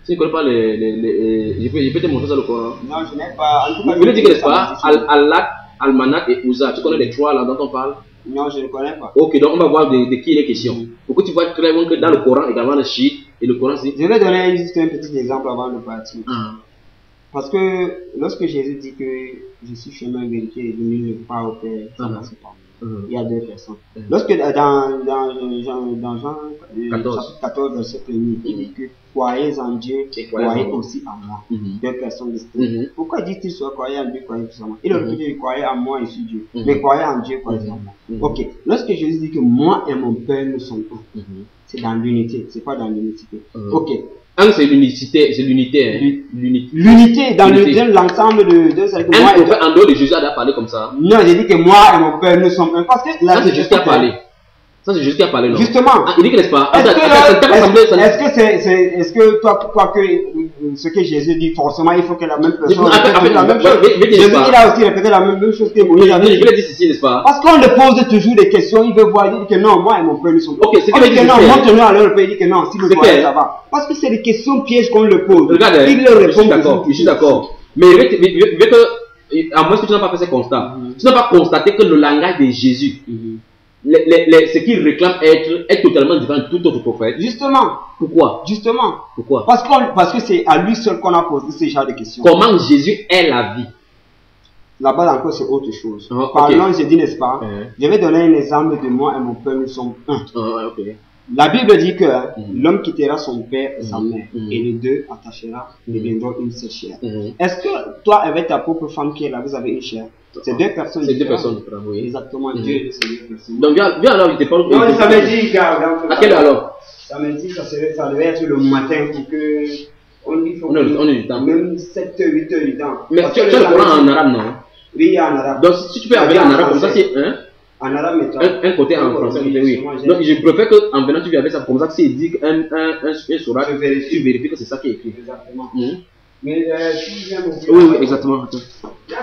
Tu ne connais pas les. les, les, je, peux, je peux te montrer ça le Coran? Non, je n'ai pas. En tout cas, Je voulais dire n'est-ce pas, dit Al- Allah, Almanak et Uza. Tu connais les trois là dont on parle? Non, je ne connais pas. Ok, donc on va voir de, de qui il est question. Pour que tu vois très bien que dans le Coran également le chiite et le Coran c'est. Je vais donner juste un petit exemple avant de partir. Ah. Parce que lorsque Jésus dit que je suis chemin, vérité et de nul ne part au Père, ça ne se pas. Mhm. Il y a deux personnes. Mhm. Lorsque dans, dans, Jean, dans Jean euh, 14. chapitre 14, verset 1 il dit que croyez en Dieu, Et croyez aussi en moi. Mhm. Deux personnes distinctes. Pourquoi dit-il soit croyez en Dieu, croyez aussi en moi? Il aurait pu dire croyez en moi, je suis Dieu. Mais croyez en Dieu, croyez en moi. Ok. Lorsque Jésus dit que moi et mon Père nous sommes un, c'est dans l'unité, c'est pas dans l'unicité. Mhm. Ok. Un c'est l'unicité, c'est l'unité. Hein. L'uni- L'unité. L'unité dans le- L'unité. dans l'ensemble de, de que Un moi en dehors de Jésus a parlé comme ça. Non, j'ai dit que moi et mon Père nous sommes un. Parce que la c'est juste a parlé. Ça c'est a parlé, non Justement. Ah, il dit que n'est-ce pas? Est-ce que, que c'est, est-ce que toi, quoi que ce que Jésus dit, forcément, il faut que la même personne répète la même chose. mais- mais n'est-ce Jésus, il a aussi répété la même, même chose que Moïse je avait dit. l'ai dit ici, n'est-ce pas? Parce qu'on le pose toujours des questions, il veut voir, il dit que non, moi et mon père nous sommes. Ok, c'est que dit le que non, montre-nous alors le père, il dit que non, si le voyez, ça va. Parce que c'est des questions pièges qu'on le pose. Regarde, il leur je répond suis d'accord, je suis d'accord. Mais il veut que, à moins que tu n'as pas fait ce constat, Mhm. tu n'as pas constaté que le langage de Jésus, Mhm. Les- les- les- ce qu'il réclame être, est totalement différent de tout autre prophète. Justement, Pourquoi? Justement. Pourquoi? Parce, qu'on, parce que c'est à lui seul qu'on a posé ce genre de questions. Comment Jésus est la vie? Là-bas encore, c'est autre chose. Ah. Parlons, j'ai dit, n'est-ce pas? Mhm. Je vais donner un exemple de moi et mon père, nous sommes un. Ah. La Bible dit que hein, Mhm. l'homme quittera son père et sa Mhm. mère, Mhm. et les deux attachera, deviendront une seule chair. Est-ce que toi, avec ta propre femme qui est là, vous avez une chair? C'est deux personnes C'est deux personnes différentes, oui. Exactement. Dieu et c'est deux personnes. Donc viens, viens alors, il te parle. Non, le samedi, gars, donc, À quelle heure alors? Samedi, ça, serait, ça devait être le matin pour que. On dit faut On a- que- on a du temps. Même 7 h 8 h du temps. Mais Parce tu as le Coran en arabe, non? Oui, en arabe. Donc si tu peux appeler en arabe, comme ça c'est hein, En arabe, un, un côté en français, oui. Donc je préfère qu'en venant tu viens avec ça, comme ça s'il dit un, un, un, un surat, tu vérifies que c'est ça qui est écrit. Exactement. Mhm. Mais euh, je viens Oui, oui, exactement. Là,